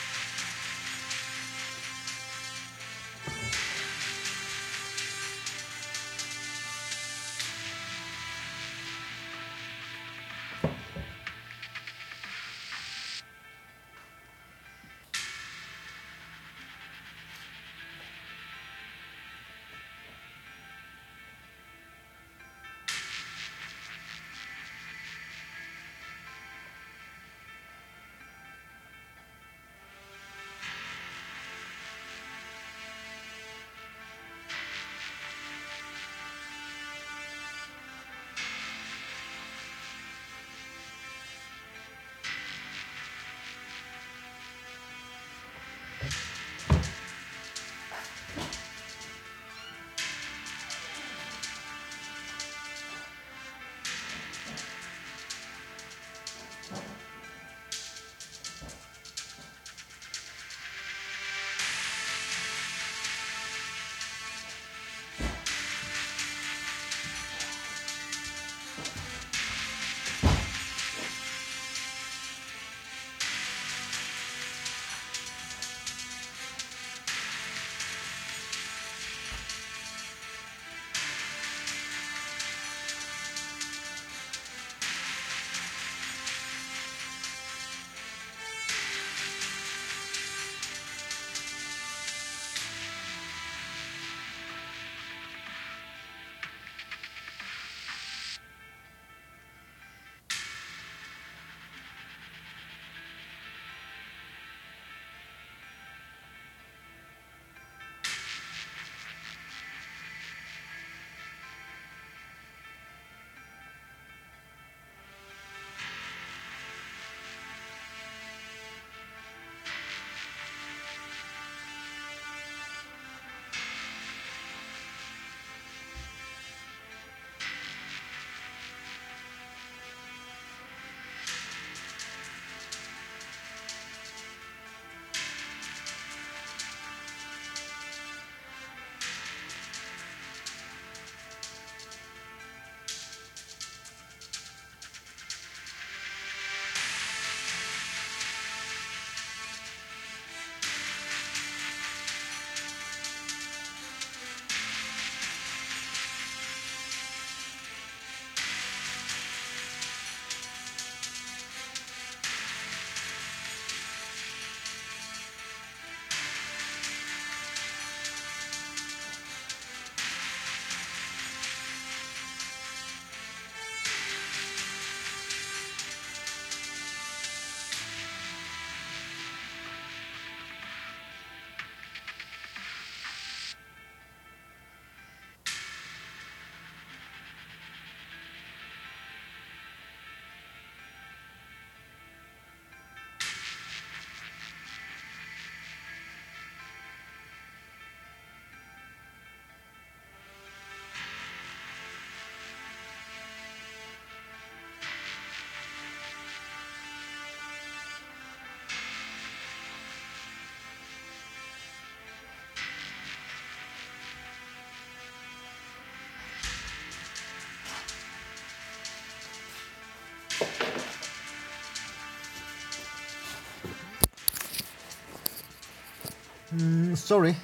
Mm, sorry.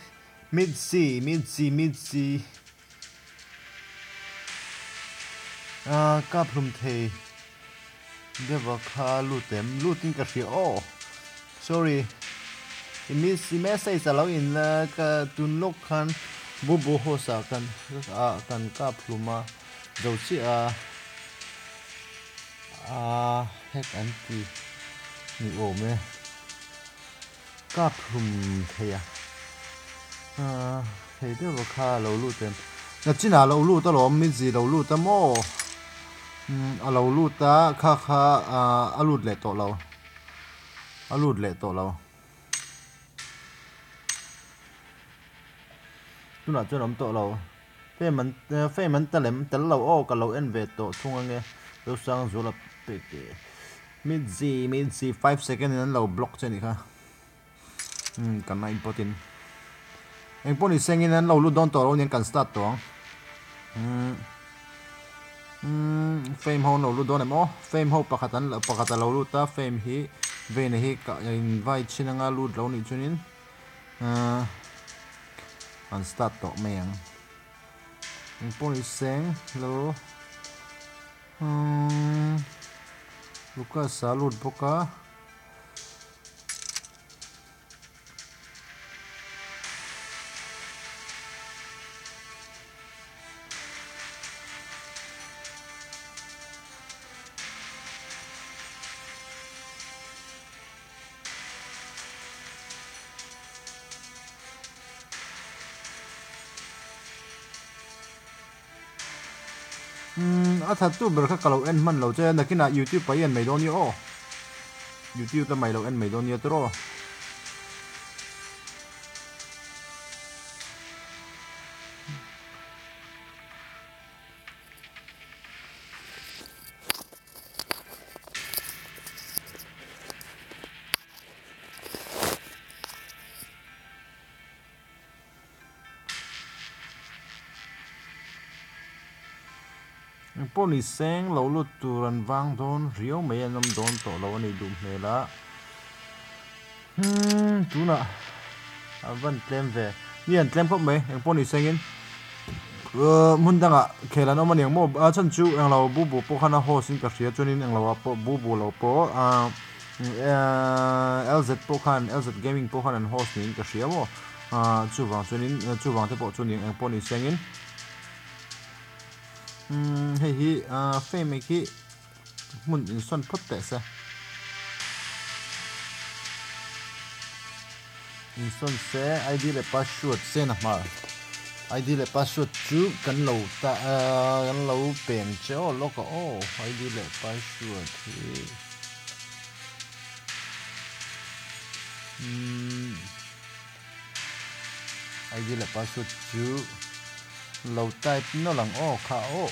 Mid C, mid C, mid C. À, cáp lùm thề. Để vào khá lụt em, lụt tin cả phía. Oh, sorry. Mid C message sa lâu in là cả tun lúc khăn. Bố bố hồ sa kan à cần cáp lùm à. Dầu chi à à heck anti. Ni ôm mẹ. ก็ทุ่มเทียเออเทีเดียวเราคาเราลู่เต็มนักจีน่าเราลู่ตลอดมิจีเราลู่ตะโมอืมเราลู่ตาข้าค่าอ่าอาลูดเละตัวเราอาลูดเละตัวเราตุน่าจะน้ำตัวเราเฟ่มันเฟ่มันตะเล็มแต่เราโอ้กับเราเอ็นเวตัวทุ่งเงี้ยเราสร้างจุลปิเกมิจีมิจี five second นั้นเราบล็อกใช่ไหมครับ Hmm, kan na impotin. Ang po ni sengin na law ludon to raw kan start to. Hmm. Hmm, fame ho no ludon mo. Fame ho pakatan pakata law luta fame hi vein hi ka invite sina nga lud law ni chunin. Ah. Kan start to meyang. Ang po ni seng law. Hmm. Lucas salud poka. Thật tu ber khắc kalau en man lo che na kina youtube phải en mày don yo youtube la mày lo en mày don yo tro ni seng lo lu turan wang don rio mai anam don to lo ani dum hmela hmm tuna avan à, tlem ve ni an tlem khop mai eng poni sengin ờ mun danga khela no mani mo a chan chu ang lo bu bu po khana ho sin ka ria chunin ang lo po bu bu lo po a LZ po khan LZ gaming po khan an host nin ka ria mo a à, chu wang chunin chu wang te po chunin ang poni sengin um hei hi a fame ki mun in son phot te sa in son se id le password se na ma id le password chu kan lo ta kan lo pen che o lo ko o id le password hi um id le password chu lâu type nó lần ô khá ô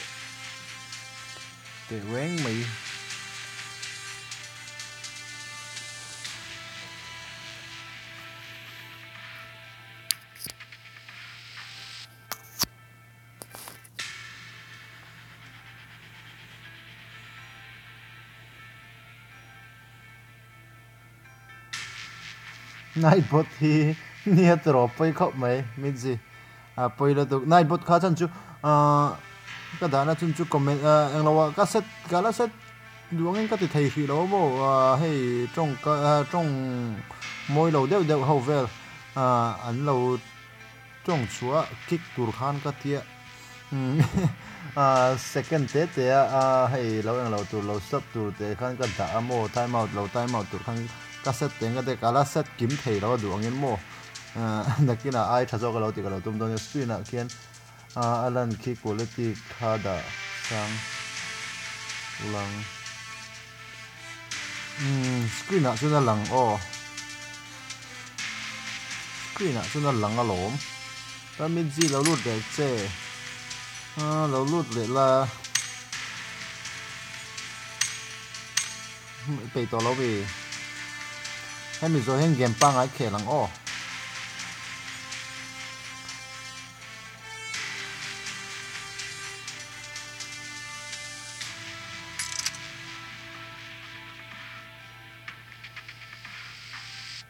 để quen mì này bot thì nia trò phải khóc mày mình gì à poi tu nai bot kha chan chu a ka da na chun chu comment ang lawa ka set ka la set duang en ka ti thei hi lo mo hei trong ka trong moi lo deu deu ho vel a an lo trong chua kick tur khan ka tia a second te te a hei lo ang lo tur lo stop tur te khan ka da mo time out lo time out tur khan ka set te nga de ka la set kim thei lo duang en mo nakina ai thazo ka lo ti ka lo tum don screen a khian alan khi quality khada sang lang um screen a chuna lang o screen a chuna lang a lom ta min ji lo lut de che a lo lut le la pe to lo bi hay mình rồi hen game pang ai khe lang o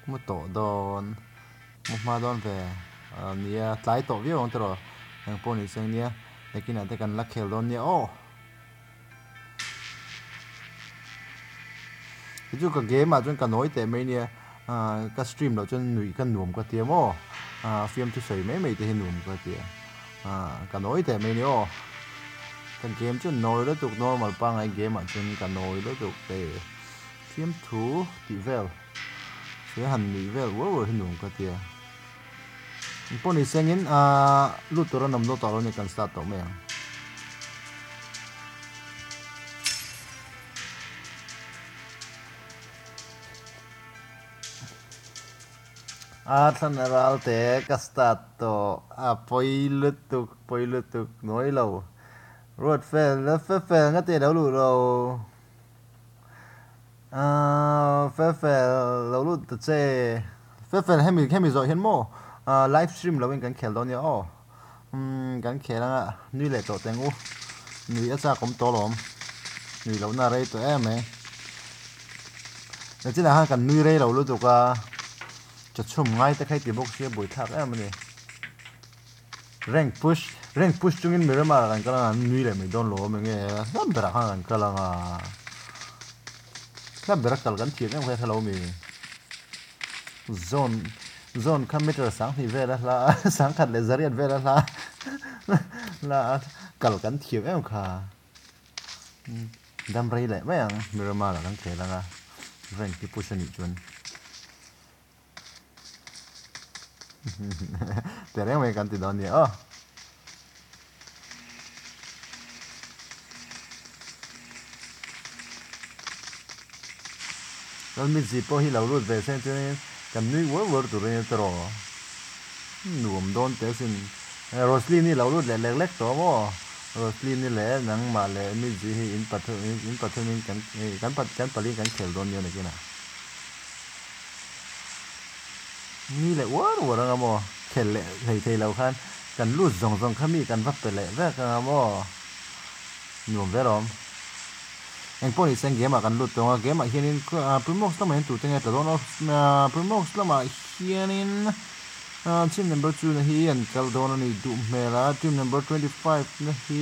mu to don mu ma don ve nia um, tlai to vi on tro ang po ni sang nia lekin ate kan la khel don nia o oh! ju ka game ma jun ka noi te mai nia uh, ka stream lo chun nui kan nuom ka tia mo. Uh, film tu sei me me te hin nuom ka tia. Uh, ka noi te me ni o oh! kan game chun noi lo tuk, normal pa ngai game ma jun ka noi lo tuk te. Film tu ti vel sẽ hành mì vel wo wo hin nung ka tia. Poni sengin a à tura nam nằm taro tao cần start to me a than ral te ka start to a poilu tuk poilu tuk noi lo ruột phê nó phê phê ngắt tiền đâu lụt đâu À, phê phê lâu lâu tự chế phê phê hay mình hay mình rồi hiện mô. À, live livestream lâu bên gắn khéo đó nhớ ô um gắn khéo là nuôi lệ tổ tiếng u nuôi ở xa cũng to lắm. Nuôi lâu na đây tụi em ấy. Nên chỉ là hai cần nuôi đây lâu lâu tụi cả chặt chum ngay tới khai tiền bốc xe buổi thạc em này rank push. Rank push chungin miramar mà là nui là mi don mình me nge sam bera kan kala nga cái là klabberak talgan tir em khe thalo mi zone zone kan meter sang hi vela la sang khat le zariat vela la la kalkan thiam em kha dam rei le mai ang mirama la kan thela la ven ki pushan ni chun tere mai kan ti don ni oh แล้วมีสิปอฮิเรารู้แต่เส้นเจนจำนี้วัววัวตัวเรียนตรอหนุ่มโดนแต่สินโรสลีนี่เรารู้เล็กๆตัวว่าโรสลีนี่แหละนังมาแหละมีสิอินปัทเทอินปัทเทอร์นกันกันปัดกันปริกันเขลโดนเยอะเลยกันนะนี่แหละว่าว่าเราโมเขลเลยเทเราขั้นกันรูดสองสองขมีกันวักไปแหละแรกเราโมหนุ่มเวดล้อม en poni sen gema kan lut tonga gema hienin primox lama hen tu tenge ta dono primox lama hienin team number 2 na hi an kal dono ni du mela team number 25 na hi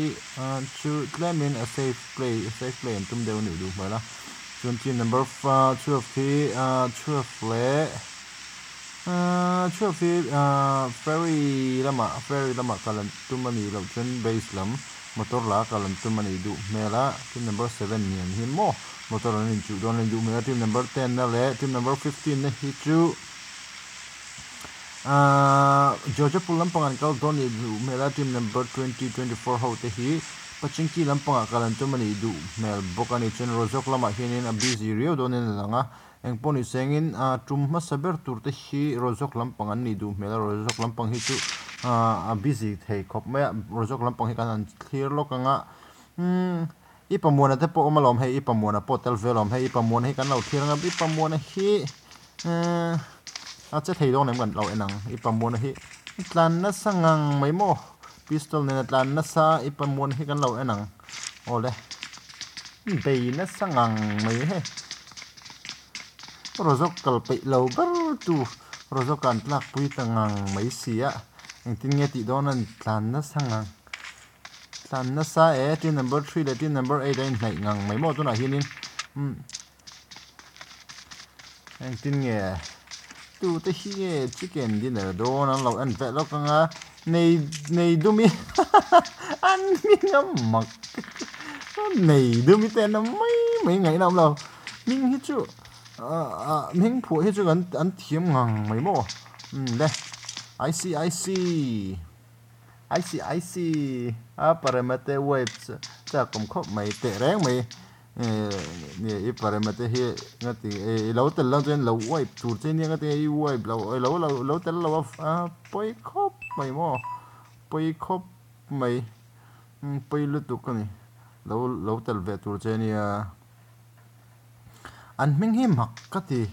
chu claim in a safe play a safe play an tum deu ni du mela chun team number 12 hi 12 le ช่วฟีเฟอรี่ละมาเฟอรี่ละมากันตุ้มมันนี่เราชนเบสลัม motor la kalam tu mani du mela team number 7 nian hin mo. Motor an chu don len du mela team number 10 na le team number 15 na hi chu a georgia pulam pangan kal don ni du mela team number 20 24 ho te hi. Pachinki lampanga kalan tu mani du mel. Bokani chen rozok lama hinin a busy rio don en langa engponi sengin a tum ma saber tur te hi rozok lampangan ni du mela rozok lampang hi chu a busy thei khop me rojok lampang hi kan an clear lo kanga um i pamona te po omalom hei i po tel velom hei i pamona hi kan lo thir nga i pamona hi a che thei dong nem kan lo enang i pamona hi tlan na sangang mai mo. pistol ne tlan na sa i pamona hi kan lo enang ole bei na sangang mai he. rojok kal pe lo bar tu. rojok kan tlak pui tangang mai sia tin nghe ti đó là tlan na sang tlan na sa e team number 3 le tin number 8 anh này ngang mấy mô tu na hinin um anh tin nghe. Tu te hi nghe chicken dinner do na lo an ve lo kanga nei nei du mi. Ăn mi ngam mặc. Nei du mi tên nó mấy mấy ngày nào lâu. Mình hết chưa à ờ, à ờ, mình phụ hết chưa ăn ăn thiếm ngang mấy mô um đây. I see, I see. I see, I see. Aparemate waves. Takum kop may te rang may. Ni iparemate he ngati lau tel lang jen lau wave. Tur jen yang ngati i wave lau lau lau lau tel lau af. Poi kop may mo. Poi kop may. Poi lutuk kani. Lau lau tel ve tur jen ya. An ming hi mak kati.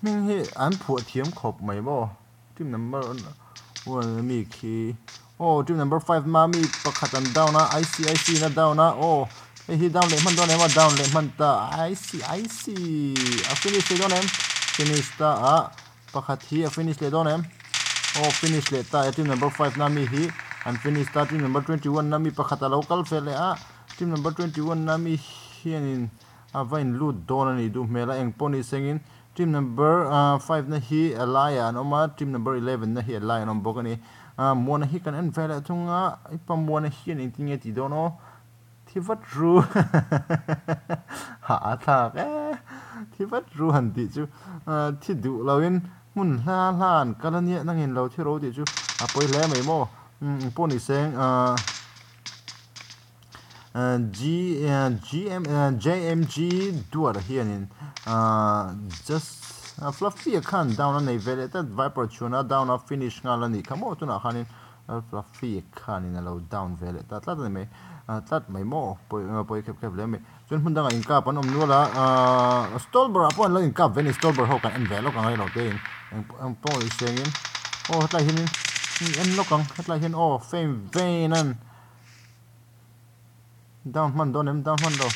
Ming hi an phuat thiam khop may mo. Tim number one mi oh team number 5 ma mi down na ICIC na down na oh hi down le man don em down le man ta ICIC a finish le don em finish ta a pakhat hi a finish le don em oh finish le ta team number 5 na mi hi an finish ta team number 21 na mi pakhat a local fe le a team number 21 na mi hianin a vain lut don ani du mela eng poni sengin team number uh, 5 na hi alaya no ma team number 11 na hi alaya no bokani uh, mo na hi kan en vela thunga ipa mo na hi ni tinge ti do no thi vat ru. Ha tha ke. Thi vat ru han ti chu. Uh, thi du lawin mun hla hlan kalania nangin lo thi ro ti chu. Apoi le mai mo. Mm, Pon ni seng a G GM JMG duar hianin just fluffy khan down on a vele that viper tuna down a finish ngalani kamo tuna khanin fluffy khan in a low down vele tat lat mai tat mai mo poi poi khep khep le mai chun hun danga in ka pan om nuala stolber apon lo in ka veni stolber ho kan en velo kan lo te in en po sengin oh tlai hin en lo kan tlai hin oh fame veinan Down man, down him, down man, down.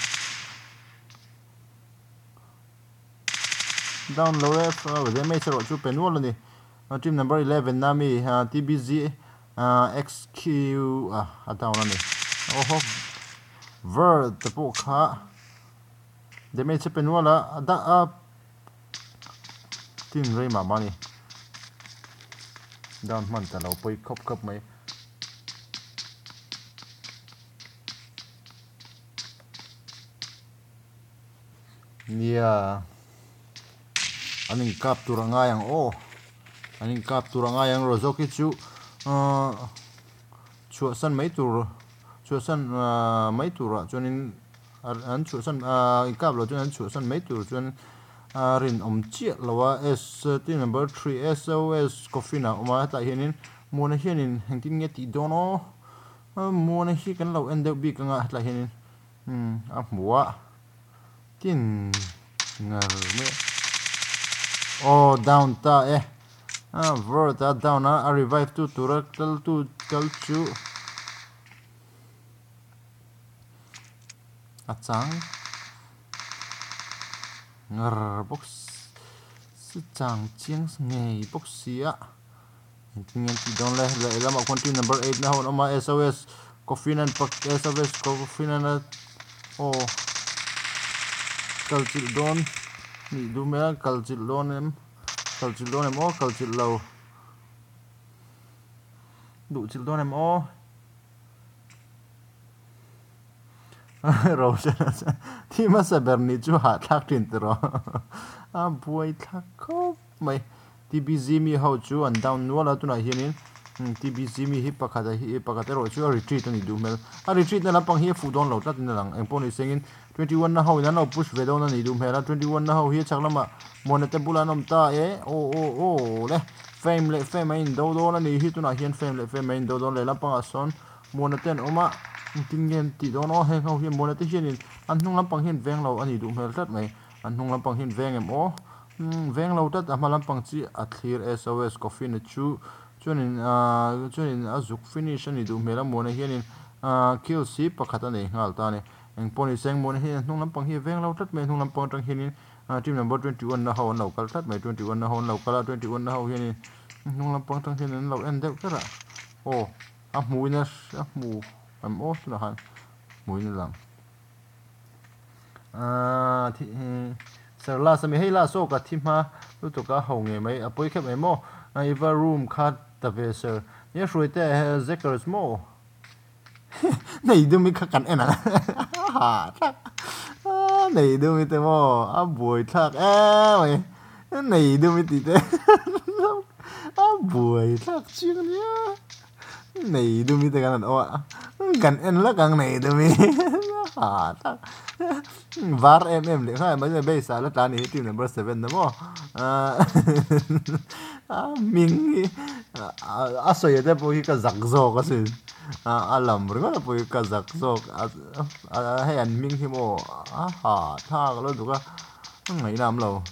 Down low left, oh, they may serve to pen wall on the team number 11, Nami, uh, TBZ, uh, XQ, ah, uh, down on the. Oh, ho. Ver, the book, huh? They may serve pen wall, uh, that up. Team Rayma money. Down man, the low boy, cop, cop, mate. Nia. Aning kap turanga yang o oh. aning kap turanga yang rozoki chu uh, chu san mai tur chu san uh, mai tur, chuanin an chu san uh, in kap lo chuan chu san mai tur, chuan rin om chia lawa s team number 3 sos coffee na oma ta hianin mona hianin, hengtin nge ti dono mona hi kan lo ende bi kanga ta hianin. Hm a muwa tin ngar me oh down ta eh. Ah ver ta down a revive tu tura kal tu kal chu a chang ngar box. Si chang chiang ngei box sia. Ingin ti don le le lama konti number 8 na hon ma sos coffee and pak sos coffee and oh kalchil don, ni du me kalchil don em kalchil don em o, kalchil lo du, chil don em o ro thi ma sa berni chu ha thak tin tro. A buai mày thì bị gì mi ho chu, an down wala thì bị gì mi hip bạc hạt hip bạc hạt e rồi chú retreat ani du mel. À retreat na lapang hi fu don lo tat là lang. Bọn poni sengin 21 na ho na no push ve don ani du mel 21 na ho hi chaklama monete bulanom ta e o o o le fame le fame in do do na ni hi tuna hian fame le fame in do do le lapang a son moneten oma tingen ti do no he ho hi monete hian in an hnung lampang hian veng lo ani du mel tat mai an hnung lampang hian veng em o veng lo tat ama lampang chi a clear sos coffee na chu chuanin chuanin a zuk finish ani du mel a mona hian in kill si pakhat ani ngal ta ni eng poni seng mona hi hnung lampang hi veng lo tat mai hnung lampang tang hian in team number 21 na ho lo kal tat mai 21 na ho lo kala 21 na ho hian in hnung lampang tang hian in lo en deuh kara o a hmui na a hmu am o tuna han mui na lang a thi sir la sami hei la so ka thim ha lu to ka ho nge mai apoi khep mai mo iva room khat ta ve sir ye shrui te zekers mo 나 이름이 카간 에나 하탁 내 이름이 때뭐 아, 뭐이 탁 에이 내 이름이 띠대 아, 뭐이 탁 지금이야 내 이름이 때가 난 어, 간 엔라 강내 이름이 하탁 var mm để khai bây giờ bây giờ là ta này tìm number seven đúng không ka sin. A alam ri ma po hi ka zak zo a hay ah, ah, ah, an mình thì mo. A ha, tha ka lo du ngày hmm, ngai nam lo.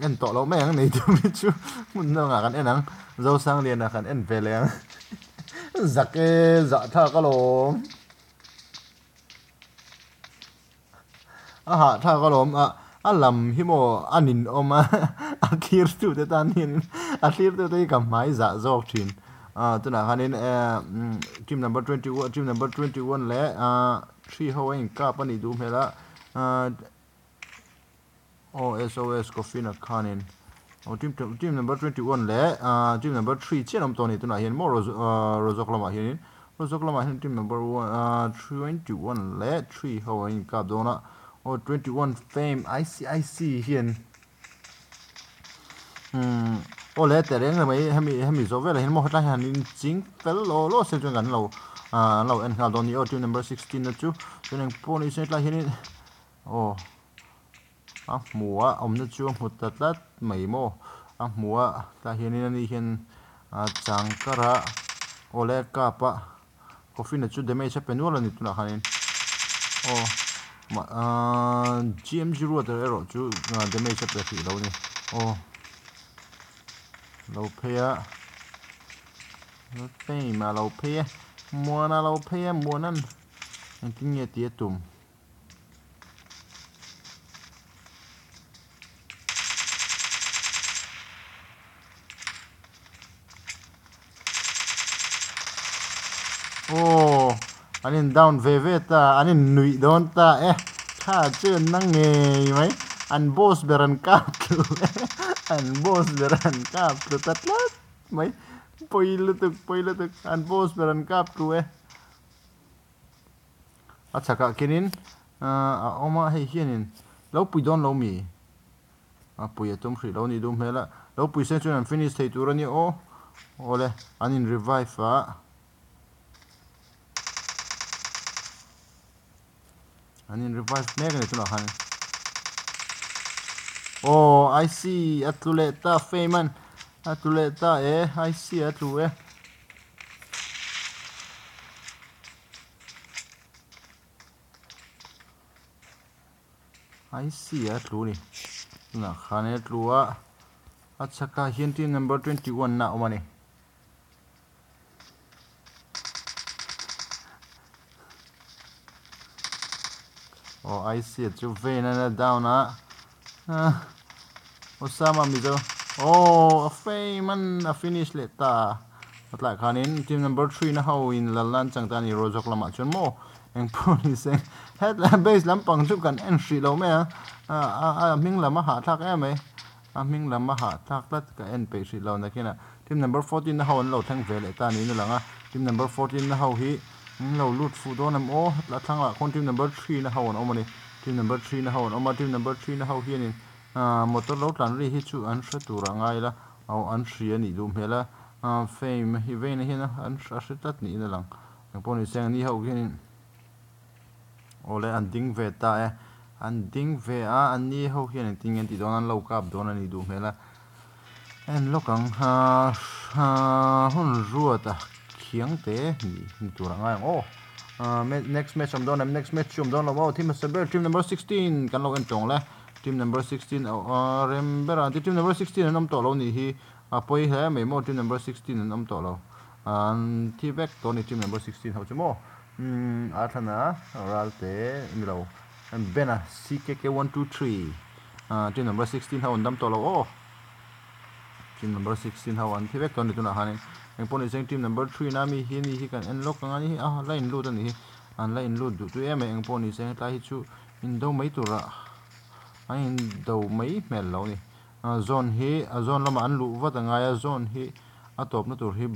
En to lo meng nei tu mi chu. Mun no nga kan enang. Zo sang lian na kan en ve le. Zak e za tha ka lo. A ha, tha ka lom a a lam hi mo anin oma a thir tu te tan hin a thir tu te kam mai za zok thin a tuna hanin team number 21 team number 21 le a 3 hawing ka pani du mela a OSOS Kofina Khanin o team team number 21 le a team number 3 chenom toni tuna hian mo rozok lama hian rozok lama hian team number 1 21 le 3 hawing ka dona or 21 fame. I see i see hian um là mấy te reng mai hemi số về là hin một hata hàng in ching phải lo lo xem cho ngắn lâu. À lâu anh khal don nhiều team number 16 cho nên pony sẽ là tla hin o a mua om na chu mut tật tat mai mo a mua ta hin ni hin a chang ra ô le ka pa. Coffee na chu de mai se penul ani ô mà o GM gmg ru rồi chú à de mai sắp pe thi đâu nhỉ ô lâu phê nó tê mà lâu phê mua na lâu phê mua năn anh kinh nghiệm tiệt tùm anh in down về ta anh in nụy ta eh kha chưa năng nghề mấy anh boss beran cáp an boss beran kap tu tatlat mai. Poilo tuk poilo tuk. An boss beran kap tu e acha ka eh. kinin eh, a oma hei hianin lo pui don a pui atom hri lo ni dum hmela lo pui an finish thei tur o. Ole anin revive a Anin 아니 리버스 매그넷으로 하는 Oh, I see. 아툴레타 페이먼 아툴레타 eh, I see 아툴레 eh? I see ya true nih nah kan ya true ah. Acaka hinti number 21 nak omani. Oh, I see it. Chu Feynman down a. Ah, Osama Mizo. Oh, a Feynman a finish le ta. At lại khanin team number 3 na hau in lalan chang tani rozok lama chun mo. Eng puni se head la base lam pang chu kan entry lo me a a ming lama ha thak em e. A ming lama ha thak lat ka en pe shi lo na kina. Team number 14 na hau an lo thang ve le ta ni na langa. Team number 14 na hau hi lo lut fu do nam o la thang la kon team number 3 na hau an omani. team number 3 na ho oma team number 3 na ho hianin motor lo tlan ri hi chu an hra tur angai la au an hri ani dum hela fame, hi vein hi na an hra tat ni na lang poni seng ni ho hianin ole an ding ve ta e. An ding ve a an ni ho hianin ting an ti don an lo kap don ani dum hela en lokang ha ha hun ruata khiang te ni tur angai oh uh, next match am don next match um don lo team saber team number 16 kan lo en tong la team number 16 uh, remember team number 16 nam to lo ni hi apoi he me mo team number 16 nam to lo an ti back to ni team number 16 ho chumo um athana ralte milo and bena ckk 123 uh, team number 16 ha undam to lo oh team number 16 ha, an ti back to ni tu na hanin eng poni seng team number 3 na mi hi ni hi kan en lok nga ni ah line lu ni an line lu du tu em eng poni seng ta hi chu, in do mai tu ra. Anh in do mai mel lo ni. Zone hi a ah, zone lama an lu wat ta ya ah, zone hi a ah, top na tur hi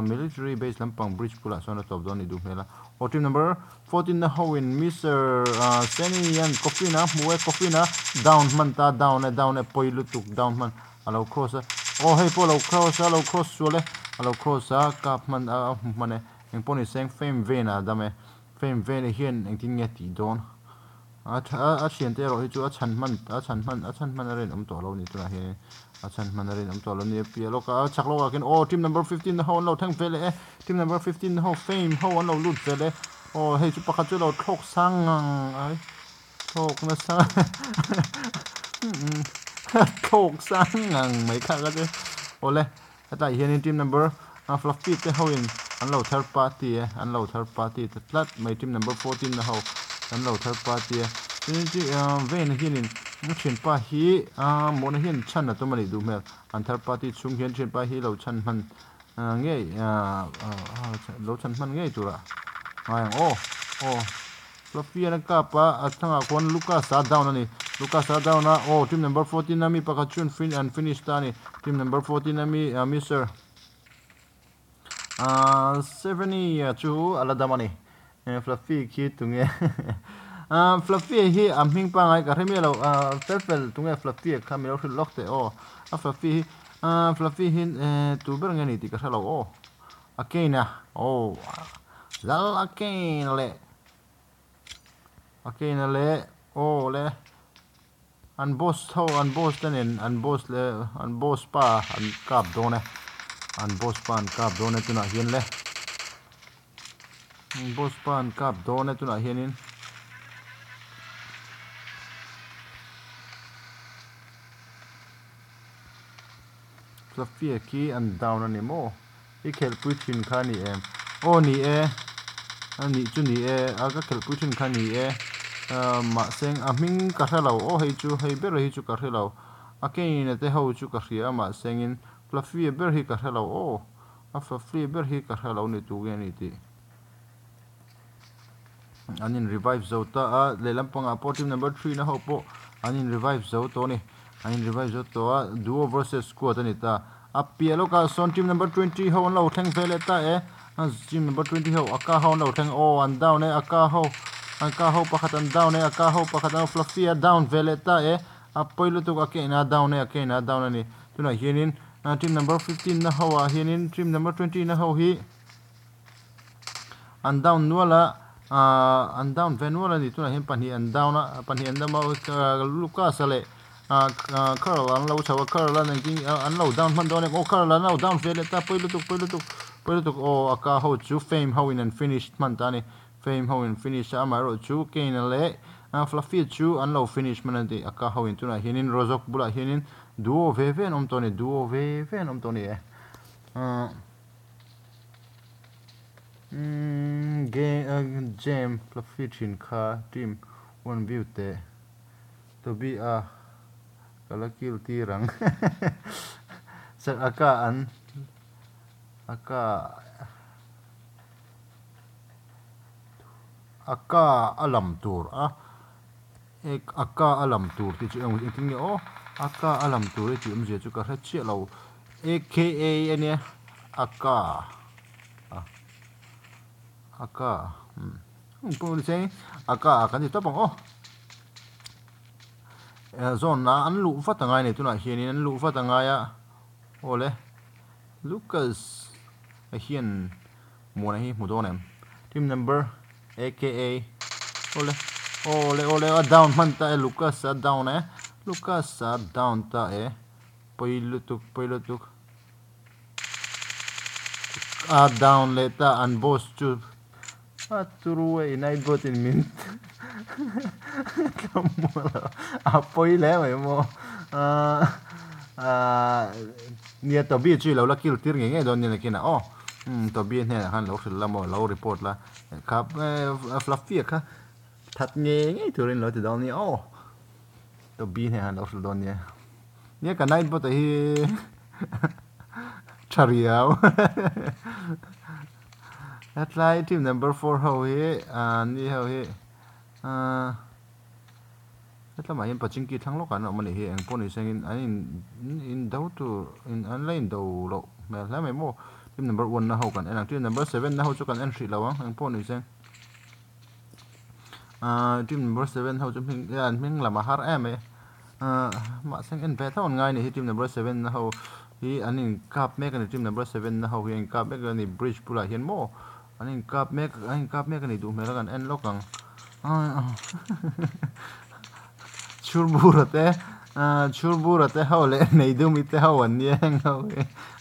military base lampang bridge pula, so na top don ni du mela o oh, team number 14 na howin mr seni yan coffee na muwe coffee na down man ta, down e down eh, e poilu tuk, down man. Alo cross oh hey polo khosa alo cross sule alo khosa a kap man a mane eng poni seng fem vena dame fame vena hien eng tin nge ti don a a chien te ro hi chu a chan man a chan man a chan man ren om to lo ni tura he a chan man ren om to lo ni pi lo ka chak lo ka ken oh team number 15 na ho lo thang vele e team number 15 ho fame ho an lo lut vele oh hey chu pakha chu lo thok sang ai thok na sang thok sang mấy khác cái ole tại hiện team number a fluffy te hoin an lo third party e an third party te lát, mấy team number 14 na ho an lo third party e tin chi vein hianin mu chen pa hi a mo na hian chan tôi to đi du mel an third party chung hiện chen pa hi lo chan man nge lo chan man nge tura ai o o Sofia Kappa athanga kon Lucas down ani luka down na oh team number 14 nami pakachun fin and finish tani team number 14 nami, uh, Mr. Ah, 70 uh, chu aladamani eh, e. uh, Fluffy ki tunge Ah, Fluffy hi eh, amhing pa ngai karemi lo. Uh, felfel tunge Fluffy khamiro lokte oh. A Fluffy ah Fluffy hin uh, tu berngani ti kasalo oh. Akena oh. Zal akena le a keina le o le an boss tho an boss ten in an boss le an boss pa an kap do ne an boss pa an kap do ne tuna hian le an boss pa an kap do ne tuna hian in Fluffy ki an down ani mo i khel pui thin kha ni em o ni e ani chu ni e aga khel pui thin kha ni e ma seng a ming ka hlo o hei chu hei ber hei chu ka hlo a ke in te ho chu ka hria ma seng in Fluffy ber hi ka hlo o a Fluffy ber hi ka hlo ni tu ge ni ti anin revive zo ta a le lampang a po team number 3 na ho po anin revive zo to ni anin revive zo to a duo versus squad ani ta a pielo ka son team number 20 ho lo theng vele ta e team number 20 ho aka ho lo theng o an down e aka ho aka ho pakhat down e aka ho pakhat an fluffy down vele ta e a poilo tu ake na down e ake na down ani tuna hianin team number 15 na ho a hianin team number 20 na ho hi an down nuala uh, an down venwala ni tuna hian pahnih an down a pahnih an dama lucas ale Carl an lo chawa Carl an king an lo down man don o Carl an lo down vele ta poilo tuk poilo tuk poilo tuk o aka ho chu fame how in and finished man tani fame how in finish amaro chu kein le a fluffy chu an lo finish man ti aka ho in tuna hinin rozok bula hinin duo ve ve nom toni duo ve ve nom toni e game jam fluffy chin kha team one view te to be a kalakil tirang. Sa aka an aka aka alam tur, a. Ek aka alam tur, ti chu ang ting o. Aka alam tur, ti um je chu ka hra lo. Aka. Ania hmm. hmm, aka aka um po ni sei aka kan ti to pang o e, zone na an lu fa tangai ne tuna hian an lu fa tangai a. Ole lucas, a hian mo na hi, mu em team number a.k.a. Ole, ole, ole, a down man e Lucas, a down eh. Lucas, a down tae. Pailutuk, pailutuk. A down leta, an boss tube. A true in I got in mint. Kamola. A poile, me mo. Uh, uh, Nieto bici, la ula kill tirgin, don donne kina. Oh. طبيعي هنا خان لو خلا مو لو ريبورت لا كاب فلافيا كا تاتني ني تورين لو تدوني او طبيعي هنا لو خلا دوني ني كان نايت بوت هي تشارياو اتلاي تيم نمبر 4 هو هي اني هو هي แล้วทำไมยังปัจจุบันทั้งโลกกันออกมาเนี่ยเองพวกนี้เช่นอันนี้อินดาวตัวอินอันไลน์ดาวโลกแล้วไม่โม team number 1 na ho kan anh team number 7 na ho chu kan entry lo ang poni sang à team number 7 ho chu ming an ming là mà har em ấy. À mà sang en ve thon ngai ni team number 7 na ho hi anin kap me kan team number 7 na ho hi kap me kan ni bridge pula hian mo anin kap me anin kap me kan ni du me kan en lo kang churbura te churbura te ho le nei du mi te ho an yang ho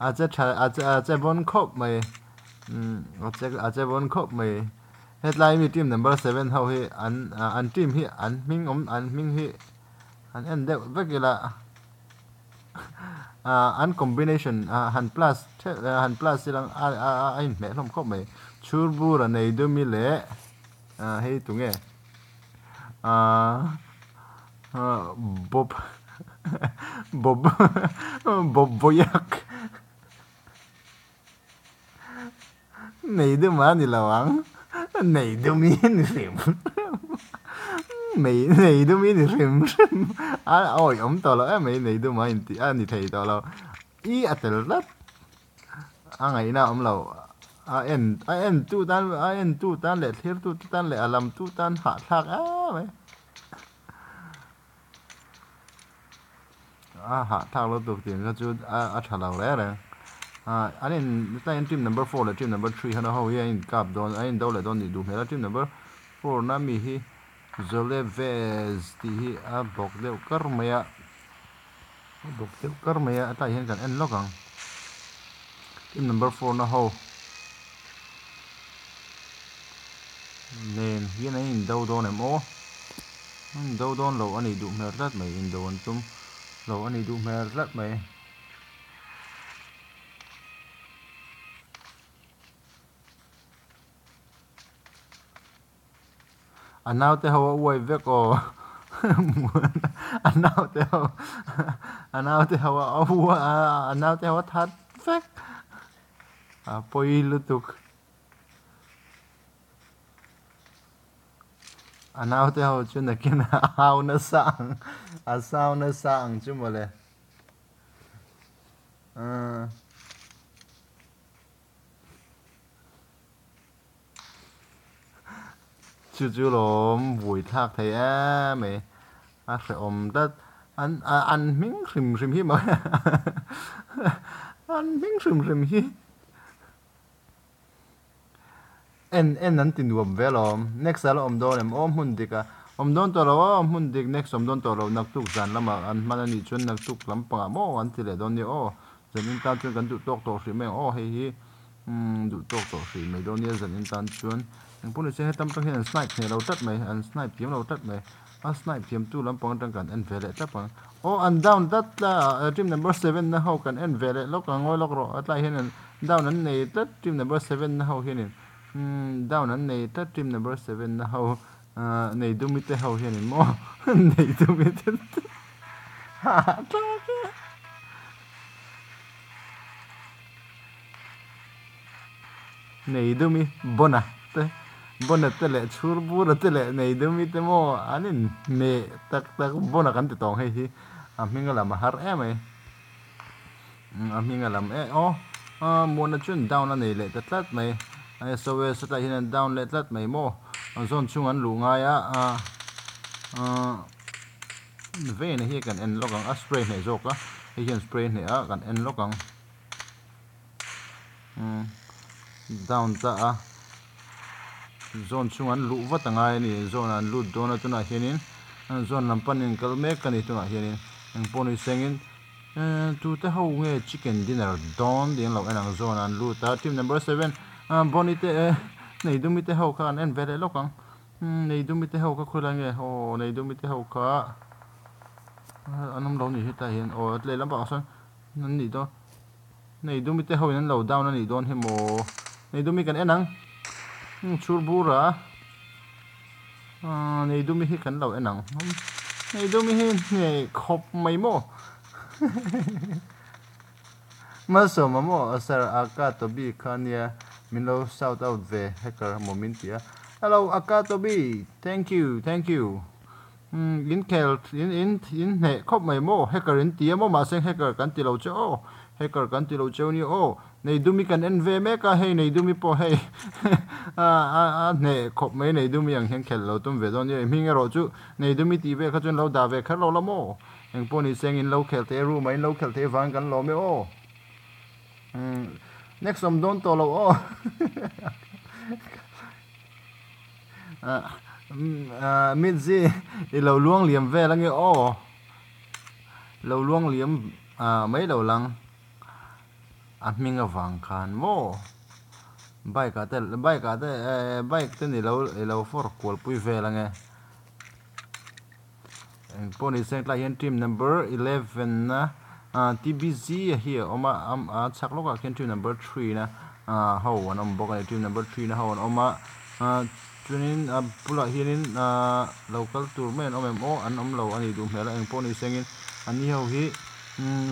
à mi ko ko ha na ka mi ti zak alam alam akhir tu mai chian tam bok se mo mi team number 7 how hi an an team hi an ming om an ming hi an en là, à an combination han plus han plus silang a a a in me lom khop mai churbura nei du mi le a hei tunge bob bob bob boyak này đứa mi ni rim mày, này đứa mi ni rim à ôi, ông tao là à, mày, này đứa mà anh thấy tao là, ý à tao lát. À ngày nào ông lâu à en à tu tan à en tu tan lệ thiết tu tan lệ làm, tu tan hạ thạc á à, mày. À hạ thạc lo tiền cái chú à à thà lâu lẽ rồi à anh em tại team number four là team number three hắn hầu như anh cặp don anh đâu là don đi đủ hết team number four na mi hi Zoleves thì hi à bọc leo cар maya bọc leo car maya tại hiện cần anh lo càng team number four nó hầu nên hiện nay đâu don em ô đâu don lâu anh đi đủ hết rất mấy in đâu anh tum lâu anh đi đủ hết rất mấy anau te ho uai vek o anau te ho anau te ho au anau te ho that vek a poi lutuk anau te ho chuna kin au na sang a sao na sang chu uh, chú chú lom vui thác thầy à mẹ. Á, phải ôm đất. Ăn à, ăn miếng rìm rìm hi mà. Ăn miếng rìm rìm hi en en nan tin về velom next al om don em om hun dika om don to lo om hun dik next om don to lo nak tuk zan lama an mana ni chun nak tuk lam pa. Mo an ti le don ni o zan in tan chun kan du tok tok shi me o he hi du tok tok shi me don ni zan tan chun ang pun se tam tang hian snipe ne lo tat mai an snipe tiam lo tat mai a snipe tiam tu lam tang kan en vele ta pang o an down that la à, team number 7 na ho kan en vele lo kan ngoi lok ro atla hian an down an nei tat team number 7 na ho hian down an nei tat team number 7 na ho nei du mi te ho hian mo nei du mi te ha ta nei du mi bona te bona tele chur bura tele nei du mi te mo anin me tak tak bona kan te tong hei hi. A minga lam har em ai. A minga lam e o, a, mona chun down na le ta tlat mai. Ai e so we sa ta hin down le tlat mai mo. A zon chung an lu nga ya a a, ve ne hi kan en lokang. A spray ne jok a. Hi hian spray ne a kan en lokang. Hmm. Down ta a zone chung an luh vata ngai ni, zone an lut dona tuna hianin eh, zone lampan in kal mek kani tuna hianin ang poni sengin eh, tu te ho nge chicken dinner don, ding lo enang zone an lut ta. Team number 7 eh, boni te nei dumi te ho kan en vele lokang hmm, nei dumi te ho ka khulange ho nei dumi te ho ka. Anam lo ni hita hian o le lam ba san nan ni do. Nei dumi te ho nan lo down ni don hemo nei dumi kan enang chur bura à này mi hi kan lo enang này mi hi này khop mai mo mà so mà mo asar aka to bi khania min lo shout out về hacker moment ya, hello aka to bi thank you thank you. Um in kel in in in ne khop mai mo hacker in tia mo ma sen hacker kan ti lo cho hacker kan ti lo cho ni o nei dumi kan en ve me ka hei nei dumi po hei a a a ne khop mai nei dumi ang hen khel lo tum ve don ye ming ro chu nei dumi ti ve kha chun lo da ve khar lo la mo eng po ni seng in lo khel te ru mai lo khel te wang kan lo me o next om don to lo o a mid zi i lo luang liam ve lang ye o lo luang liam à mấy đầu lăng an hming a wang khan. Mo, bike ate bike ate eh, bike te ni lo eh, lo for kol pui ve la nge en eh. poni seng tla team number 11 na. Ah, a tbz here, oma, am a chak loka ken team number 3 na. Ah, a ho an om boka team number 3 na ho an oma. Chuanin a bulah hianin a local tur men awm em an om lo ani duh hmel eng pony sengin. Ani ho hi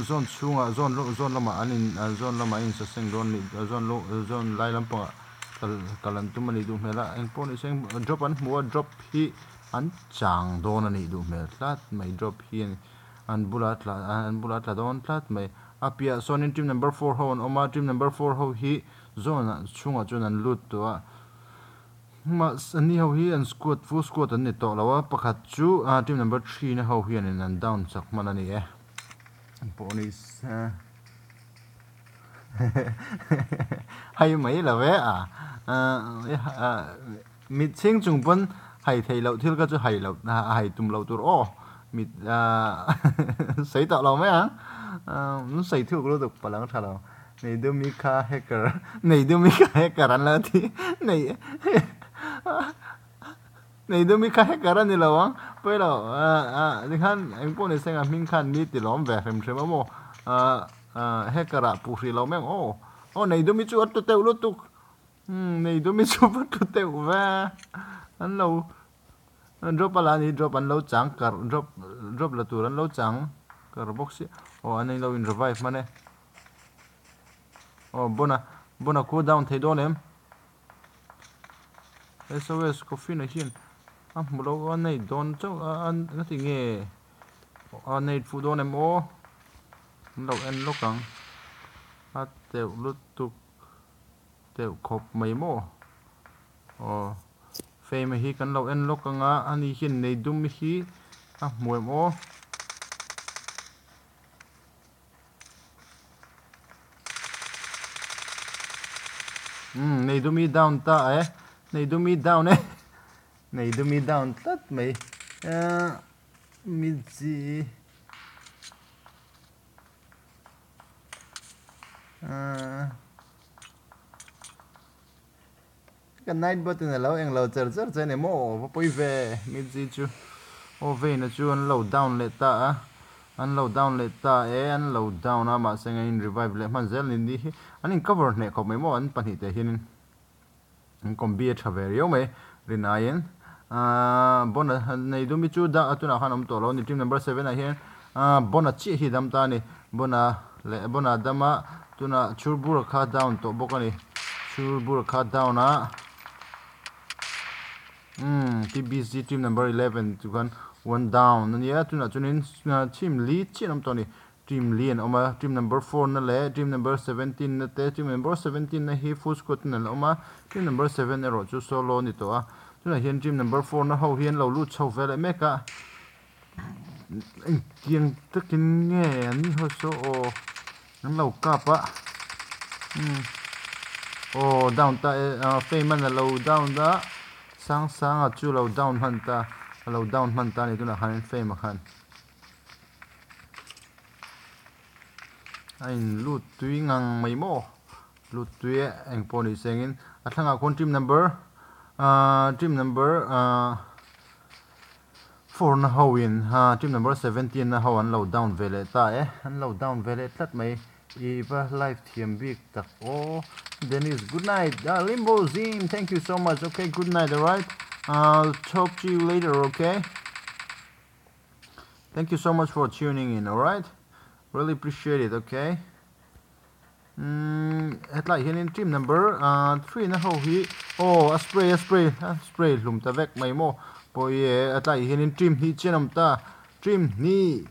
zon chunga zon lo zon lama anin zon lama in sa seng dawn ni zon lo zon lai lam pa kal kalan tum ani duh hmel a eng seng drop an mua drop hi an chang don ani du mel tlat mai drop hi an bulat la an bulat la don tlat mai apia son in team number 4 ho an oma team number 4 ho hi zon chunga chun an lut to a ma sani ho hi an squad full squad an ni to lawa pakhat chu team number 3 na ho hi an an down chak man ani e police hay mấy là vé à? Mít sinh chung bún hay thầy lậu thiếu cái chỗ hay lậu à, hay tùm lậu tụi ô mít sấy tạo lậu mấy à nó sấy thiếu cái được bà lăng thà lậu này đưa mi kha hacker, này đưa mi kha hacker ăn là thì, này này đưa mi kha hacker ăn thì lậu á bây giờ à à thì khăn anh bố này xem mình khăn mi thì lỏm về xem xem mà à à hacker à phụ sĩ lậu mấy ô ô này đưa mi chú ớt tụi lúc tụi này đưa mi chú ớt tụi tụi về anh lâu drop là ni drop anh lâu chẳng cả drop drop là tụi anh lâu chẳng cả box ô anh ấy lâu in revive mà này oh bona bona cool down thei don em SOS coffee na hin a mulo an nei don chau an na ti nge a nei fu don em o lo en lo kang a teu lu tu teu khop mai mo o fe me hi kan lo en lo kang a ani hin nei dum hi a muem o um này do mi down ta ấy này do mi down ấy này do mi down tất, mày à mi gì? À. Cái night button là lâu anh lâu chờ chờ chờ này mò và bôi về, mi gì chú? Ô về nó chú, anh lâu down lệ ta an lâu down lệ ta e an lâu down à mà xem anh revive le mà zel ni đi. Anh in cover mấy ko anh pan hít thế hiện anh còn kom bi traver yo me rinayen bona nei du mi chu da atuna khanam to lo ni team number 7 a hian bona chi hi dam ta ni bona le bona dama tuna churbur kha down to bokani churbur kha down a um tbc team number 11 to kan one down ni ya tuna chunin team lead chi nam to ni team lead an oma team number 4 na le team number 17 na te team number 17 na hi full squad na oma team number 7 ero chu solo ni to a chúng là hiện gym number 4 nó hầu hiện lâu lút sâu về lại mấy cả. Anh kiêng tất kinh nghe anh hơi số ô nó lâu cặp á. Ừ. Ô down tại phê mà là lâu down đó. Sáng sáng à chú lâu down hẳn ta. Lâu down hẳn ta thì cũng là hẳn phê mà hẳn anh lút tuy ngang mấy mô. Lút tuy anh pony singin à thằng à con team number? Uh team number uh 4 na hawin ha team number 17 na hawan lo down vele ta e an lo down vele tlat mai Eva live TM big tak oh Dennis good night uh, Limbo Zim thank you so much okay good night alright I'll talk to you later, okay? Thank you so much for tuning in, alright? Really appreciate it, okay? Mm, at like in team number uh, 3 na ho oh a à, spray a spray. A spray lum ta vek mai mo po ye a tai hin in team hi chenam ta. Team ni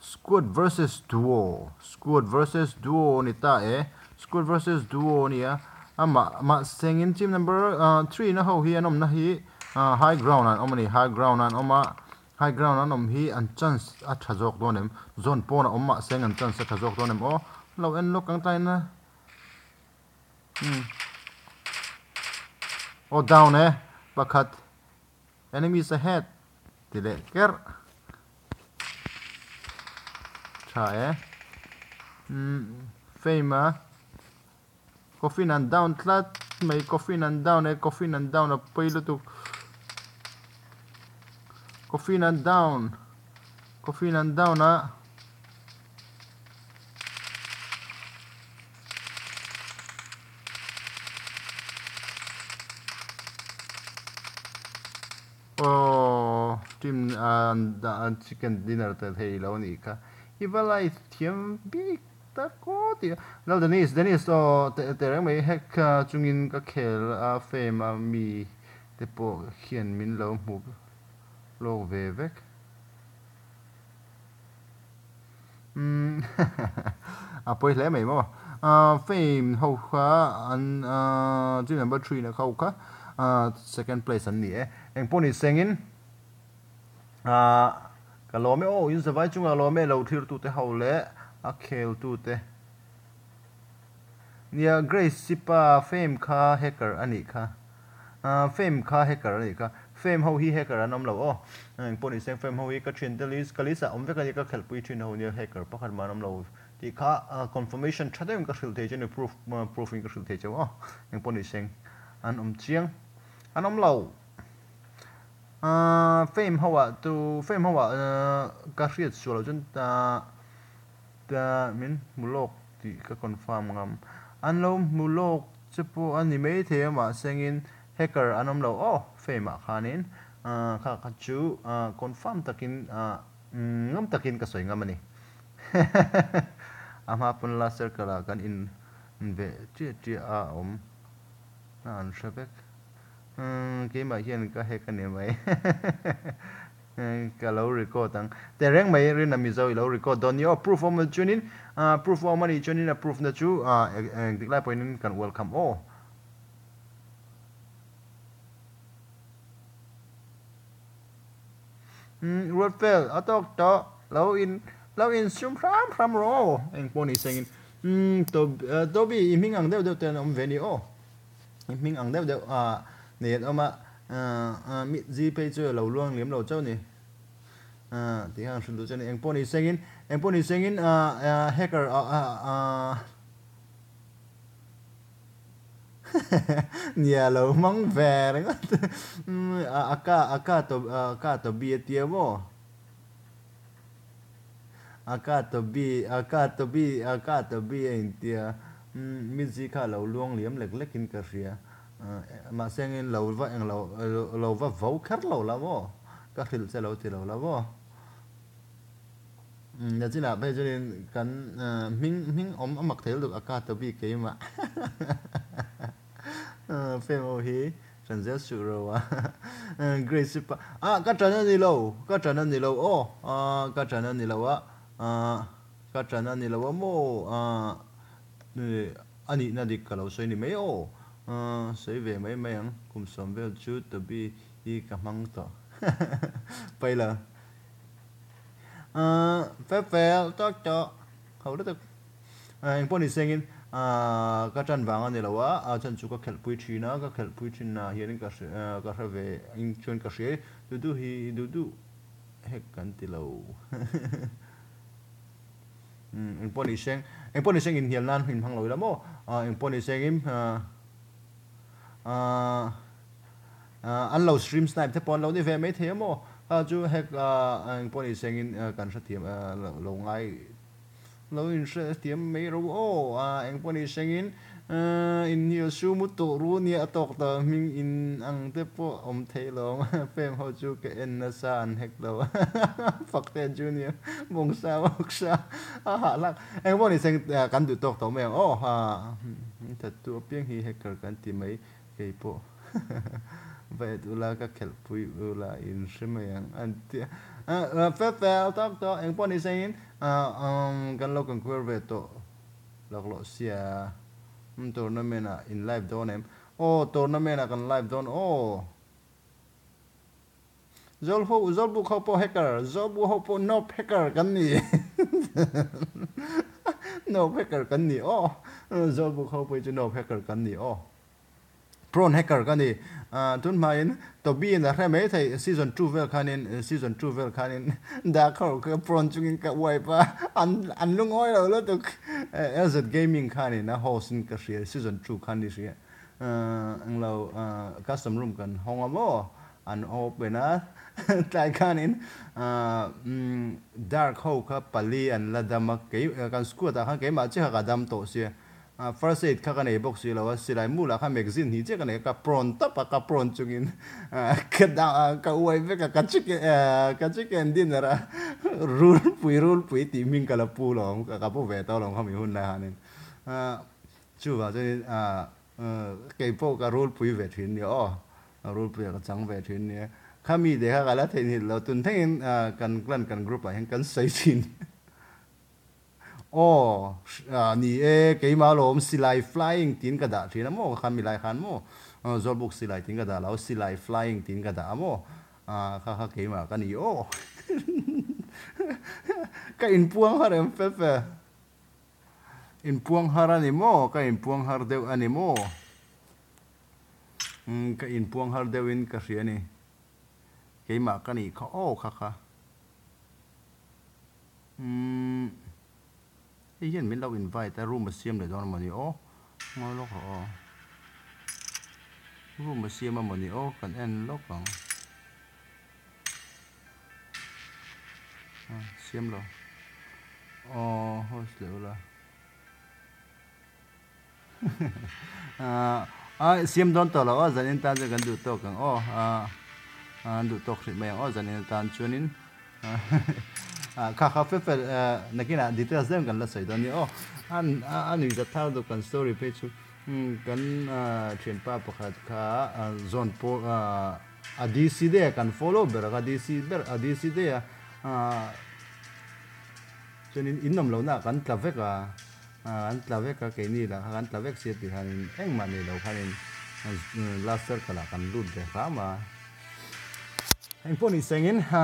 squad versus duo. Squad versus duo ni ta eh squad versus duo ni a ama ma sengin team number 3 na ho hi anom na hi high ground an omani high ground an oma high ground an om hi an chance a thajok donem zone pona omma seng an chance a thajok donem o lo en lo kang tai na hmm o down eh? Pakhat enemies ahead. Tile ker. Cha eh? Hmm. Fame coffin and down tlat may coffin and down eh? Coffin and down a pailu tu coffin and down. Coffin and down ah 어 지금 아나 치킨 디너때 헤일라 오니까 이발라 이팀 비따고 디 now Denise Denise 어 때랑 매 핵 중인 가켈아 페마 미 대포 희엔 민로 무 로베백 음 아포이 레메모 어 fame 호카 안 어, 지금 number 3나 호카 à second place ni e anh pony sengin à cái lò mẹ ô in zawai vậy chúng ta lò mẹ lâu thiêu te hậu lẽ à tu tụt te nia grace sipa fame kha hacker ani kha à fame kha hacker ani kha fame ho hi hacker anom lo o anh pony seng fame ho hi ka thin te kalisa om ve ka ka khel pui thin ho nia hacker pakhat manom lo ti kha confirmation thadem ka khil te chen proof proofing ka khil te chaw anh pony sang an om chiang أنهم لو آه فيم هو تو فيم هو آه كافية سورة جن تا تا من ملوك تي كونفام غام أن لو ملوك تبو أني ميتي ما سنين هكر أنهم لو أوه فيم خانين آه كاكاتشو آه كونفام تكين آه ngam takin ka soinga mani ama pun la circle kan in ve ti ti a om na an shabek cái mà hiện có hệ cái niệm vậy cái lâu record tăng. แต่ reng mai rin na nằm zo lâu record don yo proof of chunin à, proof of money approve proof na chu dik lai point kan welcome oh road fail atok to lâu in lâu in sum ram ram ro anh poni singin to ờ, to bi iming ang deu deu ten om veni oh iming ang deu deu à nè ông ạ? À, à mi gì bây giờ lâu luôn liếm lâu cháu nè à thì hàng sinh cho nên em pony singin. Em pony singin à, à hacker à à, à. nhà lâu mong về đấy ừ, à aka aka to aka to bia tiệm à aka to bi aka to bi aka to bi anh tia ừ, mi gì cả lâu luôn liếm lệch lệch in cả À, mà xem lâu lầu vậy lâu lâu và vấu khát lâu lắm vô. Các thịt sẽ lâu thì lâu lắm vô. Nhà chỉ là bây giờ nên cần mình mình ông mặc thế được à, cả tập bị cái mà. Phim ô hi trần giác sự rồi à. à Great super. À các trần anh đi lâu các trần anh đi lâu ô à các trần anh đi lâu á? À các trần anh đi lâu á? Mô à anh đi na đi cả lâu xoay đi mấy ô? Ờ, sẽ về mấy mấy ăn. Cùng sống với chú tớ bi đi cảm măng tỏ, bây là, ờ phép về cho cho. Hầu được ờ, anh bọn đi xem à các trận vàng anh là quá. Ờ, à trận chú các khel pui chi na các khel pui chi na hiện các các về. Anh chuyên các sĩ đu đu hi đu đu hết cảnh tỷ lâu. Ừ, anh bọn đi xem anh bọn đi xem in hiện lan hình phăng lối lắm ô. Anh bọn đi xem อันเราสตรีมสไนป์เทปอนเราเนี่ยเไม่เทียมอะจูเฮกออันปนิเซงินกันสเทียมลงไอเราอินเสเทียมไม่รู้โอ้อันปนิเซงินอินเฮียชูมุตุรู้เนี่ยตกต่อมิงอินอังเทปอมเทลงเฟมเขาจูเกเอ็นนาซานเฮกเราฝักเตนจูเนียมงซาวกซาอาหารักอันปนิเซงกันดูตกต่อแมงโอ้ฮะแต่ตัวเพียงฮีเฮกเกิดกันที่ไม่ cái po vậy tu la ka khel pui u la in shim yang. An ti a fa fa tok to en pon ni sein. A um kan lo kan queer ve to lok lo sia. Um tournament a in live don em. O, tournament a kan live don. O. Zol ho, zol bu kho po hacker. Zol bu ho po no hacker kan ni. No hacker kan ni. O. Zol bu kho po no hacker kan ni. O prawn hacker kan ni tun ma in to bi na hre mai thai season 2 vel khanin season 2 vel khanin da kho ka prawn chungin ka wai pa an an lung oi lo lo tuk as gaming khanin na host in ka share season 2 khan ni share ang lo custom room kan hong amo an open a tai khanin dark ho ka pali an la dam ke kan sku ta kha ke ma che ka dam to sia à first aid khá cái này bốc xí là xí lại mua là khá magazine thì chứ cái này cả prawn tập à cả prawn chung in à cái đạo cái uai với cái cái chicken cái chicken dinner à rule pui rule pui thì mình cái là pu lòng cái cái bộ về tao lòng không hiểu là nên à chú vào cho nên à cái bộ cái rule pui về thuyền nhở rule pui cái trắng về thuyền nhở ข้ามีเด็กกันแล้วทีนี้เราตุ นทั้งกันกลั่นกันกรุ๊ปอะไรกันใส่ชิน ô à ni e cái mà lom silai flying tin cái đó thì nó mo khăn mi lại khăn mo rồi bục silai tin cái đó lão silai flying tin cái đó mo à khá khá cái mà cái ni ô cái in puang har em phê phê in puang har anh mo cái in puang har deu anh mo cái in โอ้อะนี่เอ๋เกมอะไรล่哦啊你诶给马龙是来 flying 顶个มิไล？看没来看么？嗯，做 book 是来顶个哒，然后是来 flying 顶个哒么？啊，哈哈给嘛，跟你哦，个 in พวงฮาร์เอ็มเฟเฟอินพวงฮาร์นิโมก็อินพวงฮาร์เดวอันิโมอืมก็อินพวงฮาร์เดวินก็เสียนี่เกี่ยมากันนี่เขาโอ้ค่ะค่ะอืม ấy hiện mình log invite tại room mà xem để cho nó mà đi ô, mà log họ room mà xem mà mà đi ô, cần end log còn à, xem rồi. Ờ host liệu là à, à xem đón tờ là ở dân in ta sẽ gần đủ tờ càng ô à, à đủ tờ thì mày ở dân in ta chuyên in. كخفف نكين ديتيلز دم كان لسه يدني أو أن أن إذا تاو دو كان ستوري بيتشو كان تشين باب خد كا زون بو أدي سيدة كان فولو بر أدي سيدة أدي سيدة cho nên in nằm lâu na gắn tlavek à gắn tlavek à cái này là gắn tlavek sẽ thì hàng anh mà này lâu hàng last circle là gắn luôn để khá mà anh phone is saying in ha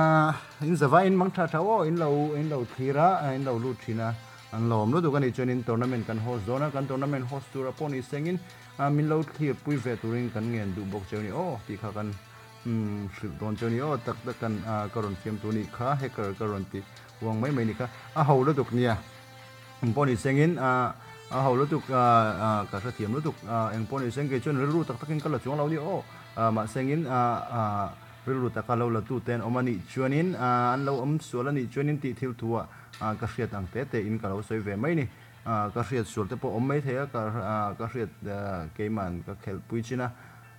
in zava in mang tha thawo in lo in lo thira in lo lu thina an lom lo du kan ichon in tournament kan host zona kan tournament host tur upon is sang in min lo thir pui ve turing kan ngen du bok chani o ti kha kan um shrip don chani o tak tak kan karon fiam tu ni kha hacker karon ti wang mai mai ni kha a ho lo duk nia an phone is sang in a a ho lo duk a ka sa thiam lo duk eng phone is sang ke chon ru tak takin kala chung lo ni o ma sang in a rilu taka lo la tu ten omani chuanin an lo om suala ni chuanin ti thil thua ka hriat ang te te in ka lo soi ve mai ni. Ka hriat sual te po om mai thea ka ka hriat keiman ka khel pui china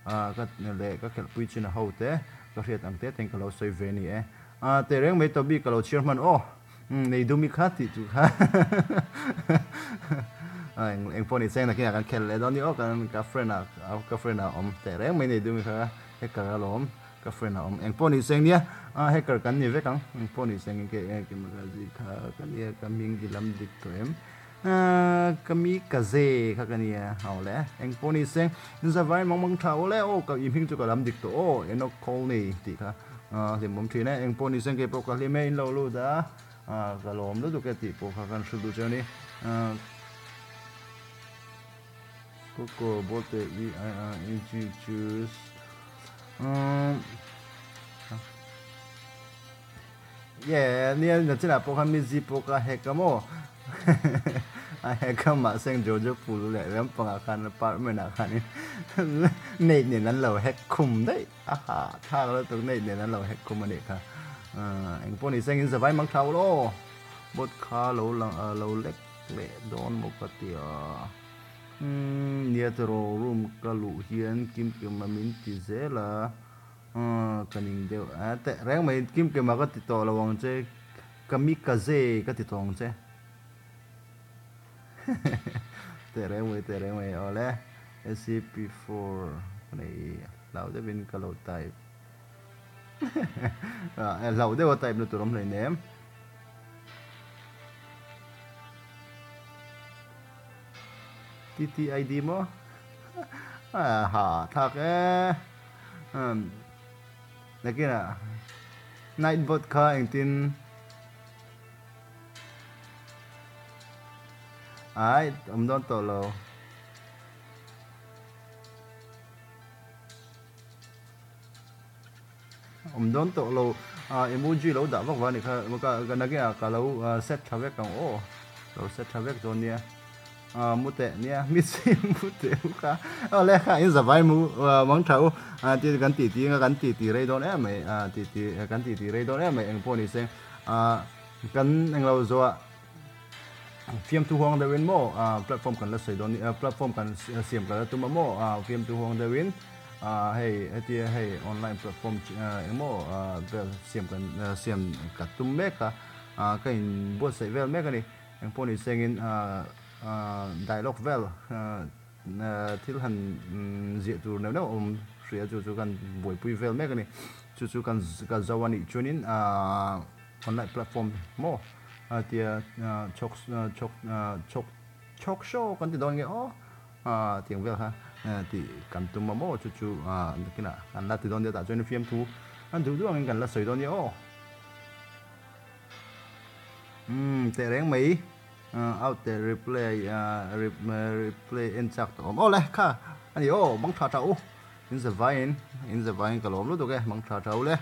ka le, ka khel pui china ho te, ka hriat ang te ten ka lo soi ve ni e te reng mai to bi ka lo chairman o nei du mi kha ti tu kha. Anh anh phone sang là khi nào anh khen lại đó ni o oh, kan ka friend à ka friend à om, te reng mai nei du mi kha, he ka lo ka friend om eng poni seng nia a hacker kan ni ve kang eng poni seng ke ke magazi kha kan ni ka ming lam dik to em. Kami kaze kha kan ni lẽ. Em eng poni seng za vai mong mong thau le o ka im hing chu ka lam dik to o enok call ni ti kha a thì mom thi ne eng poni seng ke po ka le me in lo lu da ka lom lu du ke ti po kha kan shu du chani Coco, bote i i i choose 음, 예, 니엔 나치라 포카 미지 포카 헤카모 아 헤카 마생 조조 풀레 램팡 아칸 파르멘 아칸이 네네 난로 헤쿰데 아하 타로 또 네네 난로 헤쿰마네카 아 앵포니 생인 서바이 망타우로 못 카로 랑 로렉 레 돈모카티아 nia ro room ka lu hian kim ke ma min ti zela kaning deu a te reng mai kim ke ma ka ti to lawang che kami ka ti tong che te reng mai te reng mai ole scp4 này lão đã bên kalu type à lầu để type nó tụi nó này ném TTID mo à ha thak e um kia nè. night vodka anh tin ai om don to lo om don to lo emoji lo đã vak wa này. Mà ka cái này kia ka lo à, set thavek kang ô. lo set thavek rồi nha à tệ nia mi si mu tệ ka à lẽ khai in zavai mu mong thâu à ti gan ti ti gan ti ti rei don em mày à ti ti gan ti ti rei don em mày anh phone ni sen à gan anh lâu zoa phim tu hong da win mo à platform kan la sei don platform kan siam ka tu ma mo à phim tu hong da win à hay thì, hay online platform em mo à siam kan siam ka tu me ka à. Cái bot sei vel me ka ni anh phone ni sen in à dialog vel thil han zi tu no no um shia chu chu kan boi pui vel me kani chu chu kan ka zawani chunin online platform mo thì chọc chọc chọc chọc show kan ti dong nge o tiếng vel ha. Ti kan tum mo chu chu kina an la ti dong ta chunin film tu an du là ang kan la soi dong nge o 嗯，这两枚。Ờ, out there replay à, replay in chak to o le kha ani o mang tha tha u, in the vine in the vine kalom lu do ke mang tha tha u le